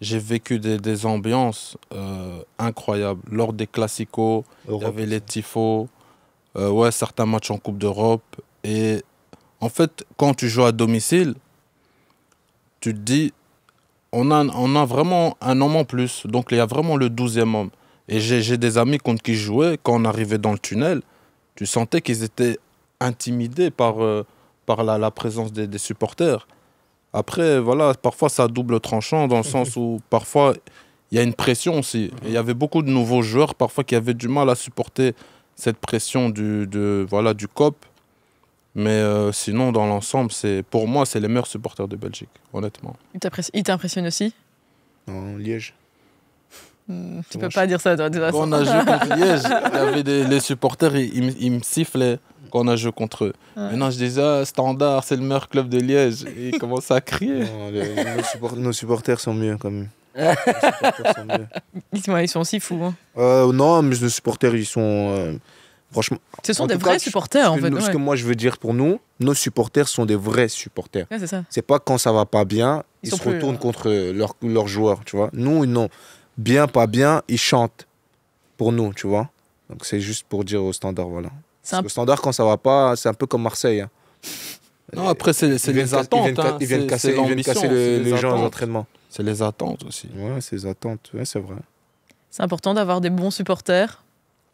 j'ai vécu des, des ambiances euh, incroyables. Lors des classicos, il y avait les tifos, euh, ouais, certains matchs en Coupe d'Europe. Et en fait, quand tu joues à domicile, tu te dis, on a, on a vraiment un homme en plus. Donc, il y a vraiment le 12e homme. Et j'ai des amis contre qui je jouais, quand on arrivait dans le tunnel, tu sentais qu'ils étaient intimidés par, euh, par la, la présence des, des supporters. Après, voilà, parfois ça a double tranchant dans le sens où parfois il y a une pression aussi. Et Il y avait beaucoup de nouveaux joueurs parfois qui avaient du mal à supporter cette pression du, de, voilà, du COP. Mais euh, sinon, dans l'ensemble, c'est pour moi, c'est les meilleurs supporters de Belgique, honnêtement. Ils t'impressionnent aussi? En Liège. Hmm, Tu peux pas dire ça, toi. de toute Quand façon. on a joué contre Liège, il y avait des, les supporters, ils, ils me- ils me sifflaient quand on a joué contre eux. Ouais. Maintenant, je disais, ah, standard, c'est le meilleur club de Liège. Et ils commençaient à crier. Non, les- nos, support- nos supporters sont mieux quand même. Supporters sont. Ils, ils sont aussi fous. hein. Euh, non, mais nos supporters, ils sont. euh, franchement. Ce sont en des cas, vrais supporters, en fait. nous- Ce que moi, je veux dire pour nous, nos supporters sont des vrais supporters. Ouais, c'est ça. C'est pas quand ça va pas bien, Ils ils, se plus, retournent euh, contre leurs joueurs, tu vois. Nous, non. Bien, pas bien, ils chantent pour nous, tu vois. Donc c'est juste pour dire au standard, voilà. Parce un- que Au standard, quand ça va pas, c'est un peu comme Marseille. hein. Non, après, c'est Ils les attentes. Ils viennent, hein. ils casser, ils viennent le- les gens aux entraînements. C'est les attentes aussi. Ouais, c'est les attentes, ouais, c'est vrai. C'est important d'avoir des bons supporters.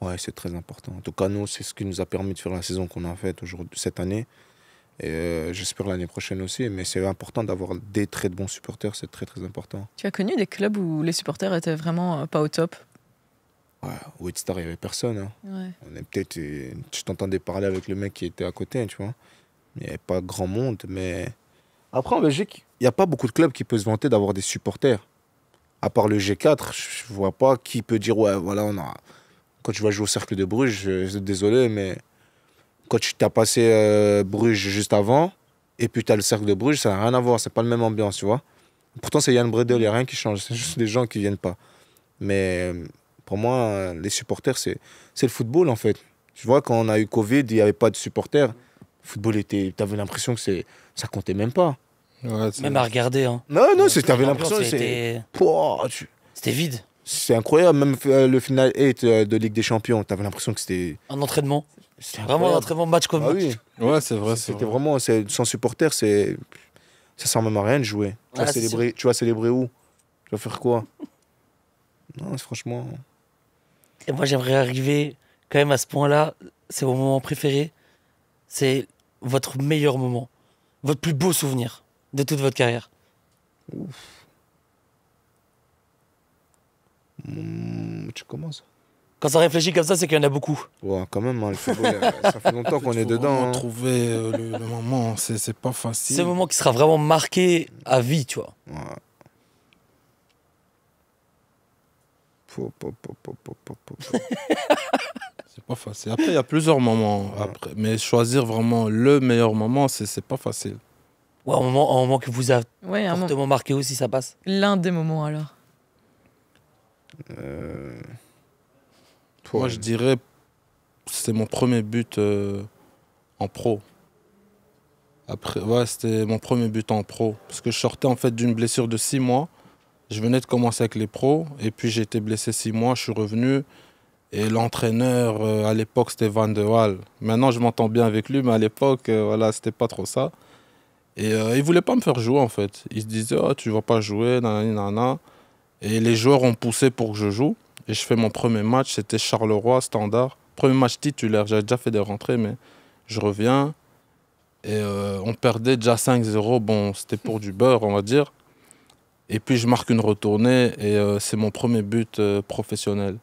Ouais, c'est très important. En tout cas, nous, c'est ce qui nous a permis de faire la saison qu'on a faite aujourd'hui, cette année. Et euh, j'espère l'année prochaine aussi. Mais c'est important d'avoir des très bons supporters, c'est très très important. Tu as connu des clubs où les supporters étaient vraiment euh, pas au top? Ouais, au Star, il n'y avait personne. hein. Ouais. On est peut-être. euh, Je t'entendais parler avec le mec qui était à côté, tu vois. Il n'y avait pas grand monde, mais. Après, en Belgique, n'y a pas beaucoup de clubs qui peuvent se vanter d'avoir des supporters. À part le G4, je vois pas qui peut dire, ouais, voilà, on a. Quand tu vas jouer au Cercle de Bruges, je suis désolé, mais. Quand tu t'as passé euh, Bruges juste avant, et puis tu as le Cercle de Bruges, ça n'a rien à voir, c'est pas la même ambiance, tu vois. Pourtant, c'est Yann Bredel, il n'y a rien qui change, c'est juste des gens qui viennent pas. Mais pour moi, les supporters, c'est le football en fait. Tu vois, quand on a eu Covid, il n'y avait pas de supporters. Le football était. T'avais l'impression que ça comptait même pas. Ouais, Même à regarder. Hein. Non, non, t'avais l'impression que c'était- C'était vide. C'est incroyable, même euh, le final 8 euh, de Ligue des Champions, t'avais l'impression que c'était. Un entraînement. c'était Vraiment un entraînement match comme Ah match. oui, Ouais, c'est vrai. c'était vrai. vraiment. Sans supporters, c'est. Ça sert même à rien de jouer. Tu vas, Ah, célébrer, tu vas célébrer où? Tu vas faire quoi? Non, c'est franchement. Et moi, j'aimerais arriver quand même à ce point-là. C'est mon moment préféré. C'est votre meilleur moment. Votre plus beau souvenir de toute votre carrière. Hmm, tu commences Quand ça réfléchit comme ça, c'est qu'il y en a beaucoup. Ouais, quand même, hein, le football, euh, ça fait longtemps qu'on est dedans. hein. Trouver euh, le, le moment, c'est c'est pas facile. C'est un moment qui sera vraiment marqué à vie, tu vois. Ouais. C'est pas facile. Après, il y a plusieurs moments. Après. Mais choisir vraiment le meilleur moment, c'est c'est pas facile. Ou un moment, un moment qui vous a Ouais, un moment- fortement marqué aussi, ça passe. l'un des moments alors. Euh, Moi, ouais. je dirais c'est mon premier but euh, en pro. Après, ouais, c'était mon premier but en pro. Parce que je sortais en fait d'une blessure de six mois. Je venais de commencer avec les pros. Et puis j'ai été blessé six mois. Je suis revenu. Et l'entraîneur, euh, à l'époque, c'était Van de Waal. Maintenant, je m'entends bien avec lui, mais à l'époque, euh, voilà, c'était pas trop ça. Et euh, il voulait pas me faire jouer, en fait. Il se disait, oh, tu vas pas jouer, nanana. Et les joueurs ont poussé pour que je joue. Et je fais mon premier match, c'était Charleroi, standard. Premier match titulaire, j'avais déjà fait des rentrées, mais je reviens. Et euh, on perdait déjà 5-0. Bon, c'était pour du beurre, on va dire. Et puis je marque une retournée et euh, c'est mon premier but euh, professionnel.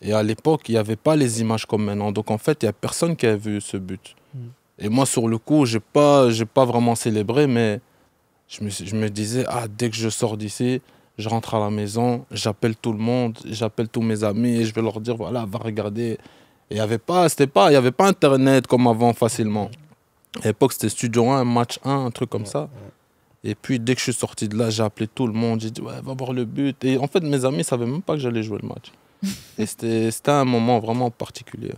Et à l'époque, il n'y avait pas les images comme maintenant. Donc en fait, il n'y a personne qui a vu ce but. Et moi, sur le coup, je n'ai pas, vraiment célébré, mais je me, suis- je me disais, ah, dès que je sors d'ici, je rentre à la maison, j'appelle tout le monde, j'appelle tous mes amis et je vais leur dire, voilà, va regarder. Et il n'y avait pas, c'était pas, il y avait pas Internet comme avant facilement. À l'époque, c'était Studio 1, match 1, un truc comme ça. Et puis, dès que je suis sorti de là, j'ai appelé tout le monde. J'ai dit, ouais, va voir le but. Et en fait, mes amis ne savaient même pas que j'allais jouer le match. Et c'était un moment vraiment particulier.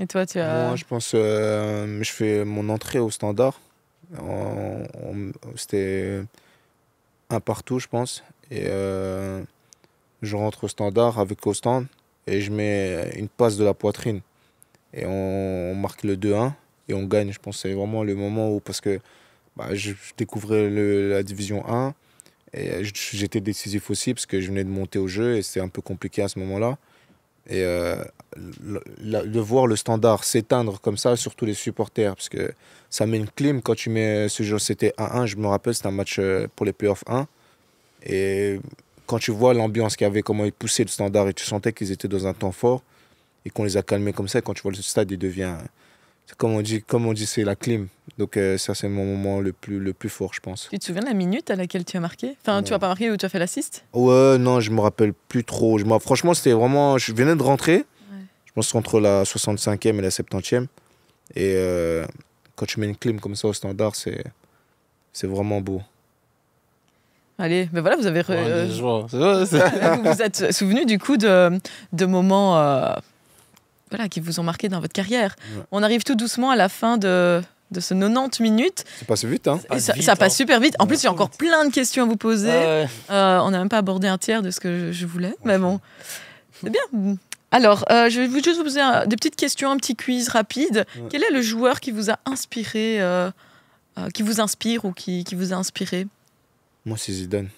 Et toi, tu as. Moi, je pense euh, je fais mon entrée au standard. C'était un partout, je pense. Et euh, je rentre au standard avec au et je mets une passe de la poitrine. Et on, marque le 2-1 et on gagne. Je pense c'est vraiment le moment où, parce que bah, je, découvrais la division 1 et j- j'étais décisif aussi parce que je venais de monter au jeu et c'était un peu compliqué à ce moment-là. Et euh, le- de voir le standard s'éteindre comme ça, surtout les supporters, parce que ça met une clim quand tu mets ce jeu. C'était 1-1, je me rappelle, c'était un match euh, pour les playoffs 1. Et quand tu vois l'ambiance qu'il y avait, comment ils poussaient le standard, et tu sentais qu'ils étaient dans un temps fort, et qu'on les a calmés comme ça, quand tu vois le stade, il devient. Comme on dit, comme on dit c'est la clim. Donc euh, ça, c'est mon moment le plus, le plus fort, je pense. Tu te souviens de la minute à laquelle tu as marqué? Enfin, tu Non. as pas marqué ou tu as fait l'assist? Ouais, non, je me rappelle plus trop. Je m'en- Franchement, c'était vraiment. Je venais de rentrer. Je pense entre la 65e et la 70e. Et euh, quand tu mets une clim comme ça au standard, c'est c'est vraiment beau. Allez, ben voilà, vous avez. re- Ouais, euh, vous vous êtes souvenu du coup de, de moments euh, voilà, qui vous ont marqué dans votre carrière. Ouais. On arrive tout doucement à la fin de, de ce 90 minutes. C'est passé vite, hein Et passe ça, vite, ça passe hein. super vite. En Ouais. plus, il y a encore plein de questions à vous poser. Euh, on n'a même pas abordé un tiers de ce que je, je voulais. Mais bon, c'est bien. Alors, euh, je vais vous- juste vous poser un- des petites questions, un petit quiz rapide. Ouais. Quel est le joueur qui vous a inspiré, euh, euh, qui vous inspire ou qui, qui vous a inspiré? Moi, c'est Zidane.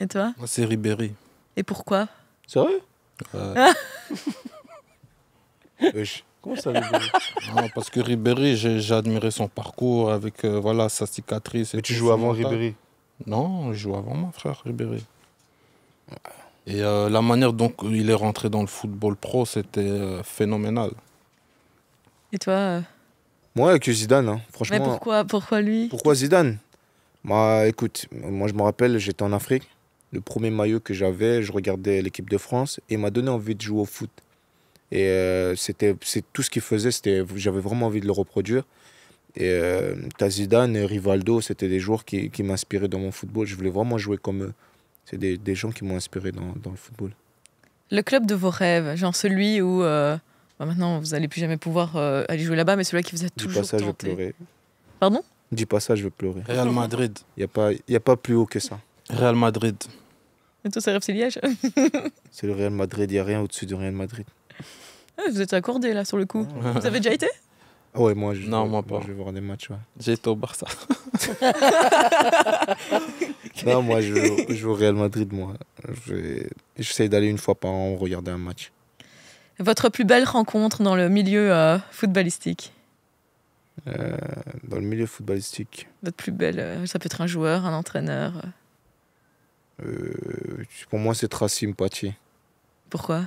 Et toi? Moi, c'est Ribéry. Et pourquoi? C'est vrai Ouais. Wesh. Comment ça, Ribéry Non, parce que Ribéry, j'ai admiré son parcours avec euh, voilà, sa cicatrice. et Mais tu tout, joues avant mental. Ribéry. Non, je joue avant mon frère Ribéry. Et euh, la manière dont il est rentré dans le football pro, c'était euh, phénoménal. Et toi Moi, que Zidane, hein. Mais franchement. pourquoi, pourquoi lui? Pourquoi Zidane? Bah écoute, moi je me rappelle, j'étais en Afrique. Le premier maillot que j'avais, je regardais l'équipe de France et il m'a donné envie de jouer au foot. Et euh, c'était c'est tout ce qu'il faisait, c'était j'avais vraiment envie de le reproduire. Et euh, t'as Zidane et Rivaldo, c'était des joueurs qui, qui m'inspiraient dans mon football. Je voulais vraiment jouer comme eux. C'est des, des gens qui m'ont inspiré dans, dans le football. Le club de vos rêves, genre celui où euh, bah maintenant vous allez plus jamais pouvoir euh, aller jouer là-bas, mais celui qui vous a Dis toujours pas ça, je vais pleurer. Pardon? Dis pas ça, je vais pleurer. Real Madrid. Il n'y a, pas- y a pas plus haut que ça. Real Madrid. Et toi, c'est RFC Liège? C'est le Real Madrid, il n'y a rien au-dessus du Real Madrid. Ah, Vous êtes accordé là sur le coup. Vous avez déjà été? Ah ouais, moi je, Non, moi pas. je vais voir des matchs. ouais. J'ai été au Barça. Non, moi, je, joue- je au Real Madrid, moi. J'essaie d'aller une fois par an regarder un match. Votre plus belle rencontre dans le milieu euh, footballistique? Euh, dans le milieu footballistique, Votre plus belle, euh, ça peut être un joueur, un entraîneur. pour moi, c'est Tracim Pachi. Pourquoi?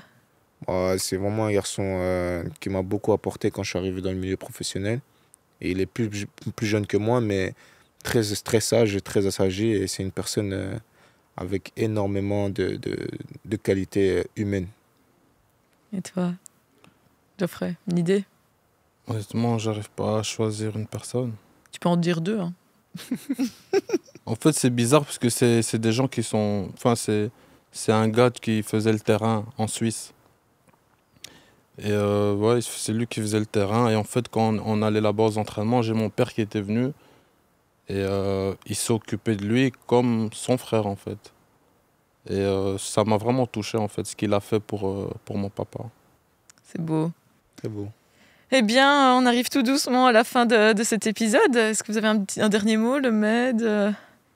C'est vraiment un garçon euh, qui m'a beaucoup apporté quand je suis arrivé dans le milieu professionnel. Et il est plus, plus jeune que moi, mais très, très sage et très assagi. Et c'est une personne euh, avec énormément de, de, de qualités euh, humaines. Et toi Geoffrey, une idée? Honnêtement, j'arrive pas à choisir une personne. Tu peux en dire deux. Hein. En fait, c'est bizarre parce que c'est c'est des gens qui sont. Enfin, c'est c'est un gars qui faisait le terrain en Suisse. Et euh, ouais, c'est lui qui faisait le terrain. Et en fait, quand on, on allait là-bas aux entraînements, j'ai mon père qui était venu. Et euh, il s'occupait de lui comme son frère, en fait. Et euh, ça m'a vraiment touché, en fait, ce qu'il a fait pour, euh, pour mon papa. C'est beau. Très beau. Eh bien, on arrive tout doucement à la fin de, de cet épisode. Est-ce que vous avez un, petit, un dernier mot, le MED euh?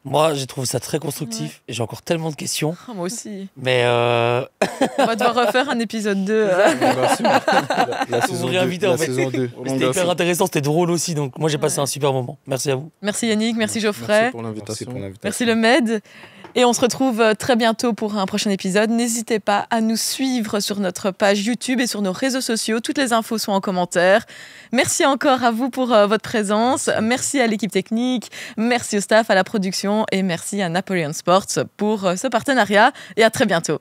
Moi, j'ai trouvé ça très constructif. et J'ai encore tellement de questions. Ah, Moi aussi. Mais euh, On va devoir refaire un épisode 2. La, la saison réinvitez, 2, en la fait. saison 2. c'était hyper intéressant, c'était drôle aussi. Donc, moi, j'ai passé Ouais. un super moment. Merci à vous. Merci Yannick, merci Geoffrey. Merci pour Merci l'invitation. pour l'invitation. Merci le MED. Et on se retrouve euh, très bientôt pour un prochain épisode. N'hésitez pas à nous suivre sur notre page YouTube et sur nos réseaux sociaux. Toutes les infos sont en commentaire. Merci encore à vous pour euh, votre présence. Merci à l'équipe technique. Merci au staff, à la production et merci à Napoleon Sports pour euh, ce partenariat. Et à très bientôt.